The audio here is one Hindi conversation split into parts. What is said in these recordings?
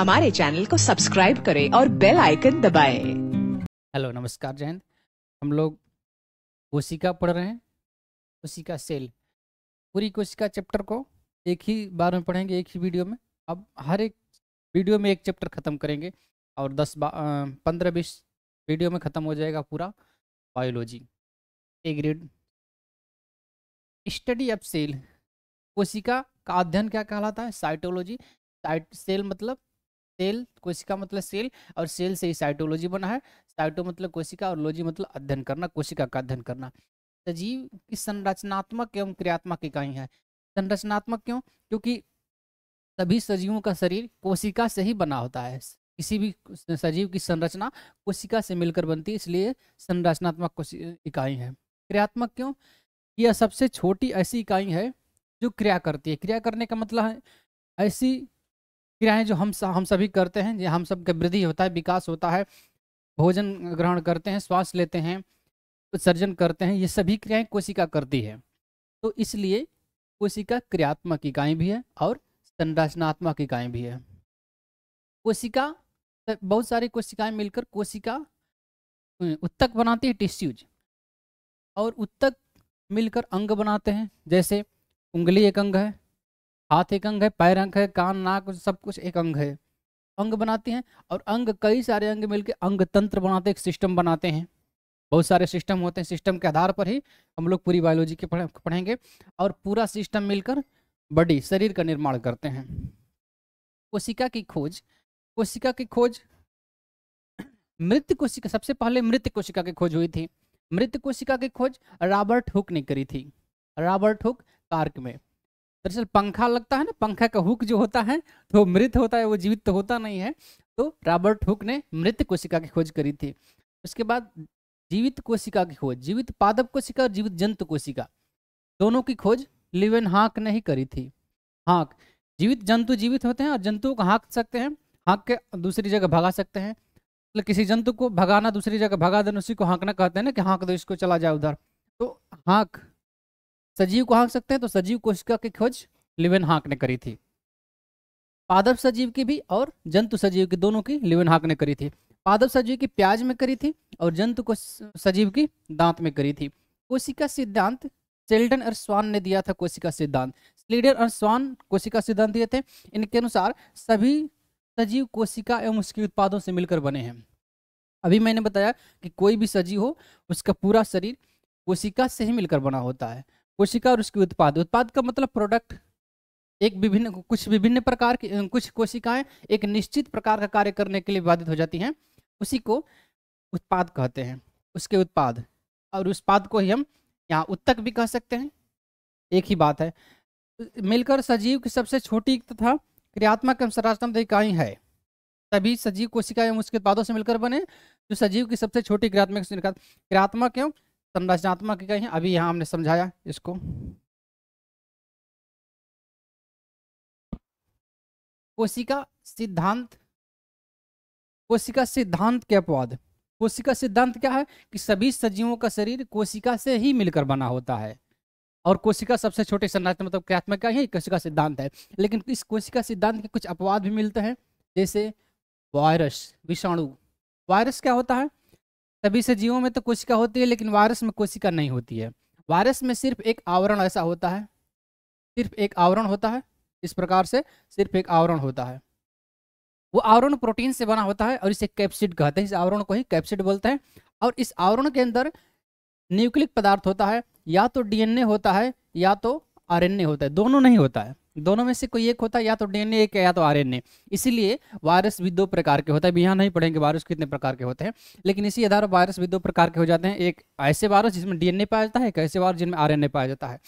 हमारे चैनल को सब्सक्राइब करें और बेल आइकन दबाएँ। हेलो, नमस्कार हिंद हम लोग कोशिका पढ़ रहे हैं, कोशिका सेल। पूरी कोशिका चैप्टर को एक ही बार में पढ़ेंगे, एक ही वीडियो में। अब हर एक वीडियो में एक चैप्टर ख़त्म करेंगे और दस पंद्रह बीस वीडियो में ख़त्म हो जाएगा पूरा biology, A grade. Study of cell. कोशिका का अध्ययन क्या कहलाता है? साइटोलॉजी। साइट सेल मतलब सेल, कोशिका मतलब सेल और सेल से ही साइटोलॉजी बना है। साइटो मतलब कोशिका और लॉजी मतलब अध्ययन करना, कोशिका का अध्ययन करना। सजीव की संरचनात्मक एवं क्रियात्मक इकाई है। संरचनात्मक क्यों? क्योंकि सभी सजीवों का शरीर कोशिका से ही बना होता है। किसी भी सजीव की संरचना कोशिका से मिलकर बनती है, इसलिए संरचनात्मक इकाई है। क्रियात्मक क्यों? यह सबसे छोटी ऐसी इकाई है जो क्रिया करती है। क्रिया करने का मतलब है ऐसी क्रियाएँ जो हम हम सभी करते हैं हम सब का वृद्धि होता है, विकास होता है, भोजन ग्रहण करते हैं, श्वास लेते हैं, उत्सर्जन करते हैं, ये सभी क्रियाएँ कोशिका करती है। तो इसलिए कोशिका क्रियात्मक इकाई भी है और संरचनात्मक इकाई भी है। कोशिका बहुत सारी कोशिकाएँ मिलकर कोशिका उत्तक बनाती है टिश्यूज। और उत्तक मिलकर अंग बनाते हैं, जैसे उंगली एक अंग है हाथ एक अंग है, पैर अंग है, कान, नाक, सब कुछ एक अंग है। अंग बनाते हैं और अंग, कई सारे अंग मिलकर अंग तंत्र बनाते एक सिस्टम बनाते हैं। बहुत सारे सिस्टम होते हैं सिस्टम के आधार पर ही हम लोग पूरी बायोलॉजी के पढ़े, पढ़ेंगे और पूरा सिस्टम मिलकर बॉडी, शरीर का निर्माण करते हैं। कोशिका की खोज, कोशिका की खोज, मृत कोशिका, सबसे पहले मृत कोशिका की खोज हुई थी। मृत कोशिका की खोज रॉबर्ट हुक ने करी थी। रॉबर्ट हुक कार्क में। दरअसल पंखा लगता है ना, पंखा का हुक जो होता है तो मृत होता है, वो जीवित तो होता नहीं है। तो रॉबर्ट हुक ने मृत कोशिका की खोज करी थी। उसके बाद जीवित कोशिका की खोज, जीवित पादप कोशिका और जीवित जंतु कोशिका, दोनों की खोज लिवेन हाक ने ही करी थी। हाक, जीवित जंतु जीवित होते हैं और जंतुओं को हाँक सकते हैं, हाँक के दूसरी जगह भगा सकते हैं। मतलब किसी जंतु को भगाना, दूसरी जगह भगा देना, उसी को हाँकना कहते हैं ना कि हाँक दो, इसको चला जाए उधर। तो हाँक सजीव को हाँक सकते हैं तो सजीव कोशिका की खोज लिवेन हाक ने करी थी। पादप सजीव की भी और जंतु सजीव की दोनों की लिवेन हाक ने करी थी। पादप सजीव की प्याज में करी थी और जंतु को सजीव की दांत में करी थी। कोशिका सिद्धांत, सेल्डन और स्वान ने दिया था कोशिका सिद्धांत। स्लीडर और स्वान कोशिका सिद्धांत दिए थे। इनके अनुसार सभी सजीव कोशिका एवं उसके उत्पादों से मिलकर बने हैं। अभी मैंने बताया कि कोई भी सजीव हो, उसका पूरा शरीर कोशिका से ही मिलकर बना होता है। कोशिका और उसके उत्पाद। उत्पाद का मतलब प्रोडक्ट एक विभिन्न, कुछ विभिन्न प्रकार की कुछ कोशिकाएँ एक निश्चित प्रकार का कार्य करने के लिए बाधित हो जाती हैं। उसी को उत्पाद कहते हैं। उसके उत्पाद। और उत्पाद को ही हम यहाँ उत्तक भी कह सकते हैं। एक ही बात है। मिलकर सजीव की सबसे छोटी तथा क्रियात्मक एवं संरचनात्मक इकाई है। सभी सजीव कोशिका एवं उसके उत्पादों से मिलकर बने जो सजीव की सबसे छोटी क्रियात्मक क्रियात्मक एवं संरचनात्मक इकाई है। अभी यहाँ हमने समझाया इसको। कोशिका सिद्धांत कोशिका सिद्धांत के अपवाद। कोशिका सिद्धांत क्या है कि सभी सजीवों का शरीर कोशिका से ही मिलकर बना होता है। और कोशिका सबसे छोटे संरचना मतलब क्रियात्मक है? कोशिका सिद्धांत है। लेकिन इस कोशिका सिद्धांत के कुछ अपवाद भी मिलते हैं। जैसे वायरस, विषाणु। वायरस क्या होता है? सभी सजीवों में तो कोशिका होती है, लेकिन वायरस में कोशिका नहीं होती है। वायरस में सिर्फ़ एक आवरण ऐसा होता है, सिर्फ़ एक आवरण होता है, इस प्रकार से सिर्फ़ एक आवरण होता है। वो आवरण प्रोटीन से बना होता है और इसे कैप्सिड कहते हैं, इस आवरण को ही कैप्सिड बोलते हैं। और इस आवरण के अंदर न्यूक्लिक पदार्थ होता है, या तो डीएनए होता है, या तो आरएनए होता है, दोनों नहीं होता है। दोनों में से कोई एक होता है, या तो डीएनए एक है, या तो आरएनए। इसीलिए वायरस भी दो प्रकार के होते हैं। यहाँ नहीं पढ़ेंगे वायरस कितने प्रकार के होते हैं, लेकिन इसी आधार पर वायरस भी दो प्रकार के हो जाते हैं। एक ऐसे वायरस जिसमें डीएनए पाया जाता है, एक ऐसे वायरस जिनमें आरएनए पाया जाता है।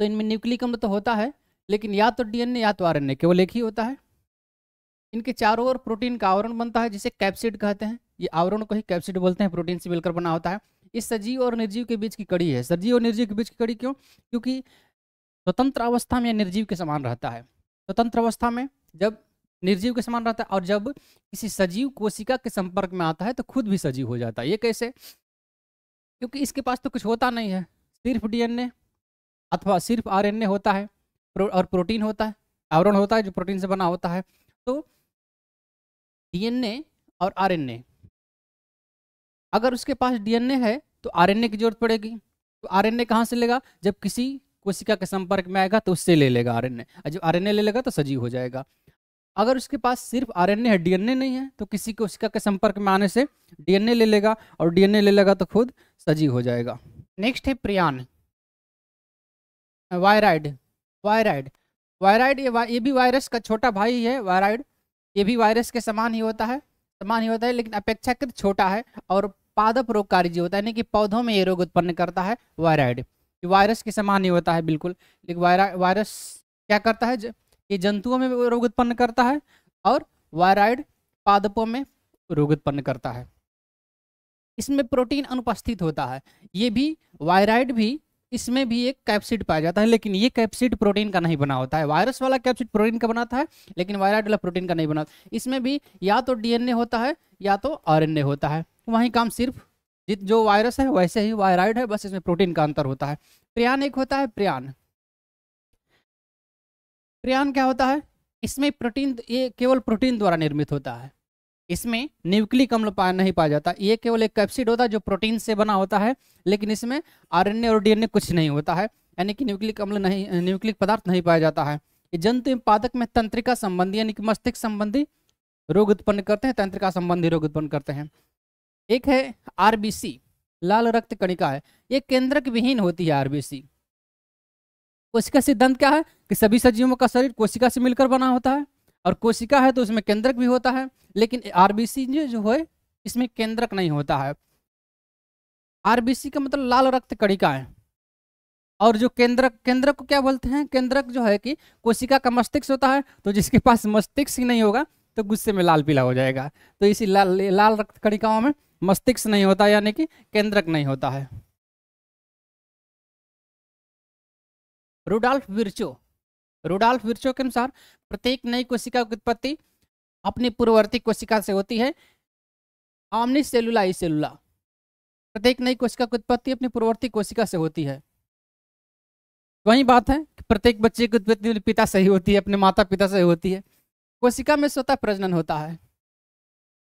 तो इनमें न्यूक्लिक अम्ल तो होता है, लेकिन या तो डीएनए या तो आरएनए, केवल एक ही होता है। इनके चारों ओर प्रोटीन का आवरण बनता है, जिसे कैप्सिड कहते हैं। ये आवरण को ही कैप्सिड बोलते हैं, प्रोटीन से मिलकर बना होता है। इस सजीव और निर्जीव के बीच की कड़ी है। सजीव और निर्जीव के बीच की कड़ी क्यों? क्योंकि स्वतंत्र अवस्था में निर्जीव के समान रहता है। स्वतंत्र अवस्था में जब निर्जीव के समान रहता है और जब किसी सजीव कोशिका के संपर्क में आता है तो खुद भी सजीव हो जाता है। ये कैसे? क्योंकि इसके पास तो कुछ होता नहीं है। सिर्फ़ डीएनए अथवा सिर्फ़ आरएनए होता है और प्रोटीन होता है, आवरण होता है जो प्रोटीन से बना होता है। तो डीएनए और आरएनए, अगर उसके पास डीएनए है तो आरएनए की ज़रूरत पड़ेगी। तो आरएनए कहाँ से लेगा? जब किसी कोशिका के संपर्क में आएगा तो उससे ले लेगा आरएनए। और जब आरएनए ले लेगा तो सजीव हो जाएगा। अगर उसके पास सिर्फ़ आरएनए है डीएनए नहीं है तो किसी कोशिका के संपर्क में आने से डीएनए ले लेगा और डीएनए ले लेगा तो खुद सजीव हो जाएगा। नेक्स्ट है प्रियान। वायराइड। वायराइड। वायराइड ये वा, ये भी वायरस का छोटा भाई है वायराइड। ये भी वायरस के समान ही होता है समान ही होता है लेकिन अपेक्षाकृत छोटा है और पादप रोगकारी जो होता है यानी कि पौधों में ये रोग उत्पन्न करता है वायराइड। वायरस के समान ही होता है, बिल्कुल। लेकिन वायरा, वायरस क्या करता है ये जंतुओं में रोग उत्पन्न करता है और वायराइड पादपों में रोग उत्पन्न करता है। इसमें प्रोटीन अनुपस्थित होता है। ये भी, वायराइड भी, इसमें भी एक कैप्सिड पाया जाता है, लेकिन ये कैप्सिड प्रोटीन का नहीं बना होता है। वायरस वाला कैप्सिड प्रोटीन का बनाता है, लेकिन वायराइड वाला प्रोटीन का नहीं बना इसमें भी या तो डीएनए होता है, या तो आरएनए होता है। वहीं काम सिर्फ़ जित जो वायरस है, वैसे ही वायराइड है, बस इसमें प्रोटीन का अंतर होता है। प्रियान एक होता है प्रियान प्रियान क्या होता है? इसमें प्रोटीन ये केवल प्रोटीन द्वारा निर्मित होता है। इसमें न्यूक्लिक अम्ल पाया नहीं पाया जाता। ये केवल एक कैप्सिड होता है जो प्रोटीन से बना होता है, लेकिन इसमें आरएनए और डीएनए कुछ नहीं होता है। यानी कि न्यूक्लिक अम्ल नहीं न्यूक्लिक पदार्थ नहीं पाया जाता है। जंतु पादक में तंत्रिका संबंधी, यानी कि मस्तिष्क संबंधी रोग उत्पन्न करते हैं, तंत्रिका संबंधी रोग उत्पन्न करते हैं। एक है आरबीसी, लाल रक्त कणिका है। ये केंद्रक विहीन होती है आरबीसी। कोशिका सिद्धांत क्या है? कि सभी सजीवों का शरीर कोशिका से मिलकर बना होता है, और कोशिका है तो उसमें केंद्रक भी होता है, लेकिन आरबीसी जो है, इसमें केंद्रक नहीं होता है। आरबीसी का मतलब लाल रक्त कणिका है। और जो केंद्रक केंद्रक को क्या बोलते हैं? केंद्रक जो है कि कोशिका का मस्तिष्क होता है तो जिसके पास मस्तिष्क ही नहीं होगा तो गुस्से में लाल पीला हो जाएगा। तो इसी लाल लाल रक्त कणिकाओं में मस्तिष्क नहीं होता, यानी कि केंद्रक नहीं होता है। Rudolf Virchow. रुडाल्फ विर्चो के अनुसार प्रत्येक नई कोशिका की उत्पत्ति अपनी पूर्ववर्ती कोशिका से होती है। आमनी सेलुला, ई सेलुला। प्रत्येक नई कोशिका की उत्पत्ति अपनी पूर्ववर्ती कोशिका से होती है। वही बात है कि प्रत्येक बच्चे की उत्पत्ति पिता से ही होती है, अपने माता पिता से ही होती है। कोशिका में स्वतः प्रजनन होता है।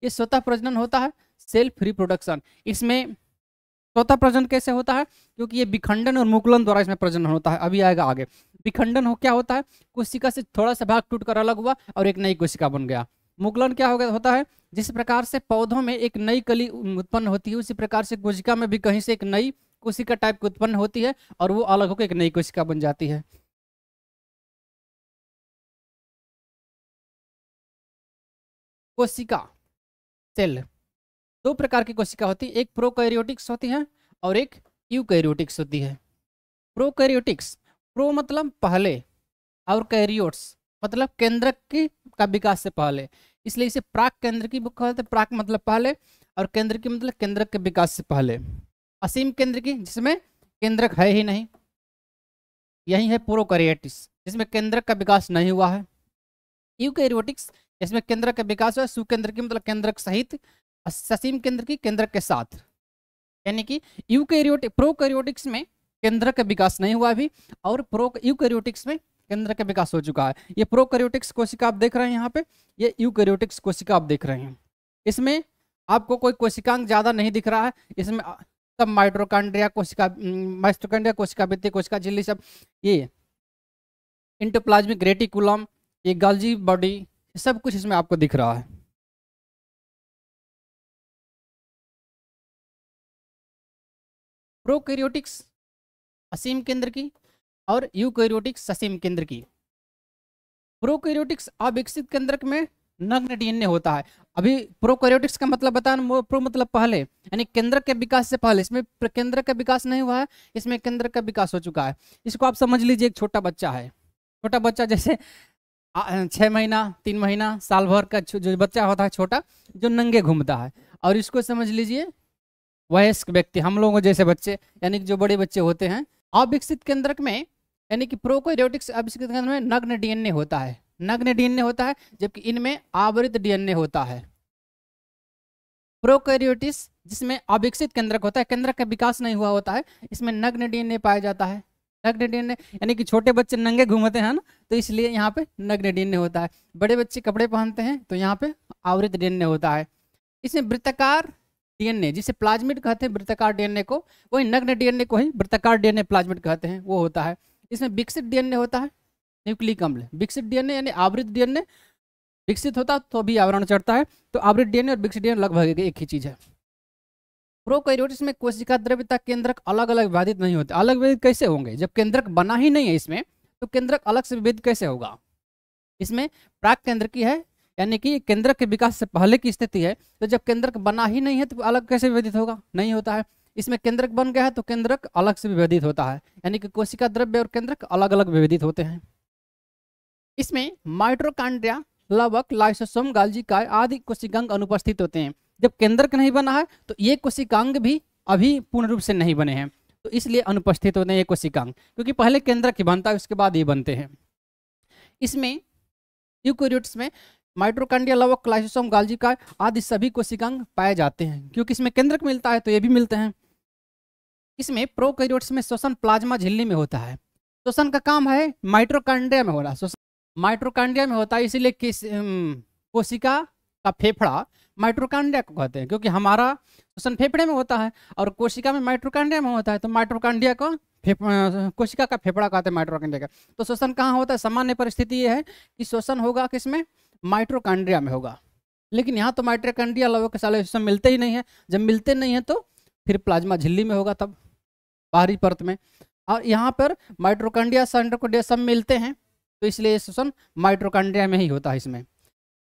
ये स्वतः प्रजनन होता है, सेल्फ रिप्रोडक्शन। इसमें स्वतः प्रजनन कैसे होता है? क्योंकि ये विखंडन और मुकुलन द्वारा इसमें प्रजनन होता है। अभी आएगा आगे। विखंडन हो क्या होता है? कोशिका से थोड़ा सा भाग टूट कर अलग हुआ और एक नई कोशिका बन गया। मुकुलन क्या हो गया होता है, जिस प्रकार से पौधों में एक नई कली उत्पन्न होती है, उसी प्रकार से कोशिका में भी कहीं से एक नई कोशिका टाइप की उत्पन्न होती है और वो अलग होकर एक नई कोशिका बन जाती है। कोशिका, सेल। दो प्रकार की कोशिका होती है, एक प्रोकैरियोटिक्स होती है और एक यूकैरियोटिक्स होती है। प्रोकैरियोटिक्स, प्रो मतलब पहले और कैरियोट्स मतलब केंद्रक की, का विकास से पहले। इसलिए इसे प्राक केंद्र की कहते प्राक मतलब पहले और केंद्र की मतलब केंद्रक के विकास से पहले। असीम केंद्र की, जिसमें केंद्रक है ही नहीं। यही है प्रोकैरियोटिक्स, जिसमें केंद्रक का विकास नहीं हुआ है। यूकैरियोटिक्स इसमें केंद्र का विकास हुआ, सुकेंद्र की मतलब केंद्रक सहित ससीम केंद्र की, केंद्र के साथ। यानी कि यूकैरियोटिक, प्रोकैरियोटिक्स में केंद्र का विकास नहीं हुआ अभी, और प्रो, यूकैरियोटिक्स में केंद्र का विकास हो चुका है। ये प्रोकैरियोटिक्स कोशिका आप देख रहे हैं यहाँ पे, ये यूकैरियोटिक्स कोशिका आप देख रहे हैं। इसमें आपको कोई कोशिकांग ज़्यादा नहीं दिख रहा है, इसमें सब माइट्रोकांड्रिया कोशिका माइस्ट्रोकांड्रिया कोशिका, वित्तीय कोशिका, झिल्ली सब, ये इंटोप्लाज्मिक रेटिकुलम, ये गल्जी बॉडी सब कुछ इसमें आपको दिख रहा है। प्रोकैरियोटिक्स असीम केंद्र की और यूकैरियोटिक्स असीम केंद्र की। प्रोकैरियोटिक्स अविकसित केंद्रक में नग्न डीएनए होता है। अभी प्रोकैरियोटिक्स का मतलब बताया प्रो मतलब पहले, यानी केंद्र के विकास से पहले। इसमें केंद्र का विकास नहीं हुआ है, इसमें केंद्र का विकास हो चुका है। इसको आप समझ लीजिए, एक छोटा बच्चा है। छोटा बच्चा जैसे छः महीना, तीन महीना, साल भर का जो बच्चा होता है छोटा, जो नंगे घूमता है। और इसको समझ लीजिए, वयस्क व्यक्ति, हम लोगों जैसे बच्चे, यानी कि जो बड़े बच्चे होते हैं, अविकसित केंद्रक में, यानी कि प्रोकोरियोटिक्स अविकसित केंद्र में नग्न डीएनए होता है। नग्न डीएनए होता है, जबकि इनमें आवृत डीएनए होता है। प्रोकैरियोटिस, जिसमें अविकसित केंद्रक होता है, केंद्रक का विकास नहीं हुआ होता है, इसमें नग्न डीएनए पाया जाता है। नग्न यानी कि छोटे बच्चे नंगे घूमते हैं ना तो इसलिए यहाँ पे नग्न होता है। बड़े बच्चे कपड़े पहनते हैं तो यहाँ पे आवृत डीएनए होता है। इसमें वृत्ताकार डीएनए, जिसे प्लाज्मिड कहते हैं, वृत्ताकार डीएनए को, वही नग्न डीएनए को ही वृत्ताकार डीएनए प्लाज्मिड कहते हैं, वो होता है। इसमें विकसित डीएनए होता है, न्यूक्लिक अम्ल। विकसित डीएनए, यानी आवृत डीएनए विकसित होता तो भी आवरण चढ़ता है तो आवृत डीएनए और विकसित डीएनए लगभग एक ही चीज़ है। प्रोकैरियोटिस में कोशिका द्रव्यता केंद्रक अलग अलग विभाजित नहीं होते। अलग विभाजित कैसे होंगे? जब केंद्रक बना ही नहीं है इसमें तो केंद्रक अलग से विभेद कैसे होगा? इसमें प्राक केंद्र की है, यानी कि केंद्रक के विकास से पहले की स्थिति है तो जब केंद्रक बना ही नहीं है तो अलग कैसे विभेदित होगा? नहीं होता है। इसमें केंद्रक बन गया है तो केंद्रक अलग से विभेदित होता है, यानी कि कोशिका द्रव्य और केंद्रक अलग अलग विभेदित होते हैं। इसमें माइट्रोकांड्रिया लवक, लाइसोसोम गाल्जिकाय आदि कोशिकांग अनुपस्थित होते हैं। जब केंद्रक नहीं बना है तो ये कोशिकांग भी अभी पूर्ण रूप से नहीं बने हैं। तो इसलिए अनुपस्थित होते हैं ये कोशिकांग, क्योंकि पहले केंद्रक ही बनता है उसके बाद ये बनते हैं। इसमें यूकोरियोट्स में माइट्रोकांडिया लवक क्लाइसोसोम, गाल्जिका आदि सभी कोशिकांग पाए जाते हैं, क्योंकि इसमें केंद्रक मिलता है तो ये भी मिलते हैं। इसमें प्रोकैरियोट्स में श्वसन प्लाज्मा झिल्ली में होता है। श्वसन का काम है माइट्रोकांडिया में हो रहा है। माइट्रोकांडिया में होता है, इसीलिए कोशिका का फेफड़ा माइट्रोकांडिया को कहते हैं, क्योंकि हमारा श्वसन फेफड़े में होता है और कोशिका में माइट्रोकांडिया में होता है तो माइट्रोकांडिया को कोशिका का फेफड़ा कहते हैं माइट्रोकांडिया का। तो श्वसन कहाँ होता है? सामान्य परिस्थिति ये है कि श्वसन होगा किसमें? माइट्रोकांड्रिया में होगा। लेकिन यहाँ तो माइट्रोकांड्रिया लवो के साले सब मिलते ही नहीं है। जब मिलते नहीं है तो फिर प्लाज्मा झिल्ली में होगा तब, बाहरी परत में। और यहाँ पर माइट्रोकांडिया सेंट्रोकोडिया सब मिलते हैं तो इसलिए श्वसन माइट्रोकांड्रिया में ही होता है इसमें।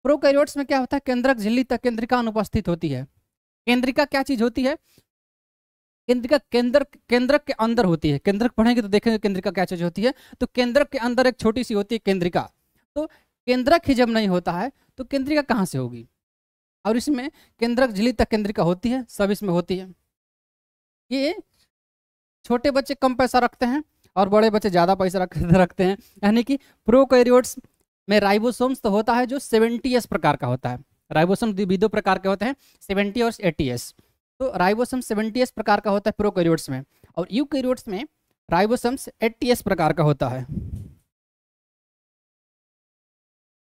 प्रोकैरियोट्स में क्या होता है? केंद्रक झिल्ली तक केंद्रिका अनुपस्थित होती है। केंद्रिका क्या चीज़ होती है? केंद्रिका केंद्र केंद्रक के अंदर होती है। केंद्रक पढ़ेंगे तो देखेंगे केंद्रिका क्या चीज़ होती है। तो केंद्रक के अंदर एक छोटी सी होती है केंद्रिका। तो केंद्रक ही जब नहीं होता है तो केंद्रिका कहाँ से होगी? और इसमें केंद्रक झिल्ली तक केंद्रिका होती है सब इसमें होती है। ये छोटे बच्चे कम पैसा रखते हैं और बड़े बच्चे ज़्यादा पैसा रख, रखते हैं। यानी कि प्रोकैरियोट्स में राइबोसोम्स तो होता है जो सेवेंटी एस प्रकार का होता है। राइबोसोम भी दो प्रकार के होते हैं, सेवेंटी और एटी एस तो राइबोसोम सेवेंटी एस प्रकार का होता है प्रोकैरियोट्स में, और यूकैरियोट्स में राइबोसम्स एटी एस प्रकार का होता है।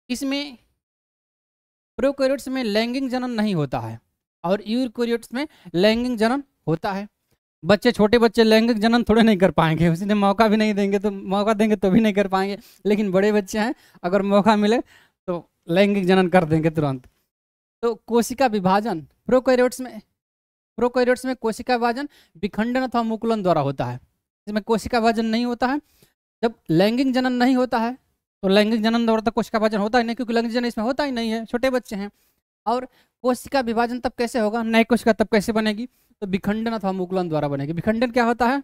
इसमें प्रोकैरियोट्स में लैंगिंग जनन नहीं होता है, और यूकैरियोट्स में लैंगिंग जनन होता है। बच्चे, छोटे बच्चे लैंगिक जनन थोड़े नहीं कर पाएँगे। उसी मौका भी नहीं देंगे तो मौका देंगे तो भी नहीं कर पाएँगे। लेकिन बड़े बच्चे हैं, अगर मौका मिले तो लैंगिक जनन कर देंगे तुरंत। तो कोशिका विभाजन प्रोकैरियोट्स में प्रोकैरियोट्स में कोशिका विभाजन विखंडन अथवा मुकुलन द्वारा होता है। इसमें कोशिका विभाजन नहीं होता है। जब लैंगिक जनन नहीं होता है तो लैंगिक जनन द्वारा तो कोशिका विभाजन होता ही नहीं, क्योंकि लैंगिक जनन इसमें होता ही नहीं है। छोटे बच्चे हैं। और कोशिका विभाजन तब कैसे होगा? नई कोशिका तब कैसे बनेगी? तो विखंडन अथवा मुकुलन द्वारा बनेगी। विखंडन क्या होता है?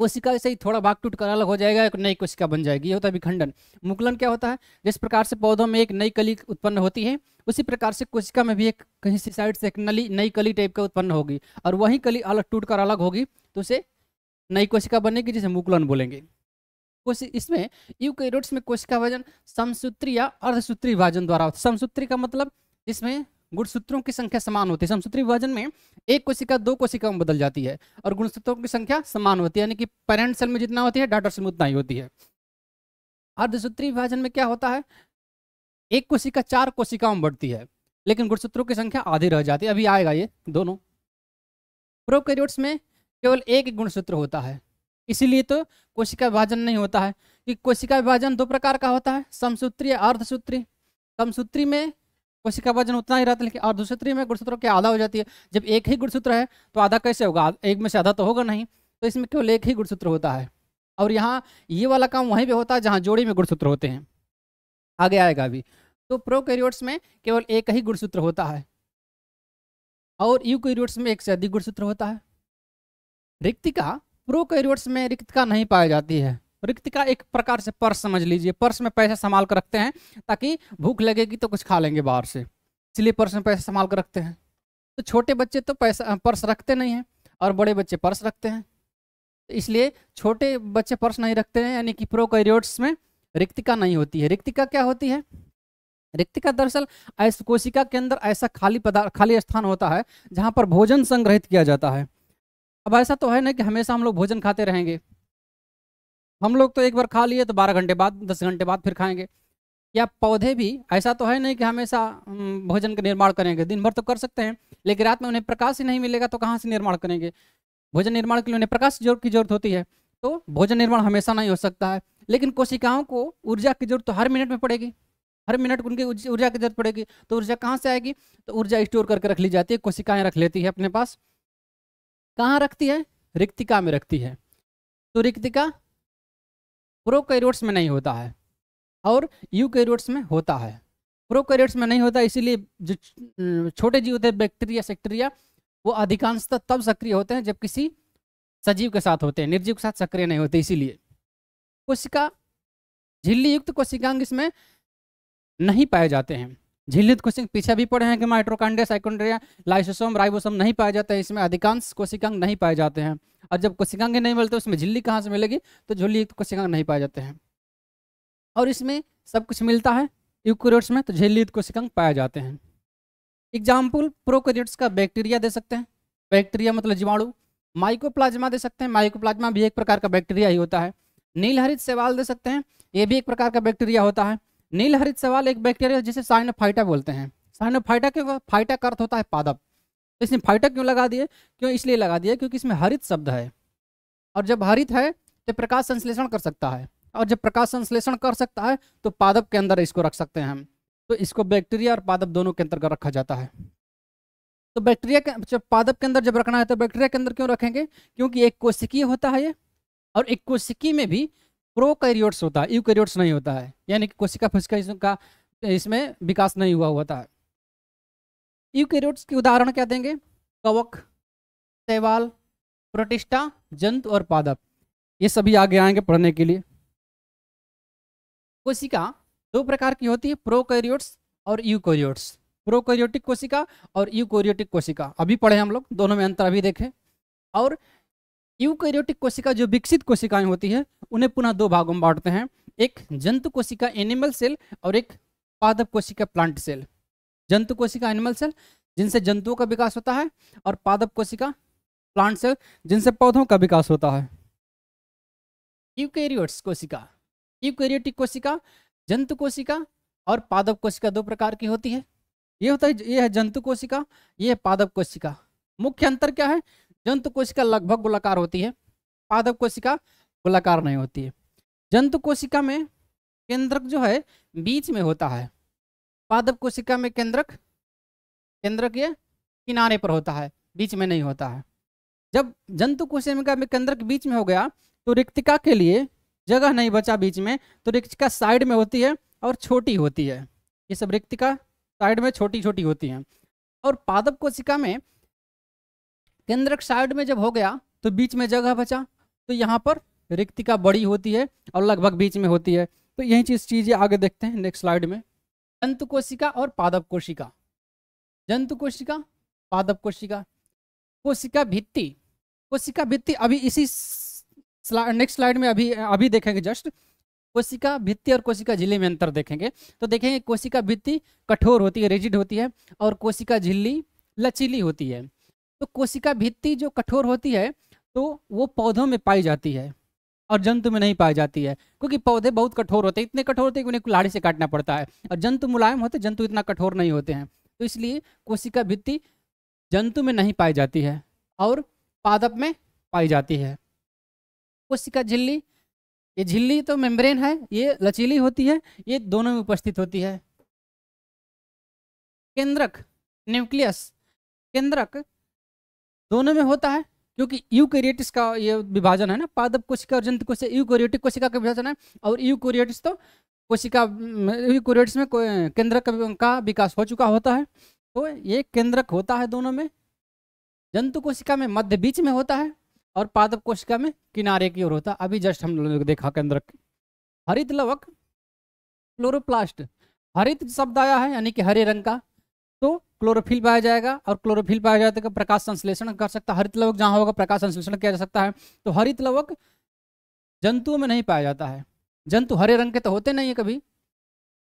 कोशिका से ही थोड़ा भाग टूट कर अलग हो जाएगा, एक नई कोशिका बन जाएगी, ये होता है विखंडन। मुकुलन क्या होता है? जिस प्रकार से पौधों में एक नई कली उत्पन्न होती है, उसी प्रकार से कोशिका में भी एक कहीं से साइड से एक नली, नई कली टाइप का उत्पन्न होगी और वही कली अलग टूट कर अलग होगी तो उसे नई कोशिका बनेगी, जिसे मुकुलन बोलेंगे। इसमें यूकैरियोट्स में कोशिका विभाजन समसूत्री या अर्धसूत्री विभाजन द्वारा होता है। समसूत्री का मतलब इसमें गुणसूत्रों की संख्या समान होती है। समसूत्री विभाजन में एक कोशिका, दो कोशिका में बदल जाती है और गुणसूत्रों की संख्या समान होती है। यानी कि पेरेंट सेल में जितना होती है डाटर सेल में उतना ही होती है। अर्धसूत्री विभाजन में क्या होता है? एक कोशिका, चार कोशिकाओं में बढ़ती है, लेकिन गुणसूत्रों की संख्या आधी रह जाती है। अभी आएगा ये दोनों। प्रोकैरियोट्स में केवल एक गुणसूत्र होता है। इसीलिए तो कोशिका विभाजन नहीं होता है। कि कोशिका विभाजन दो प्रकार का होता है, समसूत्री या अर्धसूत्री। समसूत्री में कोशिका वज़न उतना ही रहता है, लेकिन और अर्धसूत्री में गुणसूत्रों की आधा हो जाती है। जब एक ही गुणसूत्र है तो आधा कैसे होगा? एक में से आधा तो होगा नहीं। तो इसमें केवल एक ही गुणसूत्र होता है। और यहाँ ये वाला काम वहीं पे होता है, जहाँ जोड़ी में गुणसूत्र होते हैं। आगे आएगा अभी। तो प्रोकैरियोट्स में केवल एक ही गुणसूत्र होता है। और यूकैरियोट्स में एक से अधिक गुणसूत्र होता है। रिक्तिका प्रोकैरियोट्स में रिक्तिका नहीं पाई जाती है। रिक्तिका एक प्रकार से पर्स समझ लीजिए। पर्स में पैसा संभाल कर रखते हैं, ताकि भूख लगेगी तो कुछ खा लेंगे बाहर से। इसलिए पर्स में पैसा संभाल कर रखते हैं। तो छोटे बच्चे तो पैसा पर्स रखते नहीं हैं, और बड़े बच्चे पर्स रखते हैं। इसलिए छोटे बच्चे पर्स नहीं रखते हैं, यानी कि प्रोकैरियोट्स में रिक्तिका नहीं होती है। रिक्तिका क्या होती है? रिक्तिका दरअसल ऐस, कोशिका के अंदर ऐसा खाली पदार्थ खाली स्थान होता है, जहाँ पर भोजन संग्रहित किया जाता है। अब ऐसा तो है ना कि हमेशा हम लोग भोजन खाते रहेंगे। हम लोग तो एक बार खा लिए तो बारह घंटे बाद, दस घंटे बाद फिर खाएँगे। या पौधे भी, ऐसा तो है नहीं कि हमेशा भोजन का निर्माण करेंगे। दिन भर तो कर सकते हैं, लेकिन रात में उन्हें प्रकाश ही नहीं मिलेगा तो कहाँ से निर्माण करेंगे? भोजन निर्माण के लिए उन्हें प्रकाश की ज़रूरत होती है तो भोजन निर्माण हमेशा नहीं हो सकता है। लेकिन कोशिकाओं को ऊर्जा की ज़रूरत तो हर मिनट में पड़ेगी। हर मिनट उनकी ऊर्जा की ज़रूरत पड़ेगी तो ऊर्जा कहाँ से आएगी? तो ऊर्जा स्टोर करके रख ली जाती है, कोशिकाएँ रख लेती है अपने पास। कहाँ रखती है? रिक्तिका में रखती है। तो रिक्तिका प्रोकैरियोट्स में नहीं होता है और यू यूकैरियोट्स में होता है। प्रो प्रोकैरियोट्स में नहीं होता, इसीलिए जो छोटे जीव होते हैं, बैक्टीरिया, सेक्टेरिया, वो अधिकांशतः तब सक्रिय होते हैं जब किसी सजीव के साथ होते हैं, निर्जीव के साथ सक्रिय नहीं होते, इसीलिए। कोशिका, झिल्ली युक्त कोशिकांग इसमें नहीं पाए जाते हैं। झिल्लित कोशिका पीछे भी पढ़े हैं कि माइट्रोकांड्रिया साइकोन्ड्रिया लाइसोसोम, राइबोसोम नहीं पाए जाते हैं, इसमें अधिकांश कोशिकांग नहीं पाए जाते हैं। और जब कोशिकांग नहीं मिलते, उसमें झिल्ली कहाँ से मिलेगी? तो झिल्ली कोशिकांग नहीं पाए जाते हैं। और इसमें सब कुछ मिलता है यूक्रियोट्स में तो झिल्ली युक्त कोशिकांग पाए जाते हैं। एग्ज़ाम्पल प्रोकैरियोट्स का बैक्टीरिया दे सकते हैं। बैक्टीरिया मतलब जीवाणु। माइकोप्लाज्मा दे सकते हैं। माइकोप्लाज्मा भी एक प्रकार का बैक्टीरिया ही होता है। नीलहरित सेवाल दे सकते हैं। ये भी एक प्रकार का बैक्टीरिया होता है। नीलहरित शैवाल एक बैक्टीरिया जिसे साइनोफाइटा बोलते हैं। साइनोफाइटा क्यों फाइटा का अर्थ होता है पादप। तो इसमें फाइटा क्यों लगा दिए? क्यों इसलिए लगा दिए? क्योंकि इसमें हरित शब्द है। और जब हरित है तो प्रकाश संश्लेषण कर सकता है। और जब प्रकाश संश्लेषण कर सकता है तो पादप के अंदर इसको रख सकते हैं तो इसको बैक्टीरिया और पादप दोनों के अंतर्गत रखा जाता है। तो बैक्टीरिया के, जब पादप के अंदर जब रखना है तो बैक्टीरिया के अंदर क्यों रखेंगे? क्योंकि एक कोशिकीय होता है ये। और एक कोशिकी में भी प्रोकैरियोट्स होता है, यूकैरियोट्स नहीं होता है। यानी कि कोशिका फुशिका इसका इसमें विकास नहीं हुआ होता है। यूकैरियोट्स के उदाहरण क्या देंगे? कवक, शैवाल प्रोटिस्टा जंतु और पादप। ये सभी आगे आएँगे पढ़ने के लिए। कोशिका दो प्रकार की होती है, प्रोकैरियोट्स और यूकैरियोट्स। प्रोकैरियोटिक कोशिका और यूकैरियोटिक कोशिका। अभी पढ़े हम लोग, दोनों में अंतर अभी देखें। और यूकैरियोटिक कोशिका जो विकसित कोशिकाएँ होती है, उन्हें पुनः दो भागों में बांटते हैं। एक जंतु कोशिका एनिमल सेल और एक पादप कोशिका प्लांट सेल। जंतु कोशिका एनिमल सेल, जिनसे जंतुओं का विकास होता है, और पादप कोशिका प्लांट सेल, जिनसे पौधों का विकास होता है। यूकैरियोट्स कोशिका। यूकैरियोटिक कोशिका, जंतु कोशिका और पादप कोशिका दो प्रकार की होती है। ये होता है, ये है जंतु कोशिका, ये है पादप कोशिका। मुख्य अंतर क्या है? जंतु कोशिका लगभग गोलाकार होती है, पादप कोशिका गोलाकार नहीं होती है। जंतु कोशिका में केंद्रक जो है, बीच में होता है। पादप कोशिका में केंद्रक केंद्रक ये किनारे पर होता है, बीच में नहीं होता है। जब जंतु कोशिका में केंद्रक बीच में हो गया तो रिक्तिका के लिए जगह नहीं बचा बीच में तो रिक्तिका साइड में होती है और छोटी होती है। ये सब रिक्तिका साइड में छोटी छोटी होती हैं। और पादप कोशिका में केंद्रक साइड में जब हो गया तो बीच में जगह बचा। तो यहाँ पर रिक्तिका बड़ी होती है और लगभग बीच में होती है। तो यही चीज़ चीज़ें आगे देखते हैं नेक्स्ट स्लाइड में। जंतु कोशिका और पादप कोशिका। जंतु कोशिका, पादप कोशिका। कोशिका भित्ति। कोशिका भित्ति अभी इसी नेक्स्ट स्लाइड में अभी अभी देखेंगे जस्ट कोशिका भित्ति और कोशिका झिल्ली में अंतर देखेंगे। तो देखेंगे कोशिका भित्ति कठोर होती है रिजिड होती है और कोशिका झिल्ली लचीली होती है। तो कोशिका भित्ति जो कठोर होती है तो वो पौधों में पाई जाती है और जंतु में नहीं पाई जाती है, क्योंकि पौधे बहुत कठोर होते हैं, इतने कठोर होते हैं कि उन्हें कुल्हाड़ी से काटना पड़ता है और जंतु मुलायम होते जंतु इतना कठोर नहीं होते हैं। तो इसलिए कोशिका भित्ति जंतु में नहीं पाई जाती है और पादप में पाई जाती है। कोशिका झिल्ली, ये झिल्ली तो मेम्ब्रेन है, ये लचीली होती है, ये दोनों में उपस्थित होती है। केंद्रक, न्यूक्लियस, केंद्रक दोनों में होता है, क्योंकि यूकैरियोटिस का ये विभाजन है ना पादप कोशिका और जंतु कोशिका यूकैरियोटिक कोशिका का विभाजन है, और यूकैरियोटिस तो कोशिका, यूकैरियोटिस में केंद्रक का- विकास हो चुका होता है। तो ये केंद्रक होता है दोनों में जंतु कोशिका में मध्य बीच में होता है, और पादप कोशिका में किनारे की ओर होता है। अभी जस्ट हम लोगों ने देखा केंद्रक। हरित लवक क्लोरोप्लास्ट हरित शब्द आया है, यानी कि हरे रंग का। क्लोरोफिल पाया जाएगा और क्लोरोफिल पाया जाता है प्रकाश संश्लेषण कर सकता है। हरित लवक जहाँ होगा, प्रकाश संश्लेषण किया जा सकता है। तो हरित लवक जंतुओं में नहीं पाया जाता है। जंतु हरे रंग के तो होते नहीं है कभी,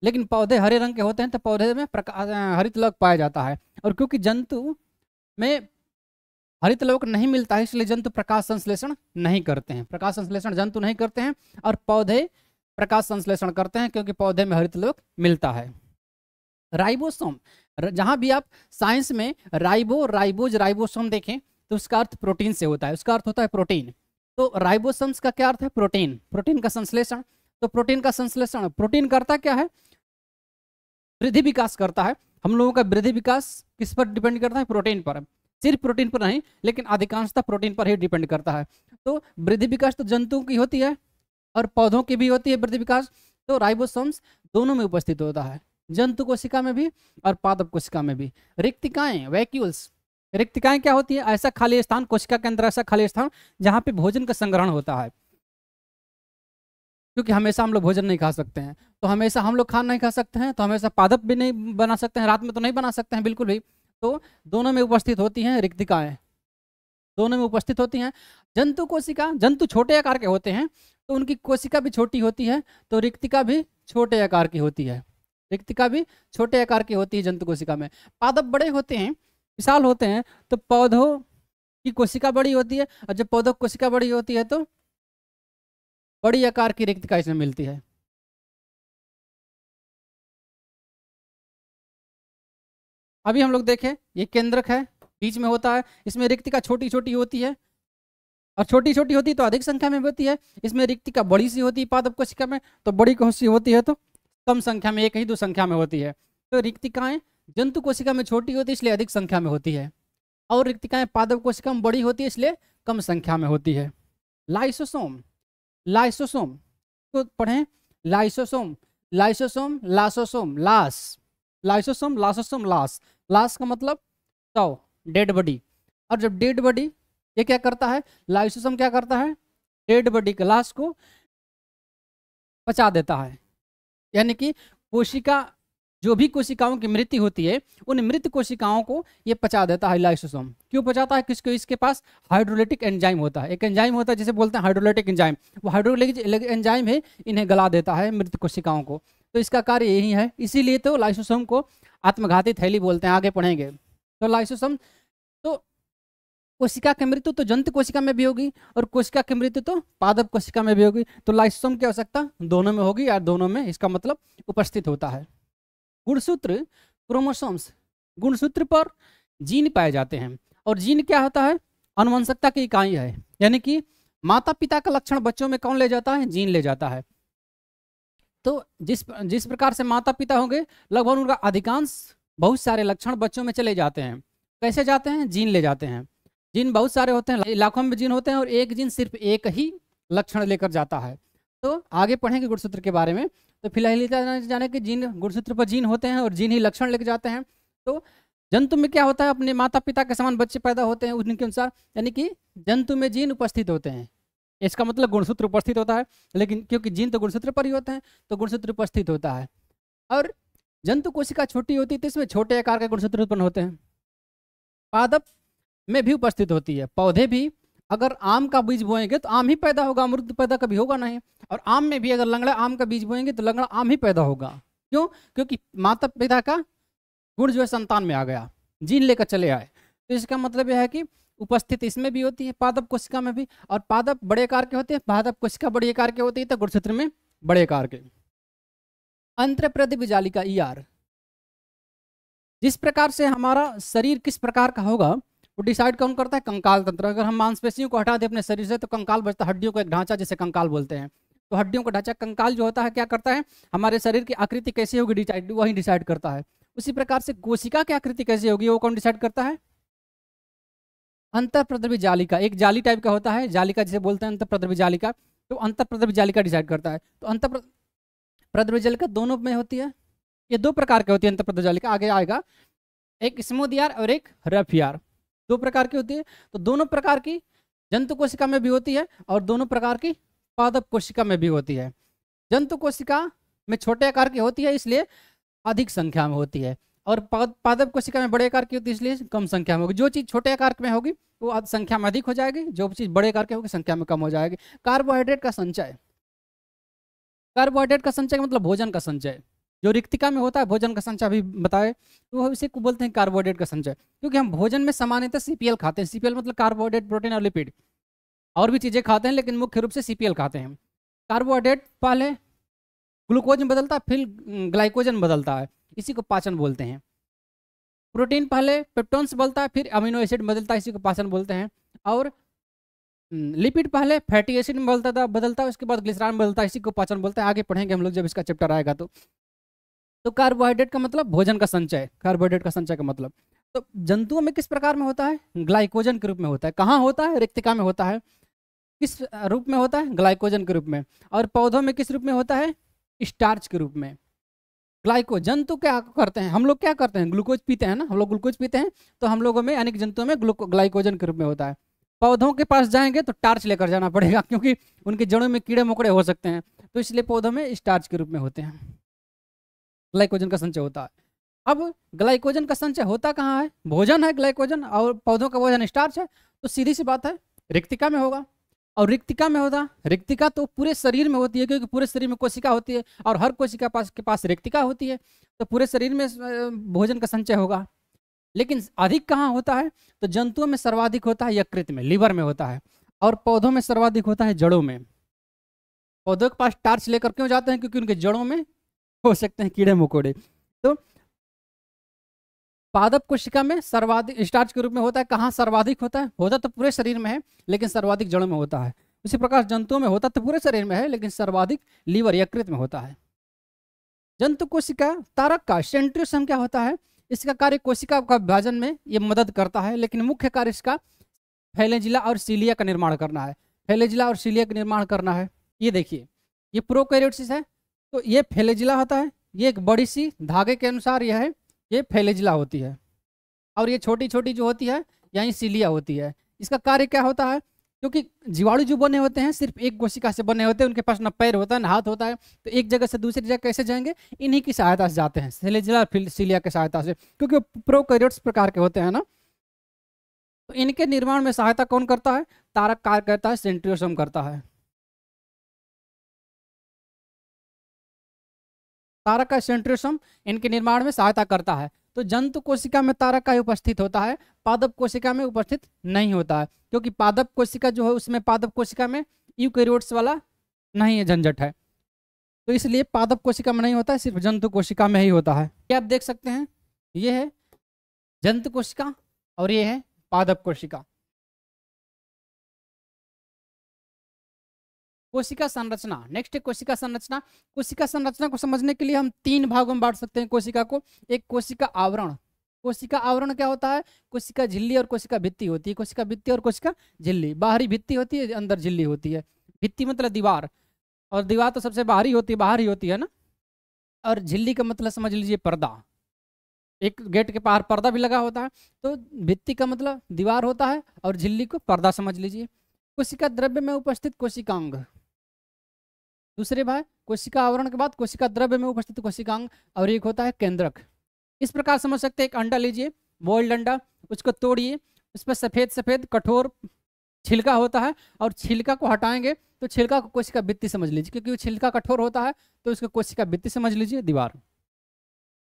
लेकिन पौधे हरे रंग के होते हैं तो पौधे में प्रकाश हरित लवक पाया जाता है। और क्योंकि जंतु में हरित लवक नहीं मिलता है, इसलिए जंतु प्रकाश संश्लेषण नहीं करते हैं। प्रकाश संश्लेषण जंतु नहीं करते हैं और पौधे प्रकाश संश्लेषण करते हैं क्योंकि पौधे में हरित लवक मिलता है। राइबोसोम जहाँ भी आप साइंस में राइबो, राइबोज, राइबोसोम देखें तो उसका अर्थ प्रोटीन से होता है। उसका अर्थ होता है प्रोटीन। तो राइबोसोम्स का क्या अर्थ है? प्रोटीन। प्रोटीन का संश्लेषण। तो प्रोटीन का संश्लेषण, प्रोटीन करता क्या है? वृद्धि विकास करता है। हम लोगों का वृद्धि विकास किस पर डिपेंड करता है? प्रोटीन पर। सिर्फ़ प्रोटीन पर नहीं, लेकिन अधिकांशतः प्रोटीन पर ही डिपेंड करता है। तो वृद्धि विकास तो जंतुओं की होती है और पौधों की भी होती है वृद्धि विकास। तो राइबोसोम्स दोनों में उपस्थित होता है। जंतु कोशिका में भी और पादप कोशिका में भी। रिक्तिकाएँ, वैक्यूल्स। रिक्तिकाएँ क्या होती है? ऐसा खाली स्थान, कोशिका के अंदर ऐसा खाली स्थान जहाँ पे भोजन का संग्रहण होता है। क्योंकि हमेशा हम लोग भोजन नहीं खा सकते हैं। तो हमेशा हम लोग खाना नहीं खा सकते हैं तो हमेशा पादप भी नहीं बना सकते हैं, रात में तो नहीं बना सकते हैं, बिल्कुल भी। तो दोनों में उपस्थित होती हैं रिक्तिकाएँ। दोनों में उपस्थित होती हैं। जंतु कोशिका, जंतु छोटे आकार के होते हैं तो उनकी कोशिका भी छोटी होती है तो रिक्तिका भी छोटे आकार की होती है। रिक्तिका भी छोटे आकार की होती है जंतु कोशिका में। पादप बड़े होते हैं, विशाल होते हैं तो पौधों की कोशिका बड़ी होती है और जब पौधों की कोशिका बड़ी होती है तो बड़ी आकार की रिक्तिका इसमें मिलती है। अभी हम लोग देखें, ये केंद्रक है, बीच में होता है, इसमें रिक्तिका छोटी छोटी होती है, और छोटी छोटी होती है तो अधिक संख्या में होती है, इसमें रिक्तिका बड़ी सी होती है पादप कोशिका में तो बड़ी कोशिका होती है तो कम संख्या में, एक ही दो संख्या में होती है। तो रिक्तिकाएँ जंतु कोशिका में छोटी होती है, इसलिए अधिक संख्या में होती है। और रिक्तिकाएँ पादप कोशिका में बड़ी होती है, इसलिए कम संख्या में होती है। लाइसोसोम लाइसोसोम तो पढ़ें, लाइसोसोम लाइसोसोम, लासोसोम, लास, लाइसोसोम, लासोसोम, लास। लास का मतलब सौ, डेड बॉडी। और जब डेड बॉडी ये क्या करता है, लाइसोसोम क्या करता है, डेड बॉडी के लाश को पचा देता है। यानी कि कोशिका, जो भी कोशिकाओं की मृत्यु होती है, उन मृत कोशिकाओं को ये पचा देता है लाइसोसोम क्यों पचाता है? किसको? इसके पास हाइड्रोलिटिक एंजाइम होता है। एक एंजाइम होता है जिसे बोलते हैं हाइड्रोलिटिक एंजाइम वो हाइड्रोलिटिक एंजाइम है, इन्हें गला देता है मृत कोशिकाओं को। तो इसका कार्य यही है। इसीलिए तो लाइसोसोम को आत्मघाती थैली बोलते हैं, आगे पढ़ेंगे। तो लाइसोसोम कोशिका की मृत्यु तो जंत कोशिका में भी होगी और कोशिका की मृत्यु तो पादप कोशिका में भी होगी। तो लाइसोम की आवश्यकता दोनों में होगी या दोनों में इसका मतलब उपस्थित होता है। गुणसूत्र, क्रोमोसोम्स, गुणसूत्र पर जीन पाए जाते हैं। और जीन क्या होता है? अनुवंशकता की इकाई है। यानी कि माता पिता का लक्षण बच्चों में कौन ले जाता है? जीन ले जाता है। तो जिस जिस प्रकार से माता पिता होंगे, लगभग उनका अधिकांश बहुत सारे लक्षण बच्चों में चले जाते हैं। कैसे जाते हैं? जीन ले जाते हैं। जीन बहुत सारे होते हैं लाखों में जीन होते हैं और एक जीन सिर्फ़ एक ही लक्षण लेकर जाता है। तो आगे पढ़ेंगे गुणसूत्र के बारे में। तो फ़िलहाल जाने कि जीन गुणसूत्र पर जीन होते हैं और जीन ही लक्षण लेकर जाते हैं तो जंतु में क्या होता है, अपने माता पिता के समान बच्चे पैदा होते हैं उनके अनुसार, यानी कि जंतु में जीन उपस्थित होते हैं। इसका मतलब गुणसूत्र उपस्थित होता है, लेकिन क्योंकि जीन तो गुणसूत्र पर ही होते हैं तो गुणसूत्र उपस्थित होता है। और जंतु कोशिका छोटी होती है तो इसमें छोटे आकार के गुणसूत्र उत्पन्न होते हैं। पादप में भी उपस्थित होती है। पौधे भी, अगर आम का बीज बोएँगे तो आम ही पैदा होगा अमृत पैदा कभी होगा नहीं। और आम में भी अगर लंगड़ा आम का बीज बोएँगे तो लंगड़ा आम ही पैदा होगा। क्यों? क्योंकि माता पिता का गुण जो है संतान में आ गया, जीन लेकर चले आए। तो इसका मतलब यह है कि उपस्थित इसमें भी होती है, पादप कोशिका में भी। और पादप बड़े आकार के होते हैं, पादप कोशिका बड़े आकार के होती है तो गुणसूत्र में बड़े आकार के। अंतर प्रदीप जालिका ई आर जिस प्रकार से हमारा शरीर किस प्रकार का होगा वो डिसाइड कौन करता है? कंकाल तंत्र। अगर हम मांसपेशियों को हटा दें अपने शरीर से तो कंकाल बचता है। हड्डियों का एक ढांचा जिसे कंकाल बोलते हैं। तो हड्डियों का ढांचा, कंकाल जो होता है, क्या करता है? हमारे शरीर की आकृति कैसी होगी? डिसाइड वही डिसाइड करता है। उसी प्रकार से कोशिका की आकृति कैसी होगी? वो कौन डिसाइड करता है? अंतर प्रद्रवी जालिका। एक जाली टाइप का होता है। जालिका जिसे बोलते हैं अंतर प्रद्रवी जालिका। तो अंतर प्रद्रवी जालिका डिसाइड करता है। तो अंतर प्रद्रवी जालिका दोनों में होती है? ये दो प्रकार की होती है अंतर प्रद्रवी जालिका। आगे आएगा। एक स्मूथ यार और एक रफ यार। दो प्रकार की होती है। तो दोनों प्रकार की जंतु कोशिका में भी होती है और दोनों प्रकार की पादप कोशिका में भी होती है। जंतु कोशिका में छोटे आकार की होती है, इसलिए अधिक संख्या में होती है। और पादप कोशिका में बड़े आकार की होती है, इसलिए कम संख्या में होगी। जो चीज़ छोटे आकार में होगी, वो संख्या में अधिक हो जाएगी। जो चीज़ बड़े आकार की होगी, संख्या में कम हो जाएगी। कार्बोहाइड्रेट का संचय। कार्बोहाइड्रेट का संचय मतलब भोजन का संचय। जो रिक्तिका में होता है, भोजन का संचय, अभी बताए तो इसे को बोलते हैं कार्बोहाइड्रेट का संचय। क्योंकि हम भोजन में सामान्यतः सीपीएल खाते हैं। सीपीएल मतलब कार्बोहाइड्रेट, प्रोटीन और लिपिड। और भी चीज़ें खाते हैं, लेकिन मुख्य रूप से सीपीएल खाते हैं कार्बोहाइड्रेट पहले ग्लूकोज में बदलता है, फिर ग्लाइकोजन बदलता है। इसी को पाचन बोलते हैं। प्रोटीन पहले पेप्टोन से बदलता है, फिर अमीनो एसिड बदलता है, इसी को पाचन बोलते हैं। और लिपिड पहले फैटी एसिड में बदलता था, बदलता है, उसके बाद ग्लिसरान बदलता है, इसी को पाचन बोलते हैं। आगे पढ़ेंगे हम लोग जब इसका चैप्टर आएगा तो। तो कार्बोहाइड्रेट का मतलब भोजन का संचय, कार्बोहाइड्रेट का संचय का मतलब। तो जंतुओं में किस प्रकार में होता है? ग्लाइकोजन के रूप में होता है। कहाँ होता है? रिक्तिका में होता है। किस रूप में होता है? ग्लाइकोजन के रूप में। और पौधों में किस रूप में होता है? स्टार्च के रूप में। ग्लाइको, जंतु क्या करते हैं? हम लोग क्या करते हैं? ग्लूकोज पीते हैं ना? हम लोग ग्लूकोज पीते हैं तो हम लोगों में अनेक जंतुओं में ग्लाइकोजन के रूप में होता है। पौधों के पास जाएँगे तो टार्च लेकर जाना पड़ेगा, क्योंकि उनके जड़ों में कीड़े मकोड़े हो सकते हैं। तो इसलिए पौधों में स्टार्च के रूप में होते हैं। ग्लाइकोजन का संचय होता है। अब ग्लाइकोजन का संचय होता कहाँ है? भोजन है ग्लाइकोजन और पौधों का भोजन स्टार्च है तो सीधी सी बात है, रिक्तिका में होगा। और रिक्तिका में होता, रिक्तिका तो पूरे शरीर में होती है, क्योंकि पूरे शरीर में कोशिका होती है और हर कोशिका पास, के पास रिक्तिका होती है तो पूरे शरीर में भोजन का संचय होगा। लेकिन अधिक कहाँ होता है? तो जंतुओं में सर्वाधिक होता है यकृत में, लीवर में होता है और पौधों में सर्वाधिक होता है जड़ों में। पौधों के पास टार्च लेकर क्यों जाते हैं? क्योंकि उनके जड़ों में हो सकते हैं कीड़े मकोड़े। तो पादप कोशिका में सर्वाधिक, स्टार्च के रूप में होता है। कहाँ सर्वाधिक होता है? होता तो पूरे शरीर में है, लेकिन सर्वाधिक जड़ों में होता है। उसी प्रकार जंतुओं में होता तो पूरे शरीर में है, लेकिन सर्वाधिक लीवर यकृत में होता है। जंतु कोशिका, तारक का, सेंट्रियोसम क्या होता है? इसका कार्य कोशिका का विभाजन में ये मदद करता है, लेकिन मुख्य कार्य इसका फैलेजिला और सीलिया का निर्माण करना है। फैलेजिला और सीलिया का निर्माण करना है। ये देखिए, ये प्रोकैरियोटिस है तो ये फैलेजिला होता है। ये एक बड़ी सी धागे के अनुसार यह है, ये फैलेजिला होती है। और ये छोटी छोटी जो होती है यहीं सीलिया होती है। इसका कार्य क्या होता है? क्योंकि जीवाणु जो बने होते हैं, सिर्फ़ एक कोशिका से बने होते हैं, उनके पास न पैर होता है, ना हाथ होता है तो एक जगह से दूसरी जगह कैसे जाएँगे? इन्हीं की सहायता से जाते हैं सेलेजिला सीलिया की सहायता से। क्योंकि प्रोकैरियोट्स प्रकार के होते हैं ना। तो इनके निर्माण में सहायता कौन करता है? तारक कार्य करता है, सेंट्रियोसम करता है। तारक का सेंट्रियोसम इनके निर्माण में सहायता करता है। तो जंतु कोशिका में तारक का उपस्थित होता है, पादप कोशिका में उपस्थित नहीं होता है, क्योंकि पादप कोशिका जो है उसमें पादप कोशिका में यूकैरियोट्स वाला नहीं है, झंझट है। तो इसलिए पादप कोशिका में नहीं होता है, सिर्फ़ जंतु कोशिका में ही होता है। क्या आप देख सकते हैं? ये है जंतु कोशिका और ये है पादप कोशिका। कोशिका संरचना नेक्स्ट है कोशिका संरचना। कोशिका संरचना को समझने के लिए हम तीन भागों में बांट सकते हैं कोशिका को। एक कोशिका आवरण। कोशिका आवरण क्या होता है? कोशिका झिल्ली और कोशिका भित्ति होती है। कोशिका भित्ति और कोशिका झिल्ली। बाहरी भित्ति होती है, अंदर झिल्ली होती है। भित्ति मतलब दीवार। और दीवार तो सबसे बाहरी होती है, बाहर होती है ना? और झिल्ली का मतलब समझ लीजिए पर्दा। एक गेट के बाहर पर्दा भी लगा होता है। तो भित्ति का मतलब दीवार होता है और झिल्ली को पर्दा समझ लीजिए। कोशिका द्रव्य में उपस्थित कोशिकांग। दूसरे भाई, कोशिका आवरण के बाद कोशिका द्रव्य में उपस्थित कोशिकांग और एक होता है केंद्रक। इस प्रकार समझ सकते हैं, एक अंडा लीजिए बॉइल्ड अंडा, उसको तोड़िए उस पर सफ़ेद सफ़ेद कठोर छिलका होता है और छिलका को हटाएँगे तो छिलका को कोशिका भित्ति समझ लीजिए, क्योंकि वो छिलका कठोर होता है तो उसको कोशिका भित्ति समझ लीजिए, दीवार।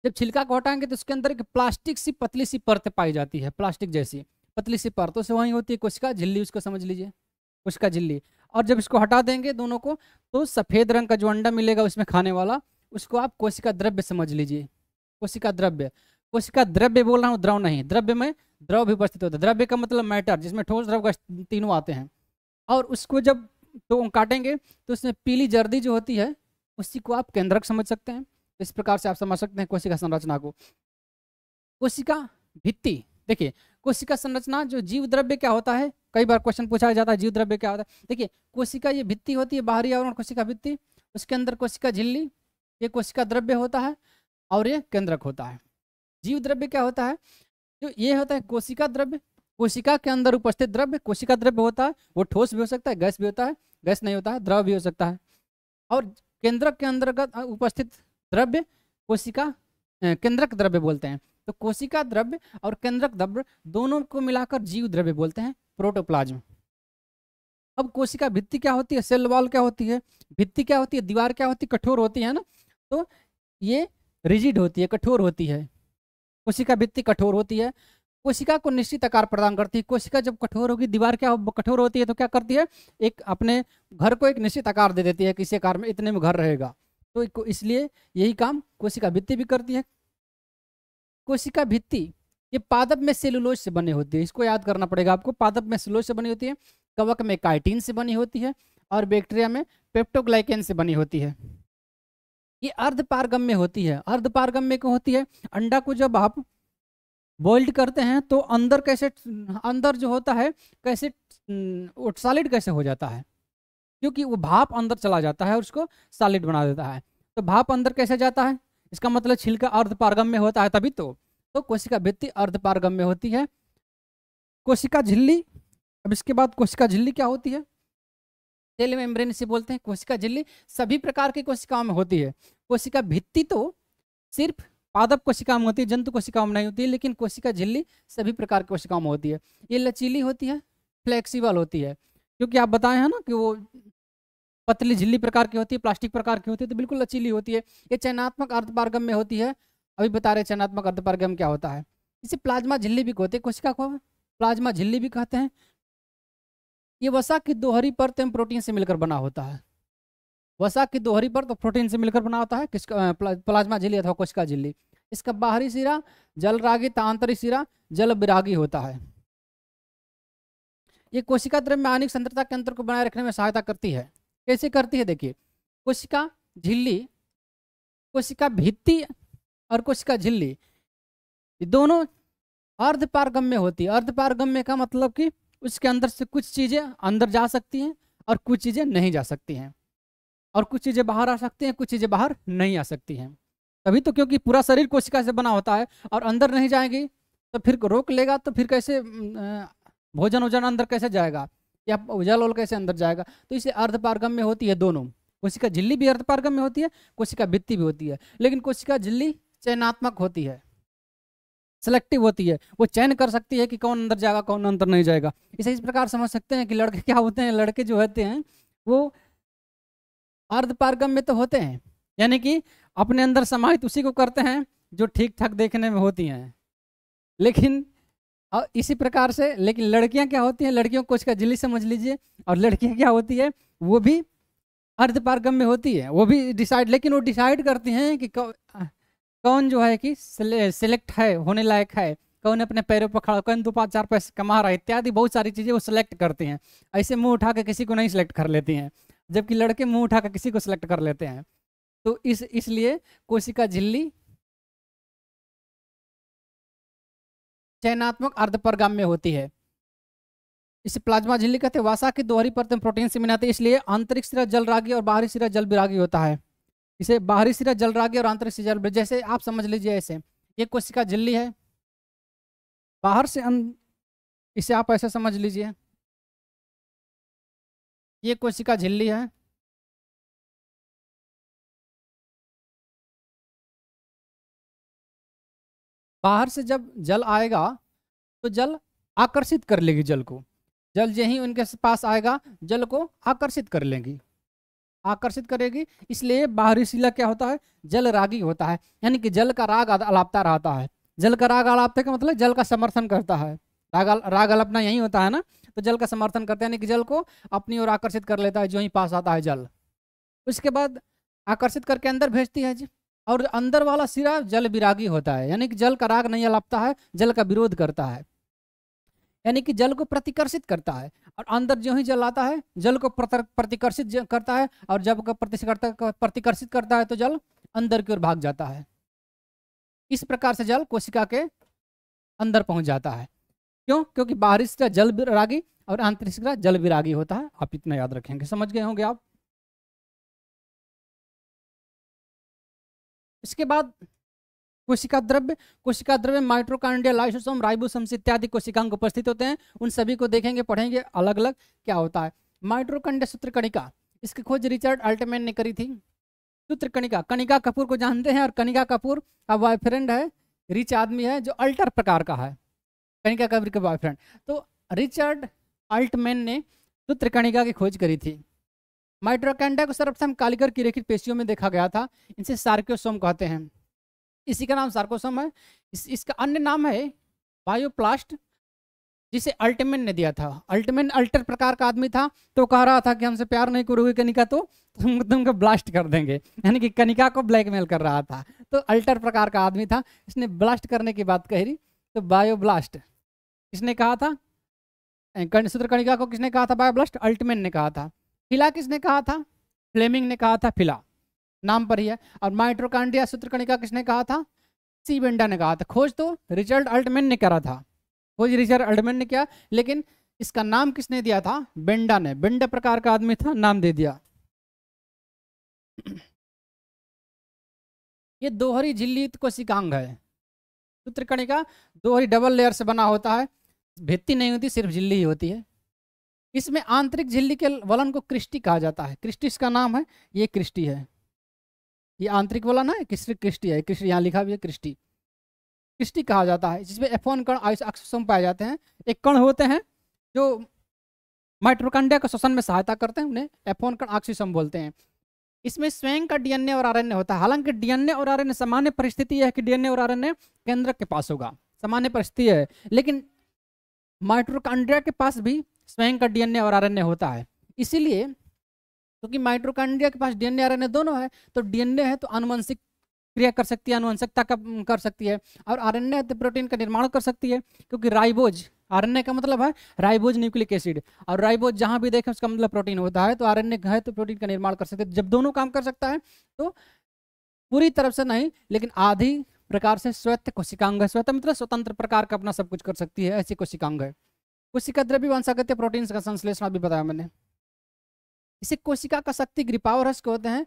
जब छिलका को हटाएँगे तो उसके अंदर एक प्लास्टिक सी, पतली सी परत पाई जाती है, प्लास्टिक जैसी, पतली सी परतों से वहीं होती है कोशिका, झिल्ली, उसको समझ लीजिए कोशिका झिल्ली। और जब इसको हटा देंगे दोनों को तो सफ़ेद रंग का जो अंडा मिलेगा उसमें खाने वाला, उसको आप कोशिका द्रव्य समझ लीजिए। कोशिका द्रव्य। कोशिका द्रव्य बोल रहा हूँ, द्रव नहीं। द्रव्य में द्रव भी उपस्थित होता है। द्रव्य का मतलब मैटर, जिसमें ठोस द्रव का तीनों आते हैं। और उसको जब तो काटेंगे तो उसमें पीली जर्दी जो होती है, उसी को आप केंद्रक समझ सकते हैं। इस प्रकार से आप समझ सकते हैं कोशिका संरचना को। कोशिका भित्ति। देखिए, कोशिका संरचना जो जीव द्रव्य क्या होता है? कई बार क्वेश्चन पूछा जाता है जीव द्रव्य क्या होता है? देखिए, कोशिका ये भित्ति होती है, बाहरी आवरण कोशिका भित्ति, उसके अंदर कोशिका झिल्ली, ये कोशिका द्रव्य होता है और ये केंद्रक होता है। जीव द्रव्य क्या होता है? जो ये होता है कोशिका द्रव्य, कोशिका के अंदर उपस्थित द्रव्य, कोशिका द्रव्य होता है, वो ठोस भी हो सकता है, गैस भी होता है, गैस नहीं होता है, द्रव भी हो सकता है। और केंद्रक के अंतर्गत उपस्थित द्रव्य, कोशिका केंद्रक द्रव्य बोलते हैं। तो कोशिका द्रव्य और केंद्रक द्रव्य दोनों को मिलाकर जीव द्रव्य बोलते हैं। प्रोटोप्लाज्म अब कोशिका भित्ति क्या होती है? सेल वॉल क्या होती है? भित्ति क्या होती है? दीवार क्या होती है? कठोर होती है ना? तो ये रिजिड होती है, कठोर होती है। कोशिका भित्ति कठोर होती है। कोशिका को निश्चित आकार प्रदान करती है। कोशिका जब कठोर होगी, दीवार क्या कठोर होती है तो क्या करती है? एक अपने घर को एक निश्चित आकार दे देती है किसी आकार में इतने में घर रहेगा। तो इसलिए यही काम कोशिका भित्ति भी करती है। कोशिका भित्ति ये पादप में सेलुलोज से बनी होती है। इसको याद करना पड़ेगा आपको। पादप में सेलुलोज से बनी होती है, कवक में काइटिन से बनी होती है और बैक्टीरिया में पेप्टोग्लाइकेन से बनी होती है। ये अर्ध पारगम में होती है। अर्ध पारगम में को होती है? अंडा को जब आप बॉइल्ड करते हैं तो अंदर कैसे, अंदर जो होता है, कैसे सॉलिड कैसे हो जाता है? क्योंकि वो भाप अंदर चला जाता है और उसको सॉलिड बना देता है। तो भाप अंदर कैसे जाता है? इसका मतलब छिलका अर्ध पारगम में होता है तभी तो। तो कोशिका भित्ति अर्धपारगम्य होती है। कोशिका झिल्ली, अब इसके बाद कोशिका झिल्ली क्या होती है? सेल मेम्ब्रेन से बोलते हैं, कोशिका झिल्ली। सभी प्रकार की कोशिकाओं में होती है। कोशिका भित्ति तो सिर्फ़ पादप कोशिकाओं में होती है, जंतु कोशिकाओं में नहीं होती है, लेकिन कोशिका झिल्ली सभी प्रकार की कोशिकाओं में होती है। ये लचीली होती है, फ्लेक्सिबल होती है। क्योंकि आप बताए, हैं ना, कि वो पतली झिल्ली प्रकार की होती है, प्लास्टिक प्रकार की होती है तो बिल्कुल लचीली होती है। ये चयनात्मक अर्धपारगम में होती है अभी बता रहे चयनात्मक अर्धपारगम क्या होता है। इसे प्लाज्मा झिल्ली भी कहते हैं। कोशिका को प्लाज्मा झिल्ली भी कहते हैं। ये वसा की दोहरी परत एवं प्रोटीन से मिलकर बना होता है। वसा की दोहरी परत तो प्रोटीन से मिलकर बना होता है। किसका प्लाज्मा झिल्ली अथवा कोशिका झिल्ली। इसका बाहरी सिरा जल रागी आंतरिक सिरा जल विरागी होता है। ये कोशिका द्रव्य में आनिक सांद्रता के अंतर को बनाए रखने में सहायता करती है। कैसे करती है? देखिए, कोशिका झिल्ली, कोशिका भित्ति और कोशिका झिल्ली। ये दोनों अर्धपारगम्य होती है। अर्धपारगम्य का मतलब कि उसके अंदर से कुछ चीज़ें अंदर जा सकती हैं और कुछ चीज़ें नहीं जा सकती हैं। और कुछ चीज़ें बाहर आ सकती हैं, कुछ चीज़ें बाहर नहीं आ सकती हैं। तभी तो क्योंकि पूरा शरीर कोशिका से बना होता है और अंदर नहीं जाएगी तो फिर रोक लेगा तो फिर कैसे भोजन वोजन अंदर कैसे जाएगा? या जल ओल कैसे अंदर जाएगा? तो इसे अर्धपारगम में होती है दोनों। कोशिका झिल्ली भी अर्धपारगम में होती है, कोशिका भित्ति भी होती है। लेकिन कोशिका झिल्ली चयनात्मक होती है। सेलेक्टिव होती है। वो चयन कर सकती है कि कौन अंदर जाएगा, कौन अंदर नहीं जाएगा। इसे इस प्रकार समझ सकते हैं कि लड़के क्या होते हैं, लड़के जो होते हैं, वो अर्धपारगम में तो होते हैं। यानी कि अपने अंदर समाहित उसी को करते हैं, जो ठीक ठाक देखने में होती हैं। लेकिन और इसी प्रकार से, लेकिन लड़कियाँ क्या होती हैं? लड़कियों को इसका जिली समझ लीजिए। और लड़कियाँ क्या होती है? वो भी अर्धपारगम में होती है। वो भी डिसाइड लेकिन वो डिसाइड करती हैं कि कौन जो है कि सिलेक्ट है, होने लायक है, कौन अपने पैरों पर खड़ा कौन दो पाँच चार पैसे कमा रहा है, इत्यादि बहुत सारी चीज़ें वो सिलेक्ट करती हैं। ऐसे मुँह उठा के किसी को नहीं सिलेक्ट कर लेती हैं, जबकि लड़के मुँह उठा के किसी को सिलेक्ट कर लेते हैं। तो इस, इसलिए कोशिका झिल्ली चयनात्मक अर्धपरगाम में होती है। इसे प्लाज्मा झिल्ली कहते हैं। वासा की दोहरी परत प्रोटीन से मिलाते हैं, इसलिए आंतरिक सिरा जल रागी और बाहरी सिरा जल विरागी होता है। इसे बाहरी सिरा जल रागी और आंतरिक सिरा जल जैसे आप समझ लीजिए ऐसे। ये कोशिका झिल्ली है। बाहर से अं, इसे आप ऐसे समझ लीजिए। ये कोशिका झिल्ली है। बाहर से जब जल आएगा तो जल आकर्षित कर लेगी जल को। जल यही उनके पास आएगा जल को आकर्षित कर लेंगी। आकर्षित करेगी। इसलिए बाहरी शिला क्या होता है? जल रागी होता है। यानी कि जल का राग अलापता रहता है। जल का राग अलापते का मतलब जल का समर्थन करता है। राग राग अलापना यही होता है ना? तो जल का समर्थन करता है। यानी कि जल को अपनी ओर आकर्षित कर लेता है, जो ही पास आता है जल। उसके बाद आकर्षित करके अंदर भेजती है जी। और अंदर वाला सिरा जल विरागी होता है। यानी कि जल का राग नहीं अलापता है, जल का विरोध करता है। यानी कि जल को प्रतिकर्षित करता है और अंदर जो ही जल आता है, जल को प्रतिकर्षित करता है और जब प्रतिकर्षित करता है तो जल अंदर की ओर भाग जाता है। इस प्रकार से जल कोशिका के अंदर पहुँच जाता है। क्यों? क्योंकि बाहरी से जल विरागी और आंतरिक जल विरागी होता है। आप इतना याद रखेंगे, समझ गए होंगे आप? इसके बाद कोशिका द्रव्य कोशिका द्रव्य माइट्रोकांडिया लाइसोसोम राइबोसोम इत्यादि कोशिकांग उपस्थित होते हैं। उन सभी को देखेंगे, पढ़ेंगे अलग अलग क्या होता है। माइट्रोकांडिया सूत्र कणिका इसकी खोज रिचर्ड अल्टमैन ने करी थी। सूत्र कणिका कपूर को जानते हैं और कणिका कपूर का बॉयफ्रेंड है रिच आदमी है, जो अल्टर प्रकार का है। कणिका कपूर का बॉयफ्रेंड तो रिचर्ड अल्टमैन ने सूत्र कणिका की खोज करी थी। माइट्रोकैंडा को सर्वप्रथम कालीगर की रेखित पेशियों में देखा गया था। इनसे सार्क्योसोम कहते हैं। इसी का नाम सार्कोसोम है। इस, इसका अन्य नाम है बायोप्लास्ट जिसे अल्टीमेट ने दिया था। अल्टीमेट अल्टर प्रकार का आदमी था तो कह रहा था कि हमसे प्यार नहीं करोगे कनिका तो तुम तुमको ब्लास्ट कर देंगे। यानी कि कनिका को ब्लैकमेल कर रहा था। तो अल्टर प्रकार का आदमी था। इसने ब्लास्ट करने की बात कही। तो बायो ब्लास्ट किसने कहा था? सूत्र कणिका को किसने कहा था? बायो ब्लास्ट अल्टीमेट ने कहा था। फिला किसने कहा था? फ्लेमिंग ने कहा था फिला। नाम पर ही है। और माइट्रोकांडिया सूत्र कणिका किसने कहा था? सी बेंडा ने कहा था। खोज तो रिचर्ड अल्टमैन ने करा था। खोज रिचर्ड अल्टमैन ने किया, लेकिन इसका नाम किसने दिया था? बेंडा ने। बेंडा प्रकार का आदमी था, नाम दे दिया। ये दोहरी झिल्ली कोशिकांग है। सूत्रकणिका दोहरी डबल लेयर से बना होता है। भित्ति नहीं होती, सिर्फ़ झिल्ली ही होती है। इसमें आंतरिक झिल्ली के वलन को क्रिस्टी कहा जाता है। क्रिस्टी का नाम है, ये क्रिस्टी है। ये आंतरिक वलन है किस क्रिस्टी है? क्रिस्टी यहाँ लिखा भी है क्रिस्टी क्रिस्टी कहा जाता है, जिसमें एफोन कण अक्सोसोम पाए जाते हैं। एक कण होते हैं, जो माइट्रोकंडिया का श्वसन में सहायता करते हैं, उन्हें एफोन कण ऑक्सीसोम बोलते हैं। इसमें स्वयं का डीएनए और आरएनए होता है। हालाँकि डीएनए और आरएनए सामान्य परिस्थिति है कि डीएनए और आरएनए केंद्र के पास होगा। सामान्य परिस्थिति है। लेकिन माइट्रोकांड्रिया के पास भी स्वयं का डीएनए और आरएनए होता है। इसीलिए क्योंकि तो माइट्रोकांड्रिया के पास डीएनए, आरएनए दोनों है तो डीएनए है तो आनुवंशिक क्रिया कर सकती है अनुवंशकता का कर सकती है, और आरएनए तो प्रोटीन का निर्माण कर सकती है, क्योंकि राइबोज, आरएनए का मतलब है राइबोज न्यूक्लिक एसिड, और राइबोज जहाँ भी देखें उसका मतलब प्रोटीन होता है तो आरएनए है तो प्रोटीन का निर्माण कर सकते हैं, जब दोनों काम कर सकता है तो पूरी तरफ़ से नहीं, लेकिन आधी प्रकार से स्वत्य कोशिकांग है मतलब स्वतंत्र प्रकार का अपना सब कुछ कर सकती है, ऐसी कोशिकांग है। कोशिका द्रव्य वंशागत्य प्रोटीन का संश्लेषण अभी बताया मैंने। इसे कोशिका का शक्ति गृह पावर हाउस कहते हैं।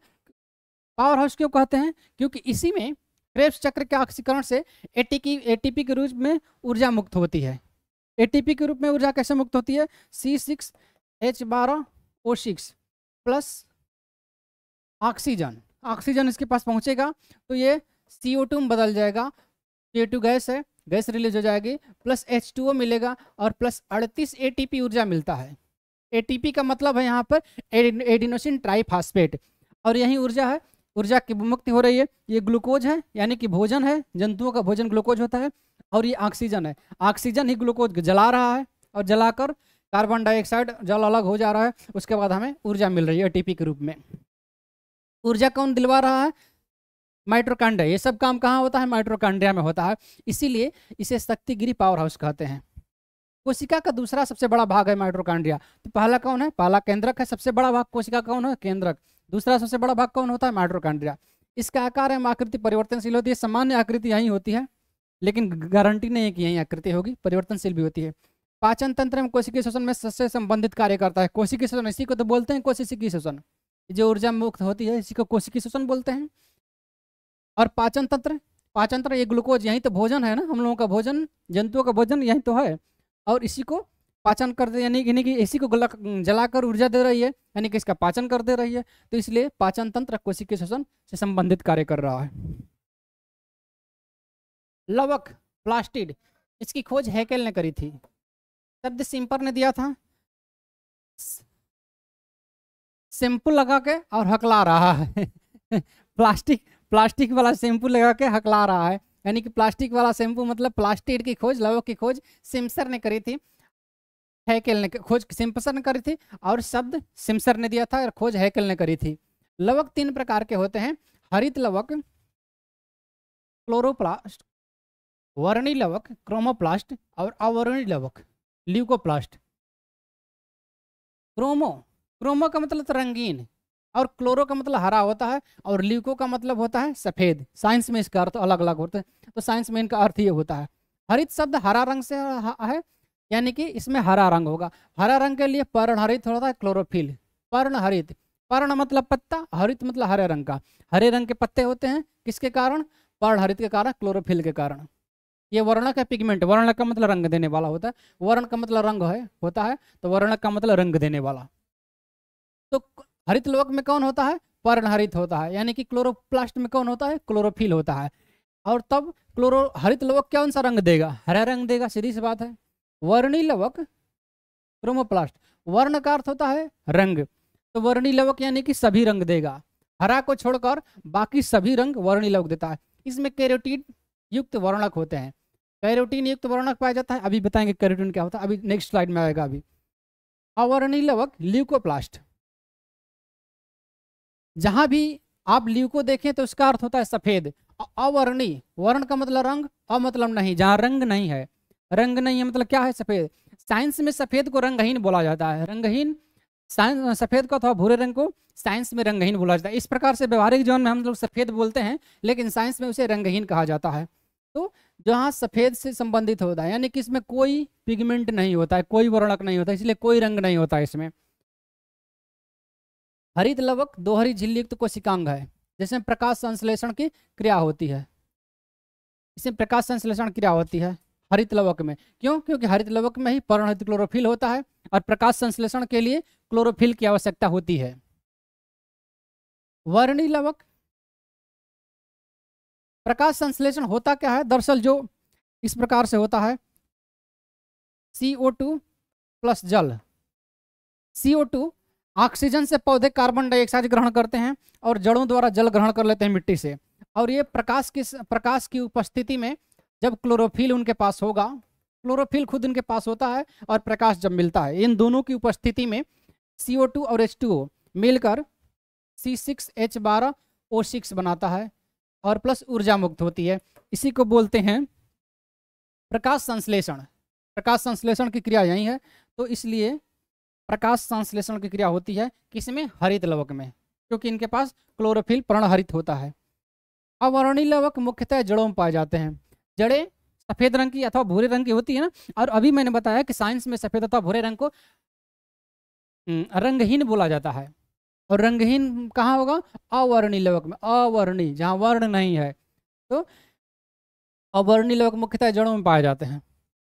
पावर हाउस क्यों कहते हैं? क्योंकि इसी में क्रेब्स चक्र के ऑक्सीकरण से एटीपी एटीपी के रूप में ऊर्जा मुक्त होती है। एटीपी के रूप में ऊर्जा कैसे मुक्त होती है? सी सिक्स एच बारह O six plus oxygen oxygen इसके पास पहुंचेगा तो ये सी ओ टू में बदल जाएगा। ए टू गैस है, गैस रिलीज़ हो जाएगी प्लस एच टू ओ मिलेगा और प्लस अड़तीस ए टी पी ऊर्जा मिलता है। एटीपी का मतलब है यहाँ पर एडिनोसिन ट्राईफास्फेट और यही ऊर्जा है, ऊर्जा की मुक्ति हो रही है। ये ग्लूकोज है, यानी कि भोजन है, जंतुओं का भोजन ग्लूकोज होता है, और ये ऑक्सीजन है। ऑक्सीजन ही ग्लूकोज जला रहा है, और जलाकर कार्बन डाइऑक्साइड जल अलग हो जा रहा है, उसके बाद हमें ऊर्जा मिल रही है एटीपी के रूप में। ऊर्जा कौन दिलवा रहा है? माइट्रोकांड्रिया ये सब काम कहाँ होता है? माइट्रोकांड्रिया में होता है। इसीलिए इसे शक्तिगिरी पावर हाउस कहते हैं। कोशिका का दूसरा सबसे बड़ा भाग है माइट्रोकांड्रिया तो पहला कौन है? पहला केंद्रक है सबसे बड़ा भाग। कोशिका कौन है? केंद्रक। दूसरा सबसे बड़ा भाग कौन होता है? माइट्रोकांड्रिया इसका आकार एवं आकृति परिवर्तनशील होती है। सामान्य आकृति यही होती है, लेकिन गारंटी नहीं है कि यही आकृति होगी। परिवर्तनशील भी होती है। पाचन तंत्र में कोशिकीय शोषण में सबसे संबंधित कार्य करता है। कोशिकीय शोषण, इसी को तो बोलते हैं कोशिकी शोषण। जो ऊर्जा मुक्त होती है, इसी को कोशिकीय शोषण बोलते हैं। और पाचन तंत्र? पाचन तंत्र, ये ग्लूकोज, यही तो भोजन है ना? हम लोगों का भोजन, जंतुओं का भोजन यही तो है। और इसी को पाचन कर दे, यानी यानी कि इसी को जलाकर ऊर्जा दे रही है, यानी कि इसका पाचन कर दे रही है। तो इसलिए पाचन तंत्र कोशिकीय श्वसन से संबंधित कार्य कर रहा है। लवक, प्लास्टिड, इसकी खोज हैकेल ने करी थी। शब्द सिंपर ने दिया था। शैम्पू लगा के और हकला रहा है। प्लास्टिक प्लास्टिक वाला शैम्पू लगा के हकला रहा है। यानी कि प्लास्टिक वाला शैम्पू मतलब प्लास्टिक की खोज लवक की खोज सिमसर ने करी थी। हैकेल ने खोज सिम्पसर ने करी थी और शब्द सिमसर ने दिया था और खोज हैकेल ने करी थी। लवक तीन प्रकार के होते हैं, हरित लवक, क्लोरोप्लास्ट, वर्णी लवक, क्रोमोप्लास्ट और अवर्णी लवक, ल्यूकोप्लास्ट। क्रोमो क्रोमो का मतलब तो रंगीन। और क्लोरो का मतलब हरा होता है और ल्यूको का मतलब होता है सफ़ेद। साइंस में इसका अर्थ अलग अलग होते हैं। तो साइंस में इनका अर्थ ये होता है। हरित शब्द हरा रंग से है यानी कि इसमें हरा रंग होगा। हरा रंग के लिए पर्ण हरित होता है क्लोरोफिल पर्ण हरित। पर्ण मतलब पत्ता, हरित मतलब हरे रंग का। हरे रंग के पत्ते होते हैं किसके कारण? पर्ण हरित के कारण क्लोरोफिल के कारण। ये वर्णक है पिगमेंट वर्णक का मतलब रंग देने वाला होता है। वर्ण का मतलब रंग है, होता है। तो वर्णक का मतलब रंग देने वाला। तो हरित लोक में कौन होता है? पर्ण हरित होता है। यानी कि क्लोरोप्लास्ट में कौन होता है? क्लोरोफिल होता है। और तब क्लोरो हरित लवक कौन सा रंग देगा? हरा रंग देगा, सीधी सी बात है। वर्णी लवक क्रोमोप्लास्ट। वर्ण का अर्थ होता है रंग। तो वर्णी लवक यानी कि सभी रंग देगा। हरा को छोड़कर बाकी सभी रंग वर्णी लवक देता है। इसमें कैरोटीन युक्त वर्णक होते हैं। कैरोटीन युक्त वर्णक पाया जाता है। अभी बताएँगे कैरोटीन क्या होता है। अभी नेक्स्ट स्लाइड में आएगा अभी। अवर्णीय लवक ल्यूकोप्लास्ट। जहाँ भी आप ल्यू को देखें तो उसका अर्थ होता है सफ़ेद। अवर्णी। वर्ण का मतलब रंग, अ मतलब नहीं। जहाँ रंग नहीं है। रंग नहीं है मतलब क्या है सफ़ेद? साइंस में सफ़ेद को रंगहीन बोला जाता है। रंगहीन, साइंस, सफ़ेद को अथवा भूरे रंग को साइंस में रंगहीन बोला जाता है। इस प्रकार से व्यवहारिक जीवन में हम लोग सफ़ेद बोलते हैं, लेकिन साइंस में उसे रंगहीन कहा जाता है। तो जहाँ सफ़ेद से संबंधित होता है, यानी कि इसमें कोई पिगमेंट नहीं होता है, कोई वर्णक नहीं होता इसलिए कोई रंग नहीं होता इसमें। हरित लवक दो हरी झिल्लीयुक्त कोशिकांग है, जिसमें प्रकाश संश्लेषण की क्रिया होती है। इसमें प्रकाश संश्लेषण क्रिया होती है हरित लवक में। क्यों? क्योंकि हरित लवक में ही पर्णहित क्लोरोफिल होता है और प्रकाश संश्लेषण के लिए क्लोरोफिल की आवश्यकता होती है। वर्णी लवक। प्रकाश संश्लेषण होता क्या है? दरअसल जो इस प्रकार से होता है CO2 प्लस जल। CO2 ऑक्सीजन से पौधे कार्बन डाइऑक्साइड ग्रहण करते हैं और जड़ों द्वारा जल ग्रहण कर लेते हैं मिट्टी से। और ये प्रकाश की प्रकाश की उपस्थिति में जब क्लोरोफिल उनके पास होगा, क्लोरोफिल खुद उनके पास होता है और प्रकाश जब मिलता है, इन दोनों की उपस्थिति में CO2 और H2O मिलकर C6H12 बारह ओ सिक्स बनाता है और प्लस ऊर्जा मुक्त होती है। इसी को बोलते हैं प्रकाश संश्लेषण। प्रकाश संश्लेषण की क्रिया यही है तो इसलिए प्रकाश संश्लेषण की क्रिया होती है किसमें हरित लवक में, क्योंकि इनके पास क्लोरोफिल प्रणहरित होता है। अवर्णी लवक मुख्यतः जड़ों में पाए जाते हैं। जड़ें सफ़ेद रंग की अथवा भूरे रंग की होती है ना? और अभी मैंने बताया कि साइंस में सफ़ेद अथवा भूरे रंग को रंगहीन बोला जाता है। और रंगहीन कहाँ होगा? अवर्णी लवक में। अवर्णी, जहाँ वर्ण नहीं है। तो अवर्णी लवक मुख्यतः जड़ों में पाए जाते हैं।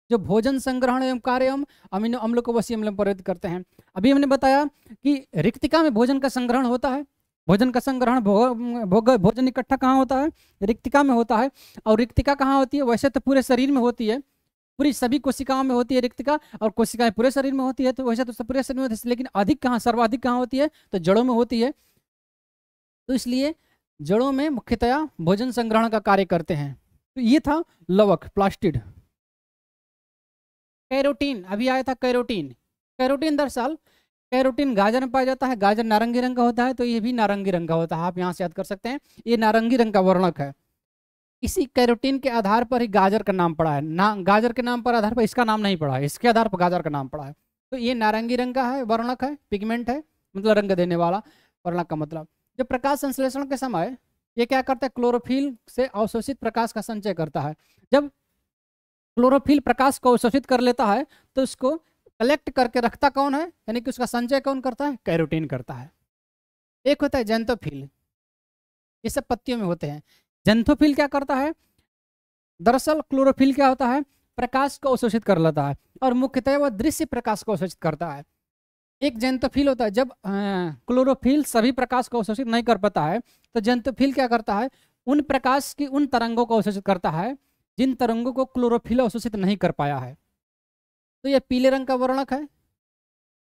जो भोजन संग्रहण एवं कार्य एवं अमीनो अम्ल को वसी अम्ल परिवर्तित करते हैं। अभी हमने बताया कि रिक्तिका में भोजन का संग्रहण होता है। भोजन का संग्रहण भोग, भोजन इकट्ठा कहाँ होता है? रिक्तिका में होता है। और रिक्तिका कहाँ होती है? वैसे तो पूरे शरीर में होती है। पूरी सभी कोशिकाओं में होती है रिक्तिका। और कोशिकाएँ पूरे शरीर में होती है तो वैसे तो सब पूरे शरीर में होती है। लेकिन अधिक कहाँ, सर्वाधिक कहाँ होती है? तो जड़ों में होती है। तो इसलिए जड़ों में मुख्यतया भोजन संग्रहण का कार्य करते हैं। तो ये था लवक, प्लास्टिड। कैरोटीन, अभी आया था कैरोटीन। कैरोटीन दरअसल, कैरोटीन गाजर में पाया जाता है। गाजर नारंगी रंग का होता है तो ये भी नारंगी रंग का होता है। आप यहाँ से याद कर सकते हैं। ये नारंगी रंग का वर्णक है। इसी कैरोटीन के आधार पर ही गाजर का नाम पड़ा है। ना, गाजर के नाम पर आधार पर इसका नाम नहीं पड़ा है। इसके आधार पर गाजर का नाम पड़ा है। तो ये नारंगी रंग का है, वर्णक है, पिगमेंट है मतलब रंग देने वाला वर्णक का मतलब। जब प्रकाश संश्लेषण के समय, ये क्या करता है? क्लोरोफिल से अवशोषित प्रकाश का संचय करता है। जब क्लोरोफिल प्रकाश को अवशोषित कर लेता है तो उसको कलेक्ट करके रखता कौन है? यानी कि उसका संचय कौन करता है? कैरोटीन करता है। एक होता है जेंथोफिल ये सब पत्तियों में होते हैं। जेंथोफिल क्या करता है? दरअसल क्लोरोफिल क्या होता है? प्रकाश को अवशोषित कर लेता है और मुख्यतः वह दृश्य प्रकाश को अवशोषित करता है। एक जेंथोफिल होता है, जब क्लोरोफिल सभी प्रकाश को अवशोषित नहीं कर पाता है तो जेंथोफिल क्या करता है? उन प्रकाश की उन तरंगों को अवशोषित करता है जिन तरंगों को क्लोरोफिल अवशोषित नहीं कर पाया है। तो यह पीले रंग का वर्णक है।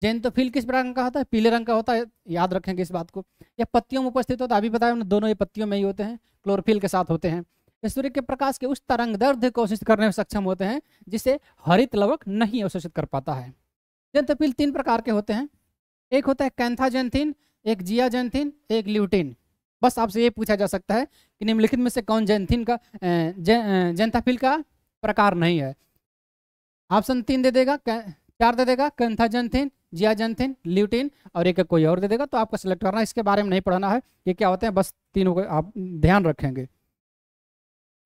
जेंतोफिल किस रंग का होता है? पीले रंग का होता है। याद रखेंगे इस बात को। यह पत्तियों में उपस्थित होता है। अभी बताया दोनों ये पत्तियों में ही होते हैं, क्लोरोफिल के साथ होते हैं। सूर्य के प्रकाश के उस तरंग दर्द को अवशोषित करने में सक्षम होते हैं, जिसे हरित लवक नहीं अवशोषित कर पाता है। जेंतोफिल तीन प्रकार के होते हैं। एक होता है कैंथाजेंथिन, एक जियाजेंथिन, एक ल्यूटिन। बस आपसे ये पूछा जा सकता है कि निम्नलिखित में से कौन जैनथिन का जेंथाफिल का प्रकार नहीं है। ऑप्शन तीन दे देगा चार दे देगा, कैंथा जैनथिन, जिया जैनथिन, ल्यूटिन और एक कोई और दे देगा। तो आपको सेलेक्ट करना इसके बारे में नहीं पढ़ना है ये क्या होते हैं, बस तीनों को आप ध्यान रखेंगे।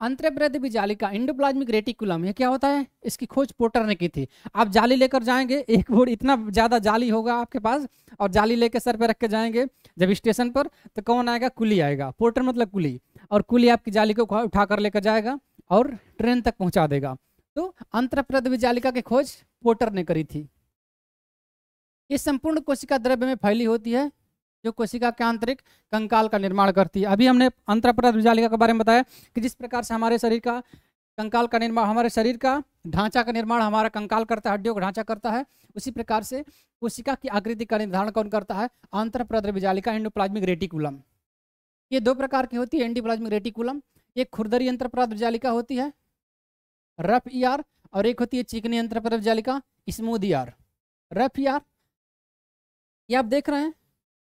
अंतर्वृद्धि जाली का इंडोप्लाज्मिक रेटिकुलम, ये क्या होता है? इसकी खोज पोर्टर ने की थी। आप जाली लेकर जाएँगे, एक बोर्ड, इतना ज़्यादा जाली होगा आपके पास, और जाली लेकर सर पे रख के जाएँगे, जब स्टेशन पर तो कौन आएगा? कुली आएगा। पोर्टर मतलब कुली। और कुली आपकी जाली को उठा कर लेकर जाएगा, और ट्रेन तक पहुँचा देगा। तो अंतरप्रद जालिका की खोज पोर्टर ने करी थी। ये संपूर्ण कोशिका द्रव्य में फैली होती है जो कोशिका के आंतरिक कंकाल का निर्माण करती है। अभी हमने अंतरप्रद विजालिका के बारे में बताया कि जिस प्रकार से हमारे शरीर का कंकाल का निर्माण, हमारे शरीर का ढांचा का निर्माण हमारा कंकाल करता है, हड्डियों का ढांचा करता है, उसी प्रकार से कोशिका की आकृति का निर्धारण कौन करता है? आंतरप्रद्र विजालिका एंडोप्लाज्मिक रेटिकुलम। ये दो प्रकार की होती है, एंडोप्लाज्मिक रेटिकुलम। एक खुरदरी यंत्र प्राप्त जालिका होती है, रफ ई आर और एक होती है चिकनी यंत्र प्राप्त जालिका smooth E R rough E R ये आप देख रहे हैं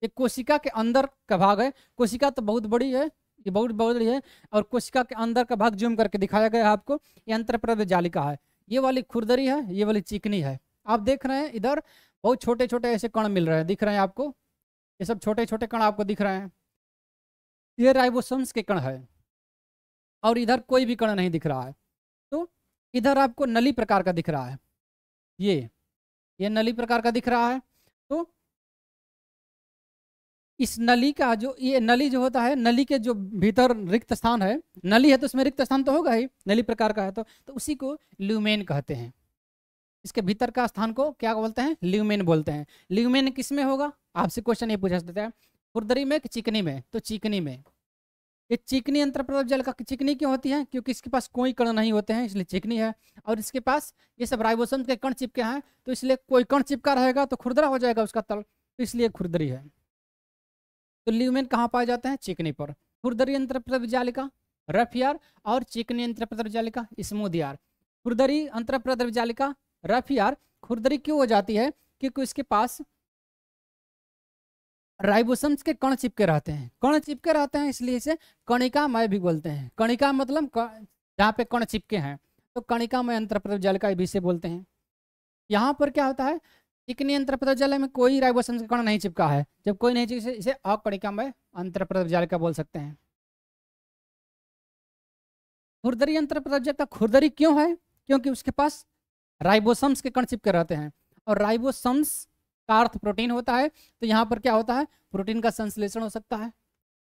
ये कोशिका के अंदर का भाग है। कोशिका तो बहुत बड़ी है, ये बहुत बहुत बड़ी है और कोशिका के अंदर का भाग जूम करके दिखाया गया है आपको, ये अंतर प्रद जालिका है। ये वाली खुरदरी है, ये वाली चिकनी है। आप देख रहे हैं इधर बहुत छोटे छोटे ऐसे कण मिल रहे हैं, दिख रहे हैं आपको? ये सब छोटे छोटे कण आपको दिख रहे हैं। ये राइबोसोम्स के कण है और इधर कोई भी कण नहीं दिख रहा है। तो इधर आपको नली प्रकार का दिख रहा है। ये ये नली प्रकार का दिख रहा है। तो इस नली का जो ये नली जो होता है नली के जो भीतर रिक्त स्थान है नली है तो उसमें रिक्त स्थान तो होगा ही नली प्रकार का है तो, तो उसी को ल्यूमेन कहते हैं। इसके भीतर का स्थान को क्या बोलते हैं? ल्यूमेन बोलते हैं। ल्यूमेन किसमें होगा? आपसे क्वेश्चन ये पूछा सकता है। खुरदरी में कि चिकनी में? तो चिकनी में। ये चिकनी अंतर जल का चिकनी क्यों होती है? क्योंकि इसके पास कोई कण नहीं होते हैं इसलिए चिकनी है। और इसके पास ये सब राइबोसम के कण चिपके हैं तो इसलिए कोई कण चिपका रहेगा तो खुरदरा हो जाएगा उसका तल तो इसलिए खुरदरी है। तो ल्यूमेन कहाँ पाए जाते हैं? चिकनी पर। खुरदरी अंतर रफ यार और चिकनी अंतर जालिका स्मूद यार खुरदरी अंतर रफ यार खुरदरी क्यों हो जाती है? क्योंकि उसके पास राइबोसम्स के कण चिपके रहते हैं। कण चिपके रहते हैं इसलिए इसे कणिका मय भी बोलते हैं। कणिका मतलब जहाँ पे कण चिपके हैं। तो कणिका मय अंतर जालिका भी से बोलते हैं। यहाँ पर क्या होता है? चिकनी अंतर जल में कोई राइबोसम कण नहीं चिपका है। जब कोई नहीं चिपका, इसे अकणिकामय अंतर जालिका बोल सकते हैं। खुरदरी अंतर जल का खुरदरी क्यों है? क्योंकि उसके पास राइबोसम्स के कण चिपके रहते हैं। और राइबोसम्स का अर्थ प्रोटीन होता है तो यहाँ पर क्या होता है? प्रोटीन का संश्लेषण हो सकता है।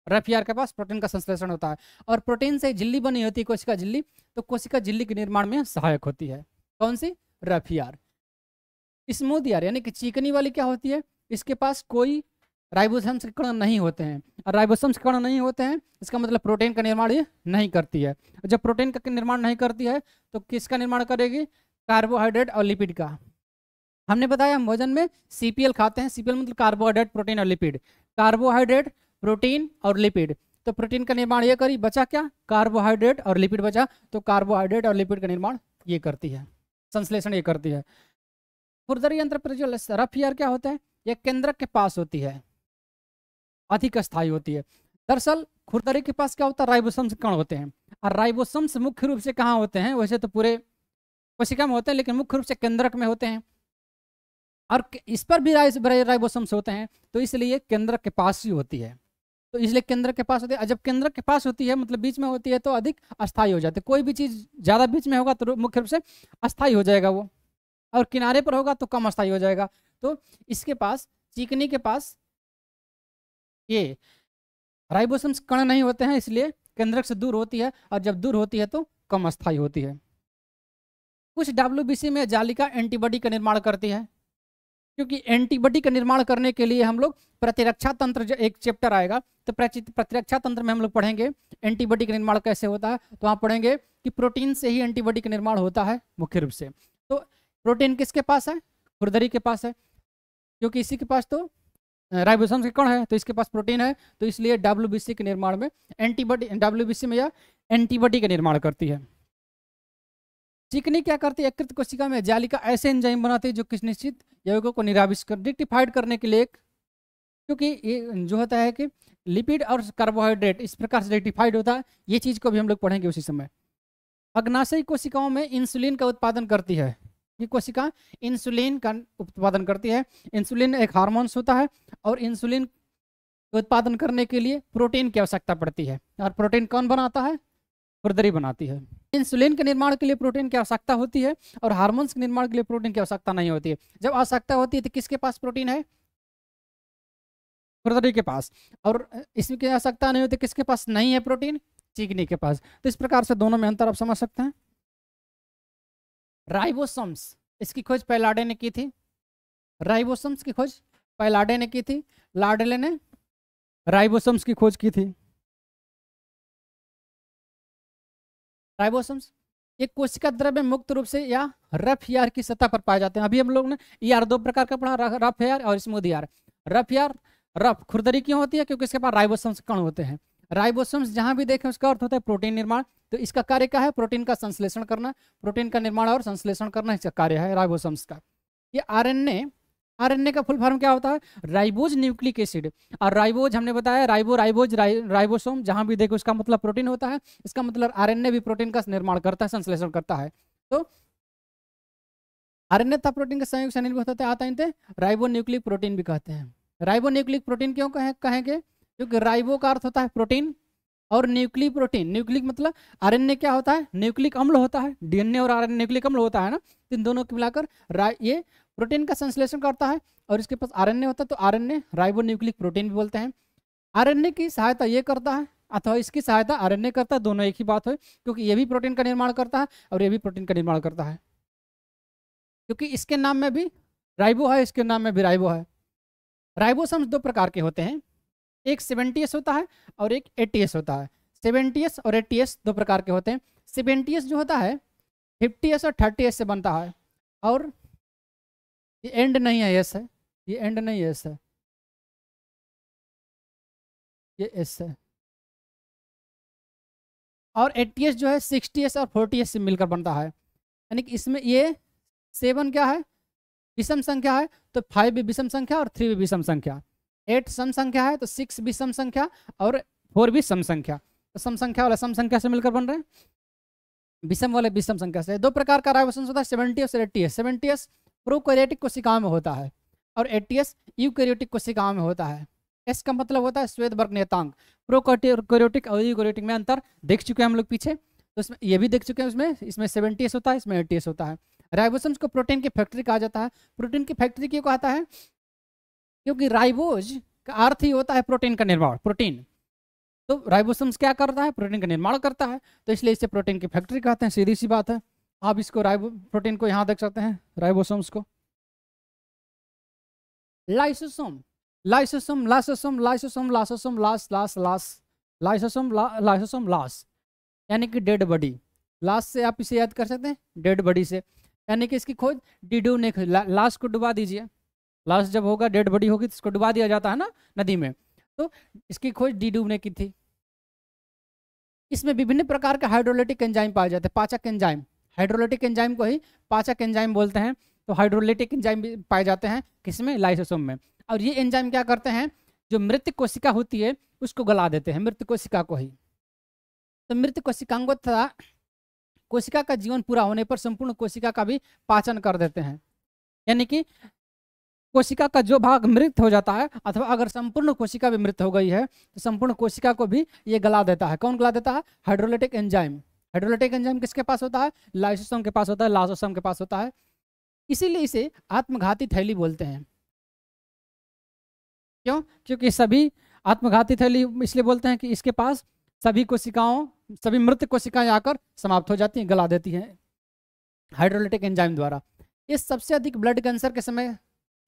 रफियार के पास प्रोटीन का संश्लेषण होता है। और प्रोटीन से झिल्ली बनी होती है कोशिका झिल्ली तो कोशिका झिल्ली के निर्माण में सहायक होती है। कौन सी? रफियार। स्मूथ यार, यानी कि चिकनी वाली क्या होती है? इसके पास कोई राइबोसम्स के कण नहीं होते हैं। और राइबोसम्स कण नहीं होते हैं, इसका मतलब प्रोटीन का निर्माण ये नहीं करती है। जब प्रोटीन का निर्माण नहीं करती है तो किसका निर्माण करेगी? कार्बोहाइड्रेट और लिपिड का। हमने बताया हम भोजन में सीपीएल खाते हैं। सीपीएल मतलब कार्बोहाइड्रेट, प्रोटीन और लिपिड। कार्बोहाइड्रेट, प्रोटीन और लिपिड। तो प्रोटीन का निर्माण ये करी, बचा क्या? कार्बोहाइड्रेट और लिपिड बचा तो कार्बोहाइड्रेट और लिपिड का निर्माण ये करती है। संश्लेषण ये करती है। खुरदरी यंत्र पर जो रफ ईयर क्या होता है? ये केंद्रक के पास होती है। अधिक स्थायी होती है। दरअसल, खुरदरी के पास क्या होता है? राइबोसम्स कण होते हैं। और राइबोसम्स मुख्य रूप से कहाँ होते हैं? वैसे तो पूरे कोशिका में होते हैं, लेकिन मुख्य रूप से केंद्रक में होते हैं। और इस पर भी राइबोसम्स होते हैं तो इसलिए केंद्रक के पास ही होती है। तो इसलिए केंद्र के पास होती है। जब केंद्र के पास होती है मतलब बीच में होती है तो अधिक अस्थायी हो जाती है। कोई भी चीज़ ज़्यादा बीच में होगा तो मुख्य रूप से अस्थायी हो जाएगा वो। और किनारे पर होगा तो कम अस्थायी हो जाएगा। तो इसके पास, चिकनी के पास ये राइबोसम्स कण नहीं होते हैं, इसलिए केंद्रक से दूर होती है और जब दूर होती है तो कम अस्थायी होती है। कुछ डब्ल्यूबीसी में जालिका एंटीबॉडी का निर्माण करती है, क्योंकि एंटीबॉडी का निर्माण करने के लिए हम लोग प्रतिरक्षा तंत्र जो एक चैप्टर आएगा तो प्रतिरक्षा तंत्र में हम लोग पढ़ेंगे, एंटीबॉडी का निर्माण कैसे होता है तो वहाँ पढ़ेंगे कि प्रोटीन से ही एंटीबॉडी का निर्माण होता है मुख्य रूप से। तो प्रोटीन किसके पास है? खुरदरी के पास है। क्योंकि इसी के पास तो राइबोसोम के कण है तो इसके पास प्रोटीन है तो इसलिए डब्ल्यूबीसी के निर्माण में एंटीबॉडी डब्ल्यूबीसी में या एंटीबॉडी का निर्माण करती है। चिकनी क्या करती है? यकृत कोशिका में जालिका ऐसे एंजाइम बनाती है जो किस निश्चित यौगों को निराविष्ट कर डिक्टिफाइड करने के लिए एक क्योंकि ये जो होता है कि लिपिड और कार्बोहाइड्रेट इस प्रकार से रेक्टिफाइड होता है, ये चीज़ को भी हम लोग पढ़ेंगे उसी समय। अग्नाशयी कोशिकाओं में इंसुलिन का उत्पादन करती है। ये कोशिका इंसुलिन का उत्पादन करती है। इंसुलिन एक हार्मोन्स होता है और इंसुलिन उत्पादन करने के लिए प्रोटीन की आवश्यकता पड़ती है। और प्रोटीन कौन बनाता है? खुरदरी बनाती है। इंसुलिन के निर्माण के लिए प्रोटीन की आवश्यकता होती है और हार्मोन्स के निर्माण के लिए प्रोटीन की आवश्यकता नहीं होती है। जब आवश्यकता होती है तो किसके पास प्रोटीन है? खुरदरी के पास। और इसमें आवश्यकता नहीं होती, किसके पास नहीं है प्रोटीन चिकनी के पास। तो इस प्रकार से दोनों में अंतर आप समझ सकते हैं। राइबोसोम्स, इसकी खोज पैलाडे ने की थी? राइबोसोम्स की खोज पैलाडे ने की थी? लाडले ने राइबोसोम्स की खोज की थी? राइबोसोम्स, ये कोशिका द्रव्य मुक्त रूप से या रफ यार की सतह पर पाए जाते हैं। अभी हम लोग ने यार दो प्रकार का पढ़ा, रफ यार और स्मूद यार। रफ यार, रफ खुरदरी क्यों होती है? क्योंकि इसके पास राइबोसोम्स कण होते हैं। राइबोसोम्स जहाँ भी देखें उसका अर्थ होता है प्रोटीन निर्माण। तो इसका कार्य क्या है? प्रोटीन का संश्लेषण करना। प्रोटीन का निर्माण और संश्लेषण करना इसका कार्य है राइबोसोम्स का। ये आरएनए आरएनए का फुल फॉर्म क्या होता है? Ribose nucleic acid. और राइबोज हमने बताया राइबो राइबोज राइ, राइबोसोम जहाँ भी देखो उसका मतलब प्रोटीन होता है। इसका मतलब आरएनए भी प्रोटीन का निर्माण करता है संश्लेषण करता है। तो आरएनए था प्रोटीन का संयुक्त शरीर होता है आता है राइबो न्यूक्लिक प्रोटीन भी कहते हैं। राइबो न्यूक्लिक प्रोटीन क्यों कहे कहेंगे? क्योंकि राइबो का अर्थ होता है प्रोटीन और न्यूक्लिक प्रोटीन। न्यूक्लिक मतलब आरएनए क्या होता है? न्यूक्लिक अम्ल होता है। डीएनए और आरएनए न्यूक्लिक अम्ल होता है ना? इन दोनों को मिलाकर ये प्रोटीन का संश्लेषण करता है और इसके पास आरएनए होता है तो आरएनए राइबो न्यूक्लिक प्रोटीन भी बोलते हैं। आरएनए की सहायता ये करता है, अथवा इसकी सहायता आरएनए करता है, दोनों एक ही बात है, क्योंकि ये भी प्रोटीन का निर्माण करता है और ये भी प्रोटीन का निर्माण करता है। क्योंकि इसके नाम में भी राइबो है, इसके नाम में भी राइबो है। राइबोसम्स दो प्रकार के होते हैं। एक सेवेंटीएस होता है और एक एटीएस होता है। सेवेंटीएस और एटीएस दो प्रकार के होते हैं। सेवेंटीएस जो होता है फिफ्टी और थर्टी से बनता है। और ये एंड नहीं है, एस है। ये एंड नहीं है, एस है। ये एस है। और एटीएस जो है सिक्सटी और फोर्टी से मिलकर बनता है। यानी कि इसमें ये सेवन क्या है? विषम संख्या है तो फाइव भी विषम संख्या और थ्री भी विषम संख्या। एट सम संख्या है तो सिक्स भी सम संख्या और फोर भी सम संख्या। तो सम संख्या वाला सम संख्या से मिलकर बन रहे हैं? विषम वाले विषम संख्या से। दो प्रकार का राइबोसोम होता है, सेवेंटी और eighty S. Seventy S prokaryotic कोशिकाओं में होता है और एट्टी एस यूकैरियोटिक कोशिकाओं में होता है। एस का मतलब होता है श्वेत वर्ग नेतांग। प्रोकैरियोटिक और यूकैरियोटिक में अंतर देख चुके हैं हम लोग पीछे। तो इसमें ये भी देख चुके हैं उसमें, इसमें सेवेंटी एस होता है, इसमें एट्टी एस होता है। राइबोसोम्स को प्रोटीन की फैक्ट्री कहा जाता है। प्रोटीन की फैक्ट्री क्यों कहता है? क्योंकि राइबोज का अर्थ ही होता है प्रोटीन का निर्माण, प्रोटीन। तो राइबोसोम्स क्या करता है? प्रोटीन का निर्माण करता है। तो इसलिए इसे प्रोटीन की फैक्ट्री कहते हैं, सीधी सी बात है। आप इसको राइबो, प्रोटीन को यहाँ देख सकते हैं, राइबोसोम्स को। Lysosome lysosome lysosome lysosome lysosome, लास लास लास, लाइसोसोम लाइसोसोम, लास। यानी कि डेड बॉडी। लास्ट से आप इसे याद कर सकते हैं, डेड बॉडी से। यानी कि इसकी खोज डिडू ने खोज लाश को डुबा दीजिए। लाश जब होगा, डेड बॉडी होगी तो इसको डुबा दिया जाता है ना, नदी में। तो इसकी खोज डिडू ने की थी। इसमें विभिन्न प्रकार के हाइड्रोलिटिक एंजाइम पाए जाते हैं, पाचक एंजाइम। हाइड्रोलिटिक एंजाइम को ही पाचक एंजाइम बोलते हैं। तो हाइड्रोलिटिक एंजाइम भी पाए जाते हैं किसमें? लाइसोसोम में। और ये एंजाइम क्या करते हैं? जो मृत कोशिका होती है, उसको गला देते हैं, मृत कोशिका को ही। तो मृत कोशिकांगो तथा कोशिका का जीवन पूरा होने पर संपूर्ण कोशिका का भी पाचन कर देते हैं। यानी कि कोशिका का जो भाग मृत हो जाता है, अथवा अगर संपूर्ण कोशिका भी मृत हो गई है तो संपूर्ण कोशिका को भी ये गला देता है। कौन गला देता है? Hydrolytic enzyme. हाइड्रोलिटिक एंजाइम किसके पास होता है? लाइसोसोम के पास होता है लासोसोम के पास होता है। इसीलिए इसे आत्मघाती थैली बोलते हैं। क्यों? क्योंकि सभी आत्मघाती थैली इसलिए बोलते हैं कि इसके पास सभी कोशिकाओं, सभी मृत कोशिकाएँ आकर समाप्त हो जाती हैं, गला देती हैं। हाइड्रोलिटिक एंजाइम द्वारा। ये सबसे अधिक ब्लड कैंसर के समय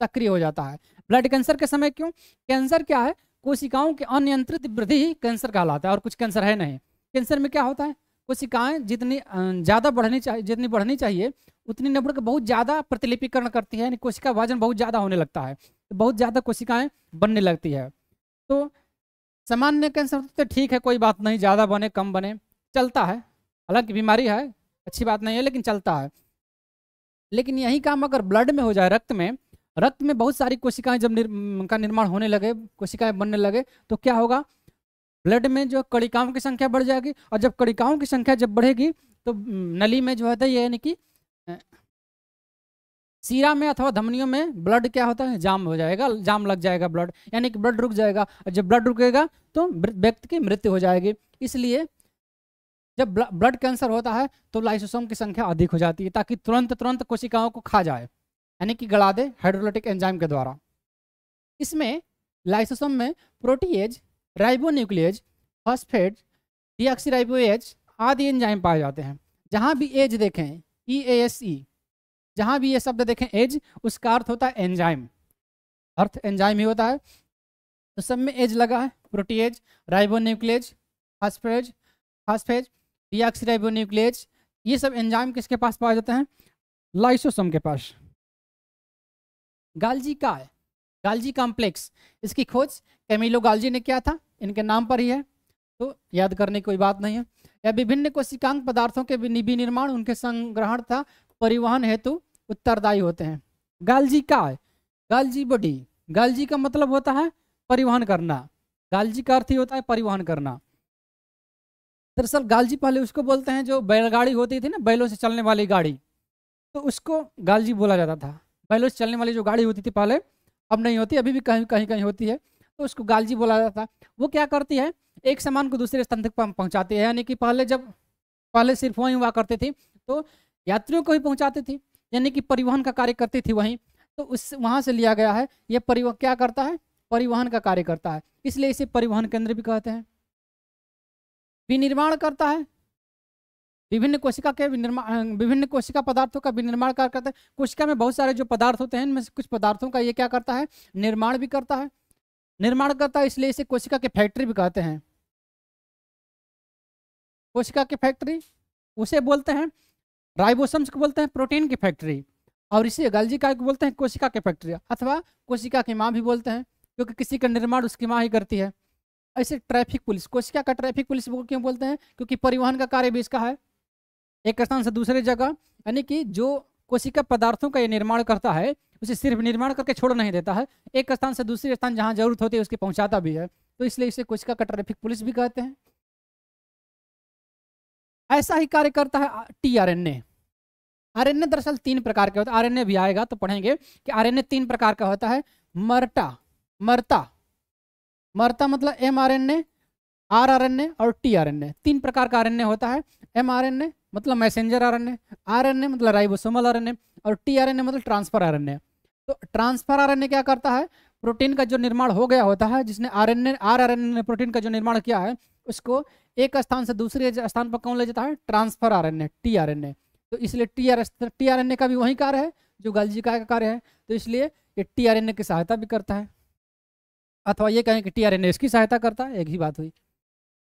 सक्रिय हो जाता है। ब्लड कैंसर के समय क्यों? कैंसर क्या है? कोशिकाओं की अनियंत्रित वृद्धि ही कैंसर कहलाता है और कुछ कैंसर है नहीं। कैंसर में क्या होता है? कोशिकाएँ जितनी ज़्यादा बढ़नी चाहिए, जितनी बढ़नी चाहिए, उतनी न बढ़कर बहुत ज़्यादा प्रतिलिपिकरण करती है, यानी कोशिका वज़न बहुत ज़्यादा होने लगता है तो बहुत ज़्यादा कोशिकाएँ बनने लगती है। तो सामान्य कैंसर तो ठीक है, कोई बात नहीं, ज़्यादा बने, कम बने, चलता है। हालाँकि बीमारी है, अच्छी बात नहीं है, लेकिन चलता है। लेकिन यही काम अगर ब्लड में हो जाए, रक्त में रक्त में बहुत सारी कोशिकाएँ जब निर, का निर्माण होने लगे कोशिकाएँ बनने लगे तो क्या होगा? ब्लड में जो कड़िकाओं की संख्या बढ़ जाएगी और जब कड़िकाओं की संख्या जब बढ़ेगी तो नली में जो होता है यानी कि सीरा में अथवा धमनियों में ब्लड क्या होता है? जाम हो जाएगा जाम लग जाएगा ब्लड यानी कि ब्लड रुक जाएगा। और जब ब्लड रुकेगा तो व्यक्ति की मृत्यु हो जाएगी। इसलिए जब ब्लड कैंसर होता है तो लाइसोसोम की संख्या अधिक हो जाती है ताकि तुरंत तुरंत कोशिकाओं को खा जाए। यानी कि गला दे हाइड्रोलिटिक एंजाइम के द्वारा। इसमें लाइसोसोम में प्रोटीएज राइबोन्यूक्लियज फॉस्फेट डीऑक्सीराइबोएज आदि एंजाइम पाए जाते हैं। जहाँ भी एज देखें ई ए एस ई जहाँ भी ये शब्द देखें एज उसका अर्थ होता है एंजाइम अर्थ एंजाइम ही होता है। तो सब में एज लगा है प्रोटीएज राइबोन्यूक्लियज फास्फेज फास्फेज डीऑक्सीराइबोन्यूक्लियज ये सब एंजाइम किसके पास पाए जाते हैं? लाइसोसोम के पास। गालजी का है गालजी कॉम्प्लेक्स इसकी खोज कैमिलो गालजी ने किया था इनके नाम पर ही है तो याद करने की कोई बात नहीं है या विभिन्न कोशिकांग पदार्थों के विनिर्माण उनके संग्रहण तथा परिवहन हेतु उत्तरदायी होते हैं गालजी का है गालजी बॉडी गालजी का मतलब होता है परिवहन करना गालजी का अर्थ ही होता है परिवहन करना दरअसल गालजी पहले उसको बोलते हैं जो बैलगाड़ी होती थी ना, बैलों से चलने वाली गाड़ी। तो उसको गालजी बोला जाता था। बैलों से चलने वाली जो गाड़ी होती थी पहले, अब नहीं होती, अभी भी कहीं कहीं कहीं होती है। तो उसको गालजी बोला जाता था। वो क्या करती है, एक सामान को दूसरे स्थान तक पहुँचाती है। यानी कि पहले जब, पहले सिर्फ़ वहीं हुआ करती थी तो यात्रियों को ही पहुँचाती थी। यानी कि परिवहन का कार्य करती थी वहीं। तो उस, वहाँ से लिया गया है। यह परिवहन क्या करता है? परिवहन का कार्य करता है। इसलिए इसे परिवहन केंद्र भी कहते हैं। विनिर्माण करता है। विभिन्न कोशिका के विनिर्माण विभिन्न कोशिका पदार्थों का विनिर्माण कार्य करता है। कोशिका में बहुत सारे जो पदार्थ होते हैं, इनमें से कुछ पदार्थों का ये क्या करता है? निर्माण भी करता है। निर्माण करता है इसलिए इसे कोशिका की फैक्ट्री भी कहते हैं। कोशिका की फैक्ट्री, उसे बोलते हैं, राइबोसम्स को बोलते हैं, प्रोटीन की फैक्ट्री। और इसे गल्जी का बोलते हैं, कोशिका की फैक्ट्री। अथवा कोशिका की माँ भी बोलते हैं, क्योंकि किसी का निर्माण उसकी माँ ही करती है। ऐसे ट्रैफ़िक पुलिस, कोशिका का ट्रैफ़िक पुलिस क्यों बोलते हैं? क्योंकि परिवहन का कार्य भी इसका है। एक स्थान से दूसरे जगह, यानी कि जो कोशिका पदार्थों का ये निर्माण करता है, उसे सिर्फ़ निर्माण करके छोड़ नहीं देता है। एक स्थान से दूसरे स्थान जहाँ ज़रूरत होती है, उसकी पहुँचाता भी है। तो इसलिए इसे कोशिका का ट्रैफ़िक पुलिस भी कहते हैं। ऐसा ही कार्य करता है T R N A. R N A दरअसल तीन प्रकार के होता है। आर एन ए भी आएगा तो पढ़ेंगे कि आर एन ए तीन प्रकार का होता है। मरटा, मरता मरता मतलब M R N A, R R N A और टी आर एन ए। तीन प्रकार का आर एन ए होता है। एम आर एन ए मतलब messenger R N A R N A मतलब राइबोसोमल आर एन ए और टी आर एन ए मतलब ट्रांसफ़र आर एन ए तो ट्रांसफ़र आर एन ए क्या करता है? प्रोटीन का जो निर्माण हो गया होता है, जिसने R N A, R R N ने प्रोटीन का जो निर्माण किया है, उसको एक स्थान से दूसरे स्थान पर कौन ले जाता है? Transfer R N A T R N A. तो इसलिए T R T R N A का भी वही कार्य है, जो गलजी का कार्य है। तो इसलिए ये टी आर एन ए की सहायता भी करता है। अथवा ये कहें कि टी आर एन ए इसकी सहायता करता है, एक ही बात हुई।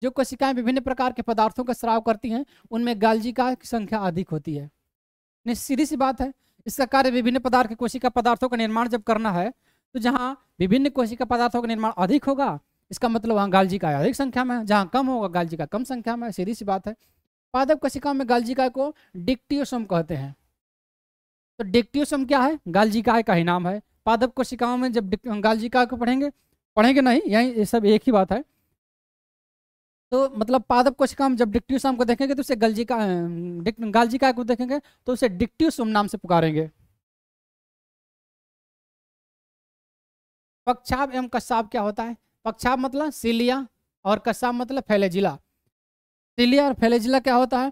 जो कोशिकाएँ विभिन्न प्रकार के पदार्थों का स्राव करती हैं, उनमें गालजिका की संख्या अधिक होती है। सीधी सी बात है, इसका कार्य विभिन्न पदार्थ के कोशिका पदार्थों का निर्माण जब करना है तो जहाँ विभिन्न कोशिका पदार्थों का निर्माण अधिक होगा, इसका मतलब वहाँ गालजिका अधिक संख्या में जहाँ कम होगा, गालजी का कम संख्या में सीधी सी बात है। पादप कोशिकाओं में गालजिका को डिक्टियोसोम कहते हैं। तो डिक्टियोसोम क्या है? गालजिका का ही नाम है। पादप कोशिकाओं में जब गालजिका को पढ़ेंगे पढ़ेंगे नहीं, यही सब एक ही बात है। तो मतलब पादप कोशिका हम जब डिक्टियोसोम को देखेंगे तो उसे गलजी का गलजिका गालजिका को देखेंगे तो उसे डिक्टियोसोम नाम से पुकारेंगे। पक्षाब एवं कश्याब क्या होता है? पक्षाब मतलब सीलिया और कश्याब मतलब फैलेजिला। सीलिया और फैलेजिला क्या होता है?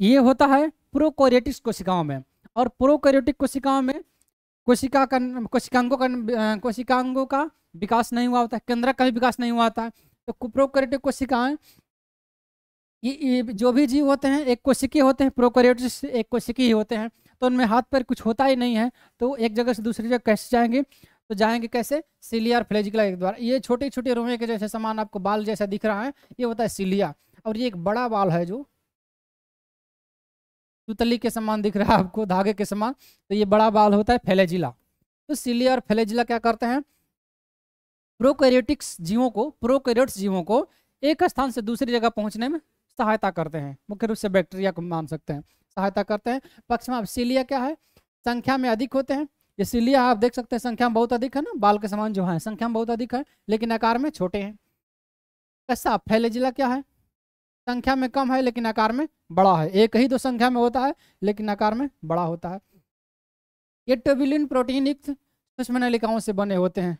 ये होता है प्रोकोरियोटिक्स कोशिकाओं में और प्रोकोरियोटिक कोशिकाओं में कोशिका का कोशिकांगों का कोशिकांगों का विकास नहीं हुआ होता है केंद्र का भी विकास नहीं हुआ होता है तो प्रोकोरियोटिक कोशिकाएँ ये, जो भी जीव होते हैं एक कोशिकी होते हैं प्रोकोरियोटिक्स एक कोशिकी ही होते हैं तो उनमें हाथ पैर कुछ होता ही नहीं है तो एक जगह से दूसरी जगह कैसे जाएँगे? तो जाएँगे कैसे? सीलिया और फ्लेजिकला के द्वारा। ये छोटे छोटे रोमे के जैसे सामान आपको बाल जैसा दिख रहा है ये होता है सीलिया और ये एक बड़ा बाल है जो तुतली के समान दिख रहा है आपको धागे के समान तो ये बड़ा बाल होता है फेलेजिला। तो सीलिया और फेलेजिला क्या करते हैं? प्रोकैरियोटिक्स जीवों को, प्रोकैरियोट्स जीवों को एक स्थान से दूसरी जगह पहुँचने में सहायता करते हैं। मुख्य रूप से बैक्टीरिया को मान सकते हैं, सहायता करते हैं। पक्ष में सीलिया क्या है? संख्या में अधिक होते हैं। ये सीलिया आप देख सकते हैं, संख्या में बहुत अधिक है ना? बाल के समान जो है, संख्या में बहुत अधिक है, लेकिन आकार में छोटे हैं। कैसा फैलेजिला क्या है? संख्या में कम है, लेकिन आकार में बड़ा है। एक ही दो संख्या में होता है, लेकिन आकार में बड़ा होता है। ये टेबिलिन प्रोटीन युक्त सूक्ष्म नलिकाओं से बने होते हैं।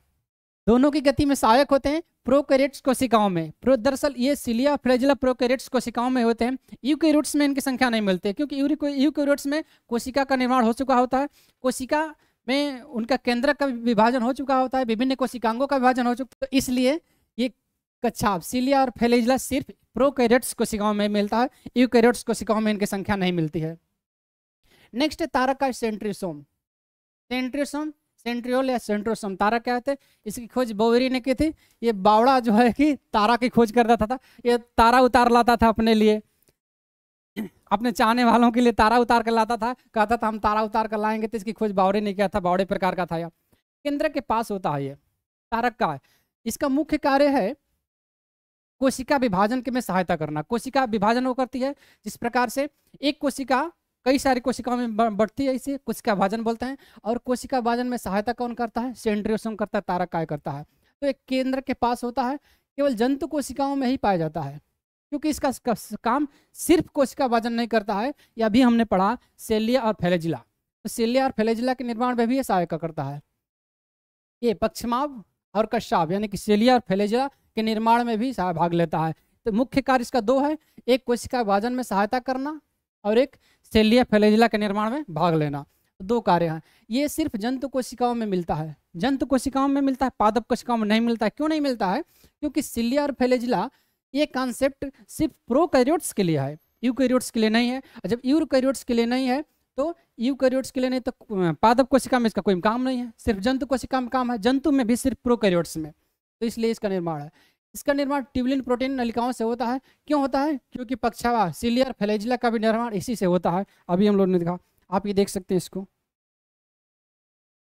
दोनों की गति में सहायक होते हैं प्रोकैरियोट्स कोशिकाओं में। प्रो दरअसल ये सिलिया फ्रेजिला प्रोकैरियोट्स कोशिकाओं में होते हैं। यूकैरियोट्स में इनकी संख्या नहीं मिलती, क्योंकि यूकैरियोट्स में कोशिका का निर्माण हो चुका होता है। कोशिका में उनका केंद्र का विभाजन हो चुका होता है, विभिन्न कोशिकांगों का विभाजन हो चुका तो इसलिए ये कच्छाप सीलिया और फेलेजिला सिर्फ़ प्रोकैरियोट्स कोशिकाओं में मिलता है यूकैरियोट्स कोशिकाओं में इनकी संख्या नहीं मिलती है। नेक्स्ट है तारक का सेंट्रियोसोम सेंट्रियोसोम सेंट्रियोल या सेंट्रोसोम, तारा क्या होते इसकी खोज बोवरी ने की थी। ये बावड़ा जो है कि तारा की खोज कर रहा था। ये तारा उतार लाता था अपने लिए। अपने चाहने वालों के लिए तारा उतार कर लाता था। कहता था, हम तारा उतार कर लाएँगे। तो इसकी खोज बावड़े ने किया था। बावड़े प्रकार का था यह। केंद्र के पास होता है ये। तारक का है। इसका मुख्य कार्य है कोशिका विभाजन के में सहायता करना। कोशिका विभाजन वो करती है जिस प्रकार से एक कोशिका कई सारी कोशिकाओं में बढ़ती है इसे, कोशिका भाजन बोलते हैं, और कोशिका भाजन में सहायता कौन करता है? सेंट्रियोसम करता है, तारक काय करता है। तो एक केंद्र के पास होता है, केवल जंतु कोशिकाओं में ही पाया जाता है, क्योंकि इसका काम सिर्फ़ कोशिका भाजन नहीं करता है यह भी हमने पढ़ा सेलिया और फैलेजिला। तो सेलिया और फैलेजिला के निर्माण में भी ये सहायता करता है। ये पक्षमाव और कश्याप यानी कि सेलिया और फैलेजिला के निर्माण में भी भाग लेता है। तो मुख्य कार्य इसका दो है, एक कोशिका विभाजन में सहायता करना और एक सेलिया फैलेजिला के निर्माण में भाग लेना। दो कार्य हैं। ये सिर्फ़ जंतु कोशिकाओं में मिलता है। जंतु कोशिकाओं में मिलता है, पादप कोशिकाओं में नहीं मिलता है। क्यों नहीं मिलता है? क्योंकि सिलिया और फैलेजिला ये कॉन्सेप्ट सिर्फ़ प्रोकैरियोट्स के लिए है। यूकैरियोट्स के लिए नहीं है। जब यूकैरियोट्स के लिए नहीं है तो यूकैरियोट्स के लिए नहीं तो पादप कोशिका में इसका कोई काम नहीं है। सिर्फ़ जंतु कोशिका में काम है। जंतु में भी सिर्फ़ प्रोकैरियोट्स में। तो इसलिए इसका निर्माण है। इसका निर्माण ट्यूबलिन प्रोटीन नलिकाओं से होता है। क्यों होता है? क्योंकि पक्षावा, सिलियर फैलेजिला का भी निर्माण इसी से होता है। अभी हम लोग ने देखा, आप ये देख सकते हैं इसको।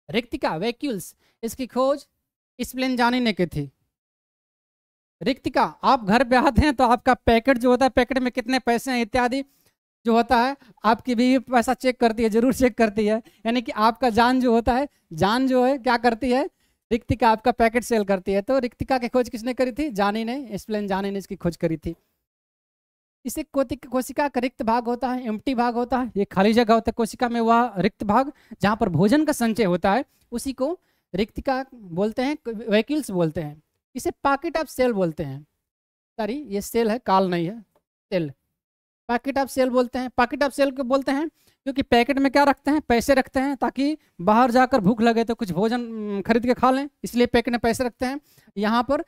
रिक्तिका, वैक्यूल्स, इसकी खोज स्प्लेन जानी ने की थी। रिक्तिका, आप घर पे आते हैं तो आपका पैकेट जो होता है, पैकेट में कितने पैसे हैं इत्यादि जो होता है, आपकी बीवी पैसा चेक करती है, ज़रूर चेक करती है। यानी कि आपका जान जो होता है, जान जो है, क्या करती है? रिक्तिका आपका पैकेट सेल करती है तो रिक्तिका की खोज किसने करी थी? जानी ने स्प्लेन जानी ने इसकी खोज करी थी। इसे कोशिका का रिक्त भाग होता है, एम्प्टी भाग होता है, ये खाली जगह होता है, कोशिका में वह रिक्त भाग, जहाँ पर भोजन का संचय होता है, उसी को रिक्तिका बोलते हैं वैक्यूल्स बोलते हैं। इसे पॉकेट ऑफ़ सेल बोलते हैं। सॉरी, ये सेल है, काल नहीं है, सेल। पैकेट ऑफ़ सेल बोलते हैं। पैकेट ऑफ़ सेल को बोलते हैं क्योंकि पैकेट में क्या रखते हैं? पैसे रखते हैं ताकि बाहर जाकर भूख लगे तो कुछ भोजन खरीद के खा लें। इसलिए पैकेट में पैसे रखते हैं। यहाँ पर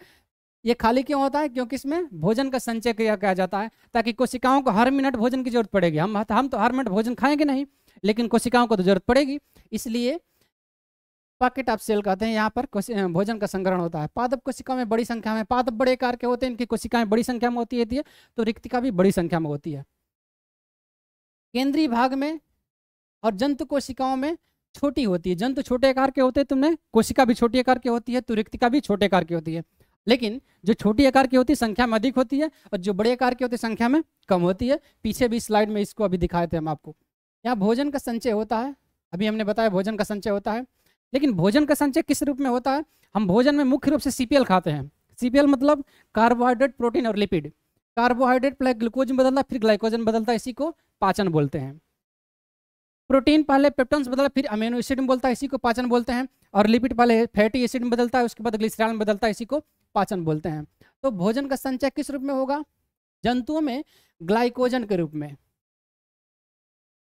ये खाली क्यों होता है? क्योंकि इसमें भोजन का संचय किया किया जाता है ताकि कोशिकाओं को हर मिनट भोजन की ज़रूरत पड़ेगी। हम हम तो हर मिनट भोजन खाएँगे नहीं, लेकिन कोशिकाओं को तो ज़रूरत पड़ेगी। इसलिए पॉकेट ऑफ़ सेल कहते हैं, यहाँ पर भोजन का संग्रहण होता है। पादप कोशिका में बड़ी संख्या में, पादप बड़े आकार के होते हैं, इनकी कोशिकाएँ बड़ी संख्या में होती है तो रिक्तिका भी बड़ी संख्या में होती है। केंद्रीय भाग में और जंतु कोशिकाओं में छोटी होती है। जंतु छोटे आकार के होते हैं, तुमने कोशिका भी छोटी आकार की होती है तो रिक्तिका भी छोटे आकार की होती है। लेकिन जो छोटी आकार की होती है, संख्या में अधिक होती है और जो बड़े आकार की होती है, संख्या में कम होती है। पीछे भी स्लाइड में इसको अभी दिखाए थे हम आपको। यहाँ भोजन का संचय होता है। अभी हमने बताया भोजन का संचय होता है। लेकिन भोजन का संचय किस रूप में होता है? हम भोजन में मुख्य रूप से सीपीएल खाते हैं। सीपीएल मतलब कार्बोहाइड्रेट प्रोटीन और लिपिड कार्बोहाइड्रेट पहले ग्लूकोज में बदलता फिर ग्लाइकोजन बदलता इसी को पाचन बोलते हैं। प्रोटीन पहले पेप्टोन्स बदलता है, फिर अमीनो एसिड में बोलता है, इसी को पाचन बोलते हैं। और लिपिड पहले फैटी एसिड में बदलता है, उसके बाद ग्लिसरॉल में बदलता है, इसी को पाचन बोलते हैं। तो भोजन का संचय किस रूप में होगा? जंतुओं में ग्लाइकोजन के रूप में।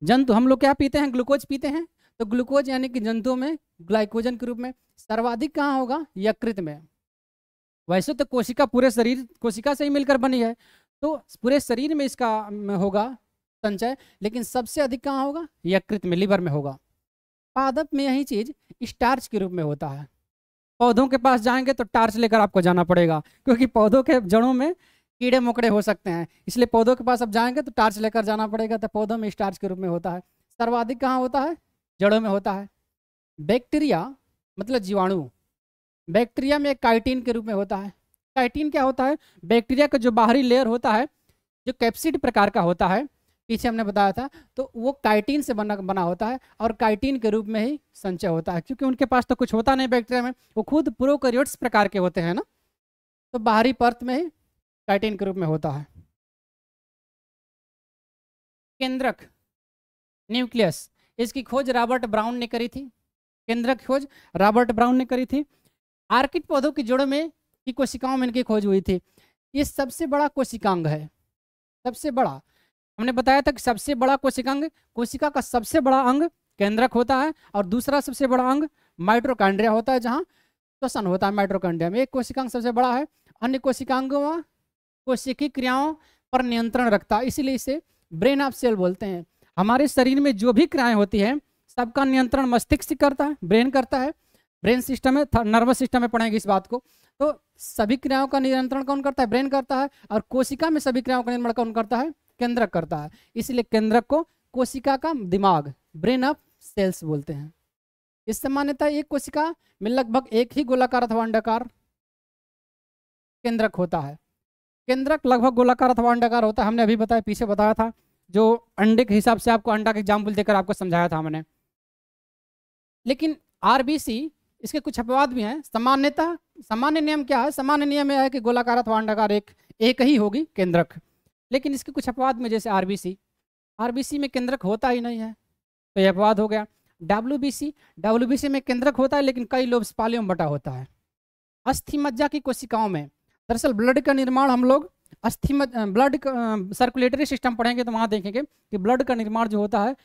जंतु हम लोग क्या पीते हैं? ग्लूकोज पीते हैं। तो ग्लूकोज यानी कि जंतुओं में, ग्लाइकोजन के रूप में, सर्वाधिक कहाँ होगा? यकृत में। वैसे तो कोशिका पूरे शरीर, कोशिका से ही मिलकर बनी है। तो पूरे शरीर में इसका होगा संचय, लेकिन सबसे अधिक कहाँ होगा? यकृत में, लिवर में होगा। पादप में यही चीज़ स्टार्च के रूप में होता है। पौधों के पास जाएँगे तो टार्च लेकर आपको जाना पड़ेगा, क्योंकि पौधों के जड़ों में कीड़े मकोड़े हो सकते हैं। इसलिए पौधों के पास अब जाएँगे तो टार्च लेकर जाना पड़ेगा तो पौधों में स्टार्च के रूप में होता है। सर्वाधिक कहाँ होता है? जड़ों में होता है। बैक्टीरिया मतलब जीवाणु, बैक्टीरिया में काइटिन के रूप में होता है। काइटिन क्या होता है? बैक्टीरिया का जो बाहरी लेयर होता है, जो कैप्सिड प्रकार का होता है, पीछे हमने बताया था तो वो काइटिन से बना बना होता है और काइटिन के रूप में ही संचय होता है। क्योंकि उनके पास तो कुछ होता नहीं बैक्टीरिया में, वो खुद प्रोकैरियोट्स प्रकार के होते हैं ना। तो बाहरी परत में ही काइटिन के रूप में होता है। केंद्रक, न्यूक्लियस इसकी खोज रॉबर्ट ब्राउन ने करी थी। केंद्रक की खोज रॉबर्ट ब्राउन ने करी थी। आर्किड पौधों की जड़ों में की कोशिकाओं में इनकी खोज हुई थी। ये सबसे बड़ा कोशिकांग है। सबसे बड़ा। हमने बताया था कि सबसे बड़ा कोशिकांग, कोशिका का सबसे बड़ा अंग केंद्रक होता है और दूसरा सबसे बड़ा अंग माइट्रोकांड्रिया होता है, जहाँ श्वसन होता है माइट्रोकांड्रिया में। एक कोशिकांग सबसे बड़ा है, अन्य कोशिकांगों कोशिकी क्रियाओं पर नियंत्रण रखता है। इसीलिए इसे ब्रेन ऑफ़ सेल बोलते हैं। हमारे शरीर में जो भी क्रियाएँ होती हैं, सबका नियंत्रण मस्तिष्क करता है, ब्रेन करता है। ब्रेन सिस्टम है नर्वस सिस्टम में पढ़ेंगे इस बात को। तो सभी क्रियाओं का नियंत्रण कौन करता है? ब्रेन करता है और कोशिका में सभी क्रियाओं का निर्माण कौन करता है? केंद्रक करता है। इसलिए केंद्रक को कोशिका का दिमाग, ब्रेन ऑफ़ सेल्स बोलते हैं। इस सामान्यतः एक कोशिका में लगभग एक ही गोलाकार अथवा अंडाकार केंद्रक होता है। केंद्रक लगभग गोलाकार अथवा अंडाकार होता है, हमने अभी बताया, पीछे बताया था। जो अंडे के हिसाब से आपको अंडा के एग्ज़ाम्पल देकर आपको समझाया था हमने लेकिन आरबीसी इसके कुछ अपवाद भी हैं। सामान्यतः, सामान्य नियम क्या है? सामान्य नियम यह है कि गोलाकार अथवा अंडाकार एक एक ही होगी, केंद्रक। लेकिन इसके कुछ अपवाद में जैसे आरबीसी आरबीसी में केंद्रक होता ही नहीं है। तो यह अपवाद हो गया। डब्ल्यूबीसी डब्ल्यूबीसी में केंद्रक होता है, लेकिन कई लोग पालियों में बटा होता है। अस्थि मज्जा की कोशिकाओं में। दरअसल ब्लड का निर्माण हम लोग अस्थि ब्लड सर्कुलेटरी सिस्टम पढ़ेंगे तो वहाँ देखेंगे कि ब्लड का निर्माण जो होता है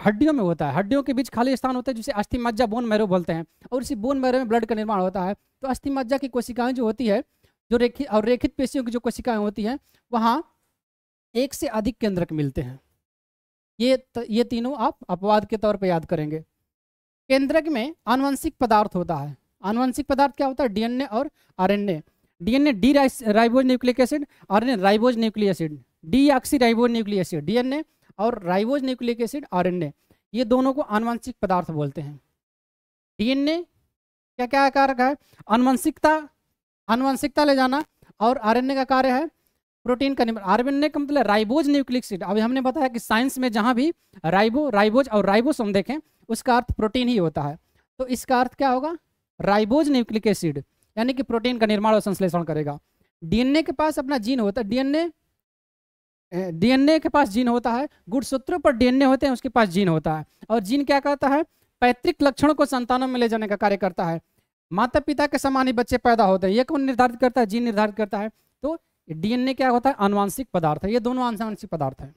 हड्डियों में होता है। हड्डियों के बीच खाली स्थान होता है जिसे अस्थि मज्जा बोन मैरो बोलते हैं। और इसी बोन मैरो में ब्लड का निर्माण होता है। तो अस्थि मज्जा की कोशिकाएँ जो होती है जो रेखित और रेखित पेशियों की जो कोशिकाएँ होती हैं वहाँ एक से अधिक केंद्रक मिलते हैं। ये त, ये तीनों आप अपवाद के तौर पर याद करेंगे। केंद्रक में आनुवंशिक पदार्थ होता है। आनुवंशिक पदार्थ क्या होता है? डीएनए और RNA. DNA D ribose nucleic acid RNA ribose nucleic acid deoxyribose nucleic acid DNA और राइबोज न्यूक्लिक एसिड आरएनए ये दोनों को आनुवंशिक पदार्थ बोलते हैं। डीएनए क्या क्या कारक है? आनुवंशिकता आनुवंशिकता ले जाना और आरएनए का कार्य है प्रोटीन का निर्माण आरएनए का मतलब राइबोज न्यूक्लिक एसिड अभी हमने बताया कि साइंस में जहाँ भी राइबो राइबोज और राइबोस हम देखें, उसका अर्थ प्रोटीन ही होता है। तो इसका अर्थ क्या होगा? राइबोज न्यूक्लिक एसिड यानी कि प्रोटीन का निर्माण और संश्लेषण करेगा। डीएनए के पास अपना जीन होता है, डीएनए डीएनए के पास जीन होता है गुणसूत्रों पर डीएनए होते हैं, उसके पास जीन होता है। और जीन क्या करता है? पैतृक लक्षणों को संतानों में ले जाने का कार्य करता है। माता पिता के समान ही बच्चे पैदा होते हैं, ये कौन निर्धारित करता है? जीन निर्धारित करता है। तो डीएनए क्या होता है? आनुवांशिक पदार्थ है, ये दोनों आनुवांशिक पदार्थ है।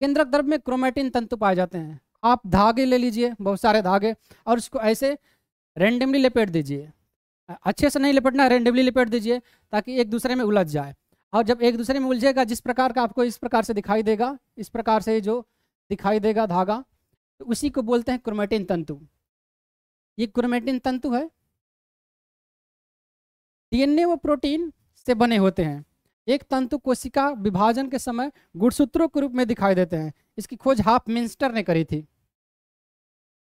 केंद्रक द्रव में क्रोमेटिन तंतु पाए जाते हैं। आप धागे ले लीजिए, बहुत सारे धागे, और उसको ऐसे रेंडमली लपेट दीजिए। अच्छे से नहीं लपेटना रेंडमली लपेट दीजिए, ताकि एक दूसरे में उलझ जाए। और जब एक दूसरे में उलझेगा, जिस प्रकार का आपको इस प्रकार से दिखाई देगा, इस प्रकार से जो दिखाई देगा धागा तो उसी को बोलते हैं क्रोमेटिन तंतु। ये क्रोमेटिन तंतु है। डीएनए व प्रोटीन से बने होते हैं। एक तंतु कोशिका विभाजन के समय गुणसूत्रों के रूप में दिखाई देते हैं। इसकी खोज हाफ़ मिंस्टर ने करी थी।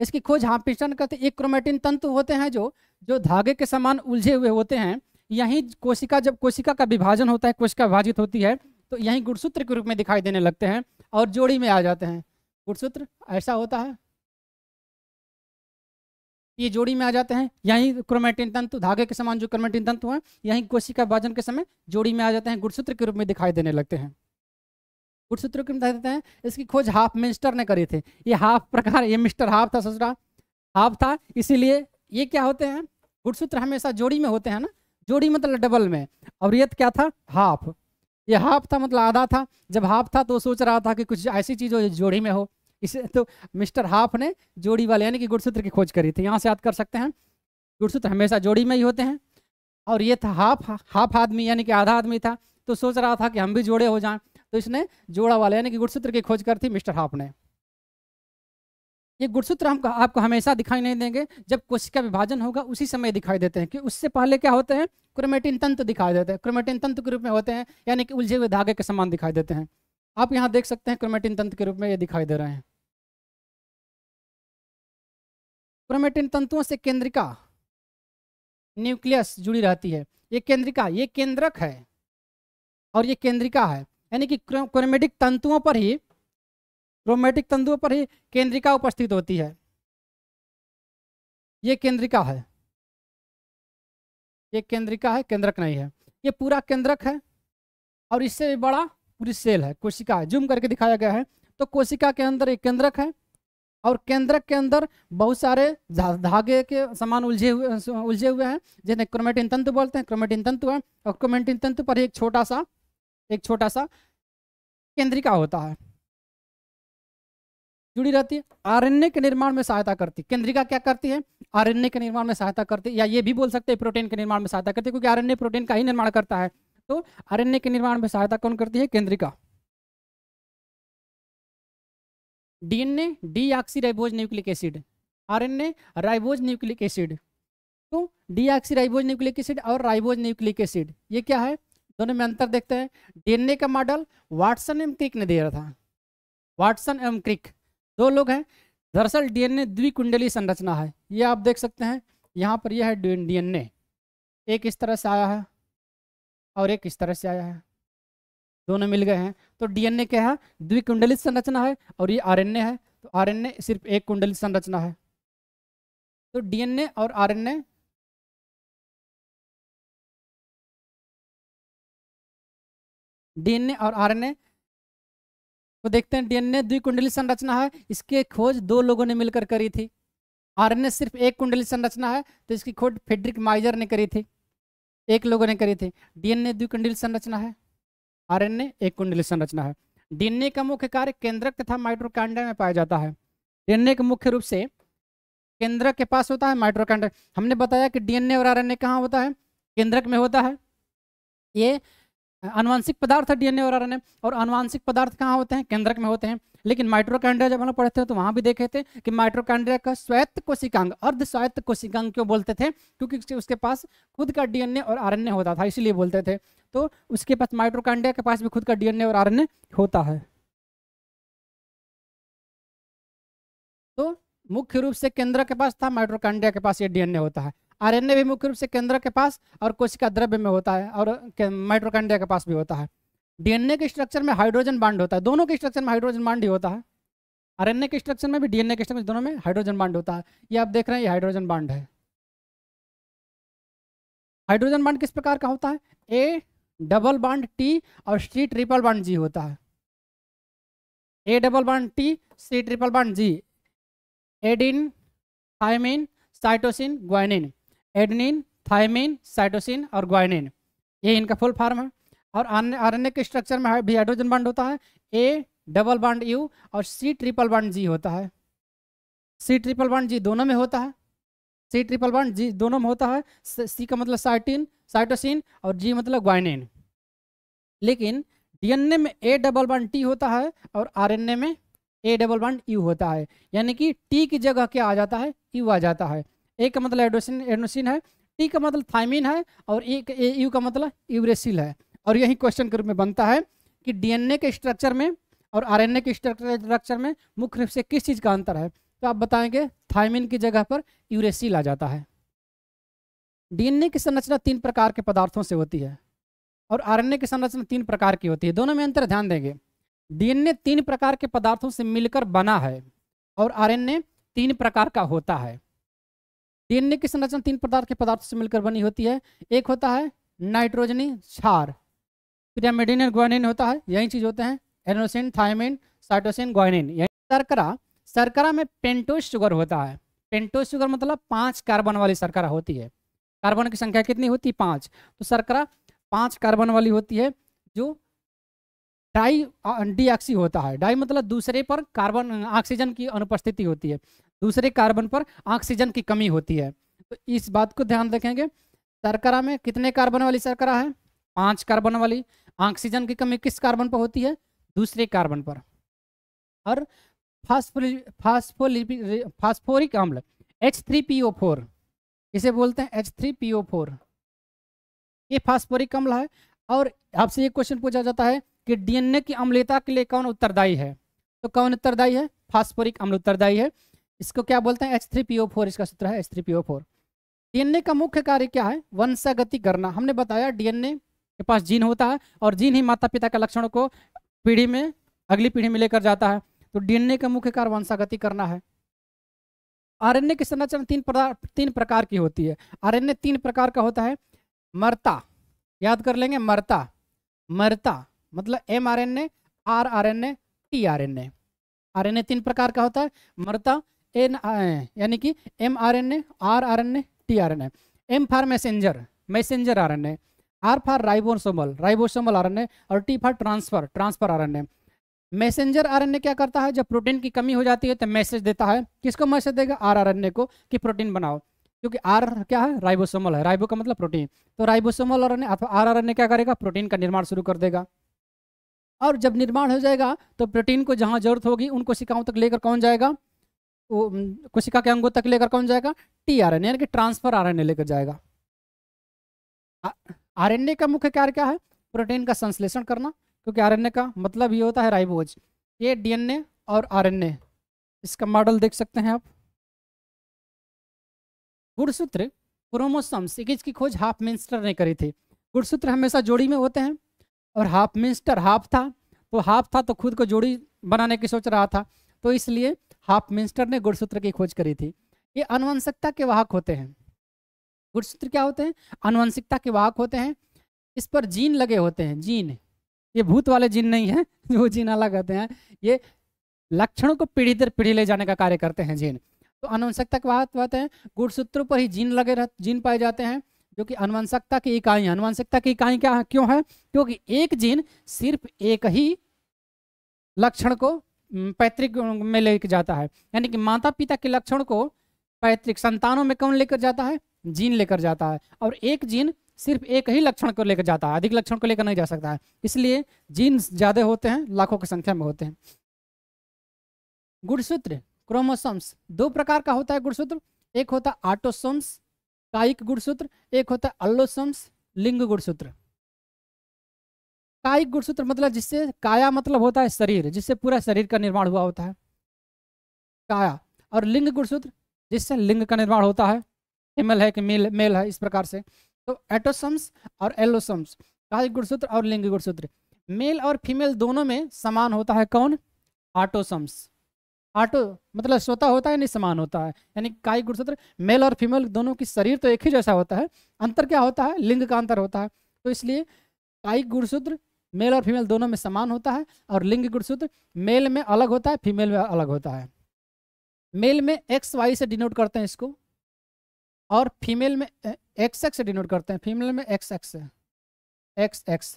इसकी खोज हाफ़ मिंस्टर ने करते, एक क्रोमेटिन तंतु होते हैं जो जो धागे के समान उलझे हुए होते हैं। यही कोशिका, जब कोशिका का विभाजन होता है, कोशिका विभाजित होती है तो यही गुणसूत्र के रूप में दिखाई देने लगते हैं और जोड़ी में आ जाते हैं। गुणसूत्र ऐसा होता है? ये जोड़ी में आ जाते हैं, यही क्रोमेटिन तंतु, धागे के समान जो क्रोमेटिन तंतु हैं, यही कोशिका विभाजन के समय जोड़ी में आ जाते हैं गुणसूत्र के रूप में दिखाई देने लगते हैं। गुणसूत्र के देते हैं इसकी खोज हाफ़ मिस्टर ने करी थी। ये हाफ़ प्रकार, ये मिस्टर हाफ़ था ससुरा। हाफ़ था, इसीलिए ये क्या होते हैं? गुणसूत्र हमेशा जोड़ी में होते हैं ना? जोड़ी मतलब डबल में। और ये क्या था? हाफ़। ये हाफ़ था मतलब आधा था। जब हाफ़ था तो सोच रहा था कि कुछ ऐसी चीज़ हो जो जोड़ी में हो। इसे तो मिस्टर हाफ़ ने जोड़ी वाले, यानी कि गुड़सूत्र की खोज करी थी। यहाँ से याद कर सकते हैं। गुड़सूत्र हमेशा जोड़ी में ही होते हैं। और ये था हाफ़ हाफ़ आदमी, यानी कि आधा आदमी था। तो सोच रहा था कि हम भी जोड़े हो जाएँ। तो इसने जोड़ा वाला, यानी कि गुड़सूत्र की खोज कर थी मिस्टर हाफ़ ने। ये गुणसूत्र हम आपको हमेशा दिखाई नहीं देंगे। जब कोशिका विभाजन होगा, उसी समय दिखाई देते हैं कि उससे पहले क्या होते हैं? क्रोमेटिन तंत्र दिखाई देते हैं। क्रोमेटिन तंत्र के रूप में होते हैं, यानी कि उलझे हुए धागे के समान दिखाई देते हैं। आप यहाँ देख सकते हैं क्रोमेटिन तंत्र के रूप में ये दिखाई दे रहे हैं। क्रोमेटिन तंतुओं से केंद्रिका, न्यूक्लियस जुड़ी रहती है। ये केंद्रिका, ये केंद्रक है, और ये केंद्रिका है। यानी कि क्रोमेटिक तंतुओं पर ही, क्रोमेटिक तंतुओं पर ही केंद्रिका उपस्थित होती है। ये केंद्रिका है। ये केंद्रिका है, केंद्रक नहीं है। ये पूरा केंद्रक है और इससे भी बड़ा पूरी सेल है, कोशिका है। जूम करके दिखाया गया है। तो कोशिका के अंदर एक केंद्रक है और केंद्रक के अंदर बहुत सारे धागे के समान उलझे हुए उलझे हुए हैं, जिन्हें क्रोमेटिन तंतु बोलते हैं। क्रोमेटिन तंतु है और क्रोमेटिन तंतु पर एक छोटा सा एक छोटा सा केंद्रिका होता है। जुड़ी रहती है। आरएनए के निर्माण में सहायता करती है। केंद्रिका क्या करती है? आरएनए के निर्माण में सहायता करती है। या ये भी बोल सकते हैं प्रोटीन के निर्माण में सहायता करती है, क्योंकि आरएनए प्रोटीन का ही निर्माण करता है। तो आरएनए के निर्माण में सहायता कौन करती है? केंद्रिका। DNA deoxyribose nucleic acid. RNA ribose nucleic acid. तो deoxyribose nucleic acid और राइबोज न्यूक्लिक एसिड। ये क्या है? दोनों में अंतर देखते हैं। डीएनए का मॉडल वाटसन एम क्रिक ने दिया था। वाटसन एम क्रिक दो लोग हैं। दरअसल डीएनए द्विकुंडली संरचना है। ये आप देख सकते हैं, यहाँ पर यह है डीएनए एक इस तरह से आया है और एक इस तरह से आया है। दोनों मिल गए हैं। तो डीएनए क्या है? द्विकुंडलित संरचना है और ये आरएनए है। तो आरएनए सिर्फ़ एक कुंडली संरचना है। तो डीएनए और आरएनए डीएनए और आरएनए। तो देखते हैं, डीएनए द्विकुंडलित संरचना है, इसके खोज दो लोगों ने मिलकर करी थी। आरएनए सिर्फ़ एक कुंडली संरचना है तो इसकी खोज फेडरिक माइजर ने करी थी। एक लोगों ने करी थी। डीएनए द्विकुंडली संरचना है, आरएनए एक कुंडली संरचना है। डीएनए का मुख्य कार्य केंद्रक तथा माइट्रोकांड्रिया में पाया जाता है। डीएनए के मुख्य रूप से केंद्रक के पास होता है माइट्रोकांड्रिया हमने बताया कि डीएनए और आरएनए कहाँ होता है? केंद्रक में होता है। ये अनुवांशिक पदार्थ है डीएनए और आरएनए, और अनुवांशिक पदार्थ कहाँ होते हैं? केंद्रक में होते हैं। लेकिन माइट्रोकांड्रिया जब हम लोग पढ़ते हैं तो वहाँ भी देखे थे कि माइट्रोकांड्रिया का स्वायत्त कोशिकांग अर्ध स्वायत्त कोशिकांग क्यों बोलते थे? क्योंकि उसके पास खुद का डीएनए और आरएनए होता था, इसीलिए बोलते थे। तो उसके पास माइट्रोकांड्रिया के पास भी खुद का डीएनए और आरएनए होता है। तो मुख्य रूप से केंद्र के पास था माइट्रोकांड्रिया के पास ये डीएनए होता है। आरएनए भी मुख्य रूप से केंद्र के पास और कोशिका द्रव्य में होता है और माइट्रोकांड्रिया के पास भी होता है। डीएनए के स्ट्रक्चर में हाइड्रोजन बांड होता है। दोनों के स्ट्रक्चर में हाइड्रोजन बांड ही होता है। आरएनए के स्ट्रक्चर में भी डीएनए के स्ट्रक्चर दोनों में हाइड्रोजन बांड होता है। ये आप देख रहे हैं, ये हाइड्रोजन बांड है। हाइड्रोजन बांड किस प्रकार का होता है? ए, डबल बांड, टी और सी, ट्रिपल बांड, जी होता है। A, double bond, T, C, triple bond, G. Adenine, thymine, cytosine, guanine. Adenine thymine cytosine और ग्वाइनिन ये इनका फुल फॉर्म है। और आरएनए के स्ट्रक्चर में भी हाइड्रोजन बांड होता है। ए डबल बांड यू और सी ट्रिपल बांड जी होता है। सी ट्रिपल बांड जी दोनों में होता है। सी ट्रिपल बांड जी दोनों में होता है। सी का मतलब साइटिन साइटोसिन और जी मतलब ग्वाइनिन लेकिन डीएनए में ए डबल बांड टी होता है और आरएनए में ए डबल बांड यू होता है। यानी कि टी की जगह क्या आ जाता है? यू आ जाता है। ए का मतलब एडोसिन एडोसिन है टी का मतलब थाइमिन है, और ए यू का मतलब यूरेसिल है। और यही क्वेश्चन के रूप में बनता है कि डीएनए के स्ट्रक्चर में और आरएनए के स्ट्रक्चर में मुख्य रूप से किस चीज़ का अंतर है। तो आप बताएँगे थाइमिन की जगह पर यूरेसिल आ जाता है। डीएनए की संरचना तीन प्रकार के पदार्थों से होती है और आरएनए की संरचना तीन प्रकार की होती है। दोनों में अंतर ध्यान देंगे। डीएनए तीन प्रकार के पदार्थों से मिलकर बना है और आरएनए तीन प्रकार का होता है। डीएनए की संरचना तीन प्रकार के पदार्थों से मिलकर बनी होती है। एक होता है नाइट्रोजनी, क्षार। पिरामिडिन ग्वानिन होता है, यही चीज़ होते हैं। Adenosine, thymine, cytosine, guanine. यही शर्करा। शर्करा में पेंटोस शुगर होता है। पेंटोस शुगर मतलब पाँच कार्बन वाली शर्करा होती है। कार्बन की संख्या कितनी होती है? पाँच। तो सरकरा पाँच कार्बन वाली होती है, जो डाई डीऑक्सी होता है। डाई मतलब दूसरे पर कार्बन, ऑक्सीजन की अनुपस्थिति होती है। दूसरे कार्बन पर ऑक्सीजन की कमी होती है। तो इस बात को ध्यान रखेंगे। शर्करा में कितने कार्बन वाली शर्करा है? पाँच कार्बन वाली। ऑक्सीजन की कमी किस कार्बन पर होती है? दूसरे कार्बन पर। और फास्फोरिक अम्ल H three P O four इसे बोलते हैं H three P O four ये फास्फोरिक अम्ल है। और आपसे ये क्वेश्चन पूछा जाता है कि डीएनए की अम्लता के लिए कौन उत्तरदायी है? तो कौन उत्तरदायी है? फास्फोरिक अम्ल उत्तरदायी है। इसको क्या बोलते हैं? H three P O four इसका सूत्र है H three P O four DNA का मुख्य कार्य क्या है? वंशागति करना। हमने बताया डीएनए के पास जीन होता है और जीन ही माता पिता के लक्षणों को पीढ़ी में, अगली पीढ़ी में लेकर जाता है। तो डीएनए का मुख्य कार्य वंशागति करना है। आरएनए की संरचना तीन प्रकार तीन प्रकार की होती है। आरएनए तीन प्रकार का होता है। मरता, याद कर लेंगे, मरता। मरता मतलब M R N A R R N A T R N A R N A तीन प्रकार का होता है। मरता एन यानी कि M R N A R R N A T R N A M for messenger messenger R N A R for ribosomal ribosomal R N A और T for transfer transfer R N A messenger RNA क्या करता है जब प्रोटीन की कमी हो जाती है तो मैसेज देता है किसको मैसेज देगा आर आरएनए को कि प्रोटीन बनाओ क्योंकि आर क्या है राइबोसोमल है राइबो का मतलब प्रोटीन तो राइबोसोमल आर अथवा आर आर क्या करेगा प्रोटीन का निर्माण शुरू कर देगा और जब निर्माण हो जाएगा तो प्रोटीन को जहाँ ज़रूरत होगी उन कोशिकाओं तक लेकर कौन जाएगा कोशिका के अंगों तक लेकर कौन जाएगा? टी आर एन यानी कि ट्रांसफ़र आर लेकर जाएगा। आर का मुख्य कार्य क्या है? प्रोटीन का संश्लेषण करना, क्योंकि आरएनए का मतलब ये होता है राइबोज। ये डी और आरएनए इसका मॉडल देख सकते हैं आप। गुणसूत्र क्रोमोसोम सिगिज की खोज हाफ़ मिंस्टर ने करी थी। गुणसूत्र हमेशा जोड़ी में होते हैं, और हाफ़ मिनिस्टर हाफ़ था तो हाफ़ था तो खुद को जोड़ी बनाने की सोच रहा था। तो इसलिए हाफ़ मिनिस्टर ने गुणसूत्र की खोज करी थी। ये अनुवंशिकता के वाहक होते हैं। गुणसूत्र क्या होते हैं? अनुवंशिकता के वाहक होते हैं। इस पर जीन लगे होते हैं। जीन। ये भूत वाले जीन नहीं है, वो जीन अलग होते हैं। ये लक्षणों को पीढ़ी दर पीढ़ी ले जाने का कार्य करते हैं जीन। तो अनुवंशकता के बात होते हैं। गुणसूत्रों पर ही जीन लगे रह, जीन पाए जाते हैं, जो कि अनुवंशकता की इकाई अनुवंशकता की इकाई क्या क्यों है? क्योंकि एक जीन सिर्फ़ एक ही लक्षण को पैतृक में लेकर जाता है। यानी कि माता पिता के लक्षण को पैतृक संतानों में कौन लेकर जाता है? जीन लेकर जाता है। और एक जीन सिर्फ़ एक ही लक्षण को लेकर जाता है, अधिक लक्षण को लेकर नहीं जा सकता है। इसलिए जीन ज़्यादा होते हैं, लाखों की संख्या में होते हैं। गुणसूत्र क्रोमोसोम्स, दो प्रकार का होता है गुणसूत्र एक होता है आटोसोम्स कायिक गुणसूत्र एक होता है अल्लोसोम्स, लिंग गुणसूत्र कायिक गुणसूत्र मतलब जिससे काया मतलब होता है शरीर, जिससे पूरा शरीर का निर्माण हुआ होता है। काया और लिंग गुणसूत्र जिससे लिंग का निर्माण होता है। फीमेल है कि मेल मेल है इस प्रकार से। तो एटोसम्स और एलोसम्स, कायिक गुणसूत्र और लिंग गुणसूत्र। मेल और फीमेल दोनों में समान होता है कौन? आटोसम्स आटो मतलब स्वतः होता है नहीं समान होता है। यानी कायिक गुणसूत्र, मेल और फीमेल दोनों की शरीर तो एक ही जैसा होता है। अंतर क्या होता है? लिंग का अंतर होता है। तो इसलिए कायिक गुणसूत्र मेल और फीमेल दोनों में समान होता है और लिंग गुणसूत्र मेल में अलग होता है फीमेल में अलग होता है। मेल में एक्स वाई से डिनोट करते हैं इसको और फीमेल में एक्स एक्स से डिनोट करते हैं। फीमेल में X X X X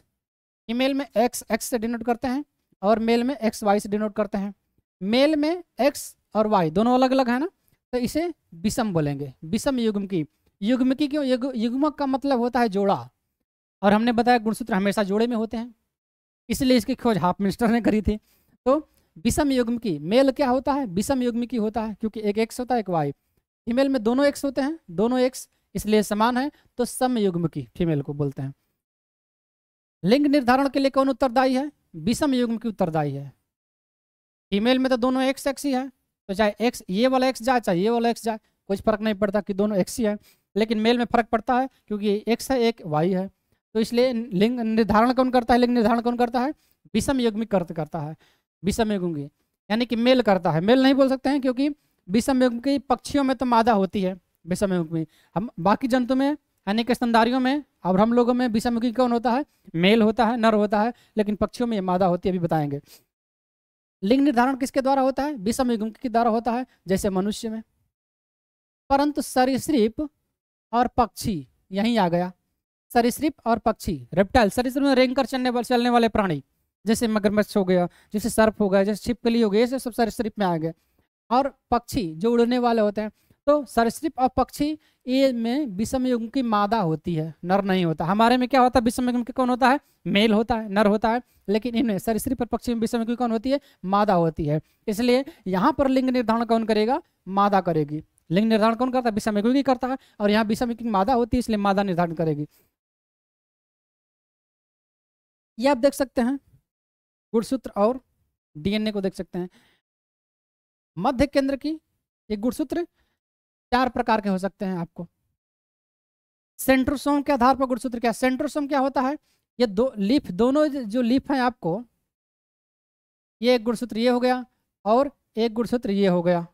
female में एक्स एक्स से डिनोट करते हैं और मेल में एक्स वाई से डिनोट करते हैं। मेल में एक्स और वाई दोनों अलग अलग है ना? तो इसे विषम बोलेंगे। विषम युग्म की। युग्म की क्यों? युग, युग्मक का मतलब होता है जोड़ा। और हमने बताया गुणसूत्र हमेशा जोड़े में होते हैं। इसलिए इसकी खोज हाफ़ मिनिस्टर ने करी थी। तो विषम युग्म की मेल क्या होता है? विषम युग्म की होता है, क्योंकि एक एक्स होता है, एक वाई फीमेल में दोनों एक्स होते हैं, दोनों एक्स इसलिए समान है तो सम युग्म की फीमेल को बोलते हैं। लिंग निर्धारण के लिए कौन उत्तरदायी है? विषम युग्म की उत्तरदायी है। फीमेल में तो दोनों एक्स एक्स ही है। तो चाहे एक्स ये वाला एक्स जाए, चाहे ये वाला एक्स जाए कुछ फ़र्क नहीं पड़ता कि दोनों एक्स ही है। लेकिन मेल में फ़र्क पड़ता है, क्योंकि एक्स है, एक वाई है। तो इसलिए लिंग निर्धारण कौन करता है? लिंग निर्धारण कौन करता है? विषम युग्मिक करत करता है। विषम युग्मी यानी कि मेल करता है। मेल नहीं बोल सकते हैं क्योंकि विषम युग्म पक्षियों में तो मादा होती है, विषम युग्मी हम बाकी जंतु में, यानी कि स्तनधारियों में और हम लोगों में विषम युग्मी कौन होता है? मेल होता है, नर होता है, लेकिन पक्षियों में मादा होती है, अभी बताएँगे। लिंग निर्धारण किसके द्वारा होता है? विषम युग्म के द्वारा होता है, जैसे मनुष्य में। परंतु सरीसृप और पक्षी यहीं आ गया। सरीसृप और पक्षी रेप्टाइल सरीसृप में रेंग कर चलने वाले चलने वाले प्राणी, जैसे मगरमच्छ हो गया, जैसे सर्प हो गया, जैसे छिपकली हो गई ये सब सरीसृप में आ गए। और पक्षी जो उड़ने वाले होते हैं तो सरीसृप और पक्षी, ये में विषम युग्म की मादा होती है, नर नहीं होता। हमारे में क्या होता है? विषम युग्म की कौन होता है? मेल होता है, नर होता है, लेकिन इनमें सरीसृप और पक्षी में विषम युग्म कौन होती है? मादा होती है। इसलिए यहाँ पर लिंग निर्धारण कौन करेगा? मादा करेगी। लिंग निर्धारण कौन करता है? विषम युग्म करता है, और यहाँ विषम युग्म मादा होती है, इसलिए मादा निर्धारण करेगी। ये आप देख सकते हैं। गुणसूत्र और डीएनए को देख सकते हैं। मध्य केंद्र की ये गुणसूत्र चार प्रकार के हो सकते हैं आपको। सेंट्रोसोम के आधार पर गुणसूत्र क्या सेंट्रोसोम क्या होता है? ये दो लीफ, दोनों जो लीफ हैं आपको, ये एक गुणसूत्र ये हो गया और एक गुणसूत्र ये हो गया।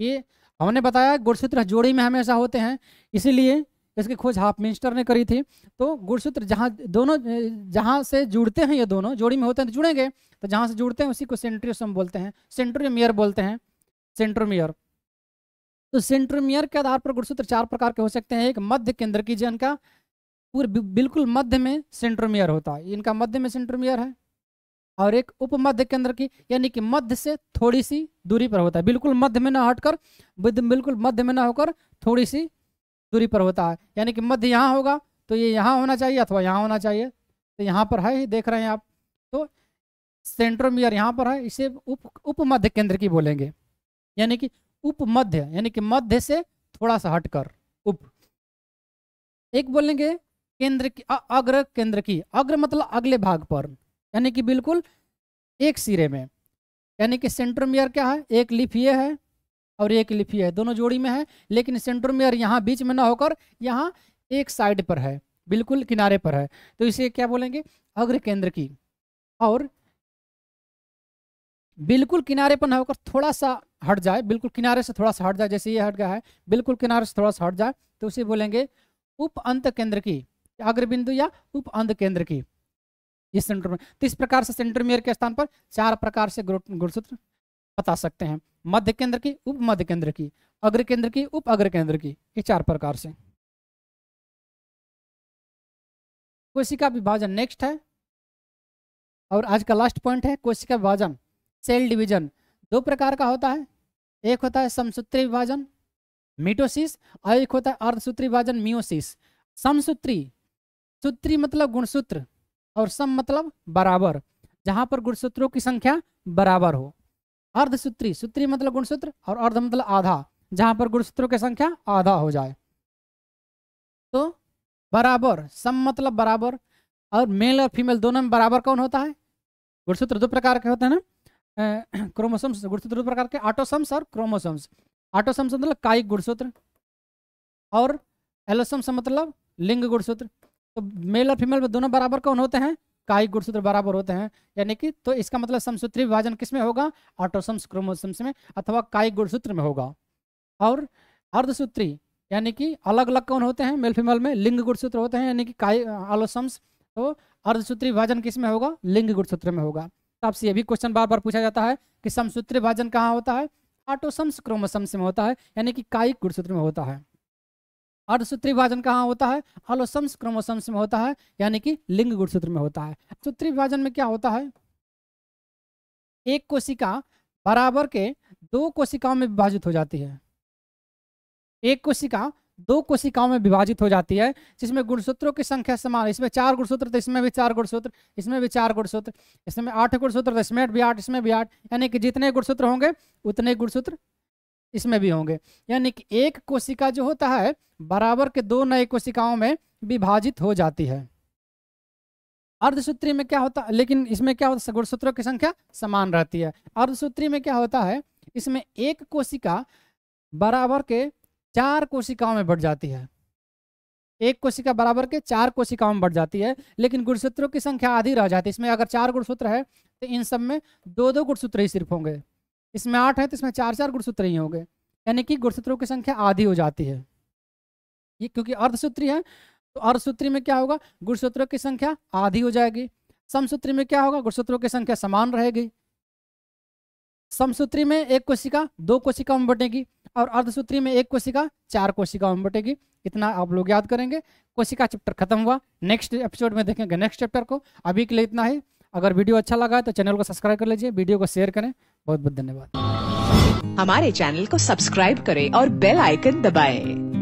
ये हमने बताया गुणसूत्र जोड़ी में हमेशा होते हैं, इसीलिए इसकी खोज हाफ़ मिनिस्टर ने करी थी तो गुणसूत्र जहाँ, दोनों जहाँ से जुड़ते हैं ये दोनों, जोड़ी में होते हैं तो जुड़ेंगे तो जहाँ से जुड़ते हैं उसी को सेंट्रियोसोम बोलते हैं सेंट्रोमियर बोलते हैं, सेंट्रोमियर। तो सेंट्रोमियर के आधार पर गुणसूत्र चार प्रकार के हो सकते हैं, एक मध्य केंद्र की जिनका पूरे बिल्कुल मध्य में सेंट्रोमियर होता है, इनका मध्य में सेंट्रोमियर है, और एक उप मध्य केंद्र की, यानी कि मध्य से थोड़ी सी दूरी पर होता है, बिल्कुल मध्य में ना हटकर, बिल्कुल मध्य में ना होकर थोड़ी सी दूरी पर होता है। यानी कि मध्य यहाँ होगा तो ये यहाँ होना चाहिए अथवा यहाँ होना चाहिए। तो यहाँ पर है ही, देख रहे हैं आप। तो सेंट्रोमियर यहाँ पर है, इसे उप उप मध्य केंद्र की बोलेंगे। यानी कि उप मध्य, यानी कि मध्य से थोड़ा सा हटकर, उप। एक बोलेंगे केंद्र की अग्र केंद्र की। अग्र मतलब अगले भाग पर। यानी कि बिल्कुल एक सिरे में। यानी कि सेंट्रोमियर क्या है? एक लिफ ये है। और एक लिफ है, दोनों जोड़ी में है, लेकिन सेंट्रोमियर यहाँ बीच में ना होकर यहाँ एक साइड पर है, बिल्कुल किनारे पर है। तो इसे क्या बोलेंगे? अग्र केंद्र की। और बिल्कुल किनारे पर ना होकर थोड़ा सा हट जाए, बिल्कुल किनारे से थोड़ा सा हट जाए, जैसे ये हट गया है, बिल्कुल किनारे से थोड़ा सा हट जाए तो उसे बोलेंगे उप अंत केंद्र की अग्र बिंदु या उप अंत केंद्र की। इस सेंटर में तो इस प्रकार से सेंट्रोमियर के स्थान पर चार प्रकार से गुणसूत्र बता सकते हैं। मध्य केंद्र की, उप मध्य केंद्र की, अग्र केंद्र की, उप अग्र केंद्र की, ये चार प्रकार से। कोशिका विभाजन नेक्स्ट है। और आज का लास्ट पॉइंट है, कोशिका विभाजन सेल डिवीज़न दो प्रकार का होता है। एक होता है समसूत्री विभाजन मीटोसिस और एक होता है अर्धसूत्री विभाजन मियोसिस समसूत्री, सूत्री मतलब गुणसूत्र, और सम मतलब बराबर, जहाँ पर गुणसूत्रों की संख्या बराबर हो। अर्धसूत्री सूत्री। मतलब गुणसूत्र और अर्ध मतलब आधा, जहाँ पर गुणसूत्रों की संख्या आधा हो जाए। तो बराबर, सम मतलब बराबर और मेल और फीमेल दोनों में बराबर कौन होता है? गुणसूत्र दो प्रकार के होते हैं ना? क्रोमोसोम्स, गुणसूत्र दो प्रकार के, ऑटोसम्स और क्रोमोसोम्स। ऑटोसम्स मतलब कायिक गुणसूत्र और एलोसम्स मतलब लिंग गुणसूत्र। तो मेल और फीमेल में दोनों बराबर कौन होते हैं? कायिक गुणसूत्र बराबर होते हैं, यानी कि तो इसका मतलब समसूत्री विभाजन किसमें होगा? ऑटोसम्स क्रोमोसम्स में, अथवा कायिक गुणसूत्र में होगा। और अर्धसूत्री, यानी कि अलग अलग कौन होते हैं? मेल फीमेल में लिंग गुणसूत्र होते हैं, यानी कि काय आलोसम्स। तो अर्धसूत्री विभाजन किसमें होगा? लिंग गुणसूत्र में होगा। तो आपसे ये भी क्वेश्चन बार बार पूछा जाता है कि समसूत्री विभाजन कहाँ होता है? ऑटोसम्स क्रोमोसम्स में होता है, यानी कि कायिक गुणसूत्र में होता है। अर्धसूत्री विभाजन कहाँ होता है? हलोसम्स क्रोमोसम्स में होता है, यानी कि लिंग गुणसूत्र में होता है। सूत्री विभाजन में क्या होता है? एक कोशिका बराबर के दो कोशिकाओं में विभाजित हो जाती है। एक कोशिका दो कोशिकाओं में विभाजित हो जाती है, जिसमें गुणसूत्रों की संख्या समान इसमें चार गुणसूत्र तो इसमें भी चार गुणसूत्र, इसमें भी चार गुणसूत्र, इसमें आठ गुणसूत्र तो इसमें भी आठ, इसमें भी आठ, यानी कि जितने गुणसूत्र होंगे, उतने गुणसूत्र इसमें भी होंगे। यानी कि एक कोशिका जो होता है, बराबर के दो नए कोशिकाओं में विभाजित हो जाती है। अर्धसूत्री में क्या होता है लेकिन इसमें क्या होता है गुणसूत्रों की संख्या समान रहती है। अर्धसूत्री में क्या होता है, इसमें एक कोशिका बराबर के चार कोशिकाओं में बढ़ जाती है। एक कोशिका बराबर के चार कोशिकाओं में बढ़ जाती है, लेकिन गुणसूत्रों की संख्या आधी रह जाती है। इसमें अगर चार गुणसूत्र है तो इन सब में दो दो गुणसूत्र ही सिर्फ़ होंगे। इसमें आठ है तो इसमें चार चार गुणसूत्र ही होंगे। यानी कि गुणसूत्रों की संख्या आधी हो जाती है। ये क्योंकि अर्धसूत्री है तो अर्धसूत्री में क्या होगा? गुणसूत्रों की संख्या आधी हो जाएगी। समसूत्री में क्या होगा? गुणसूत्रों की संख्या समान रहेगी। समसूत्री में एक कोशिका, दो कोशिकाओं में बटेगी और अर्धसूत्री में एक कोशिका, चार कोशिकाओं में बटेगी। इतना आप लोग याद करेंगे। कोशिका चैप्टर खत्म हुआ। नेक्स्ट एपिसोड में देखेंगे नेक्स्ट चैप्टर को। अभी के लिए इतना ही। अगर वीडियो अच्छा लगा है तो चैनल को सब्सक्राइब कर लीजिए, वीडियो को शेयर करें। बहुत बहुत धन्यवाद हमारे चैनल को सब्सक्राइब करें और बेल आइकन दबाएँ।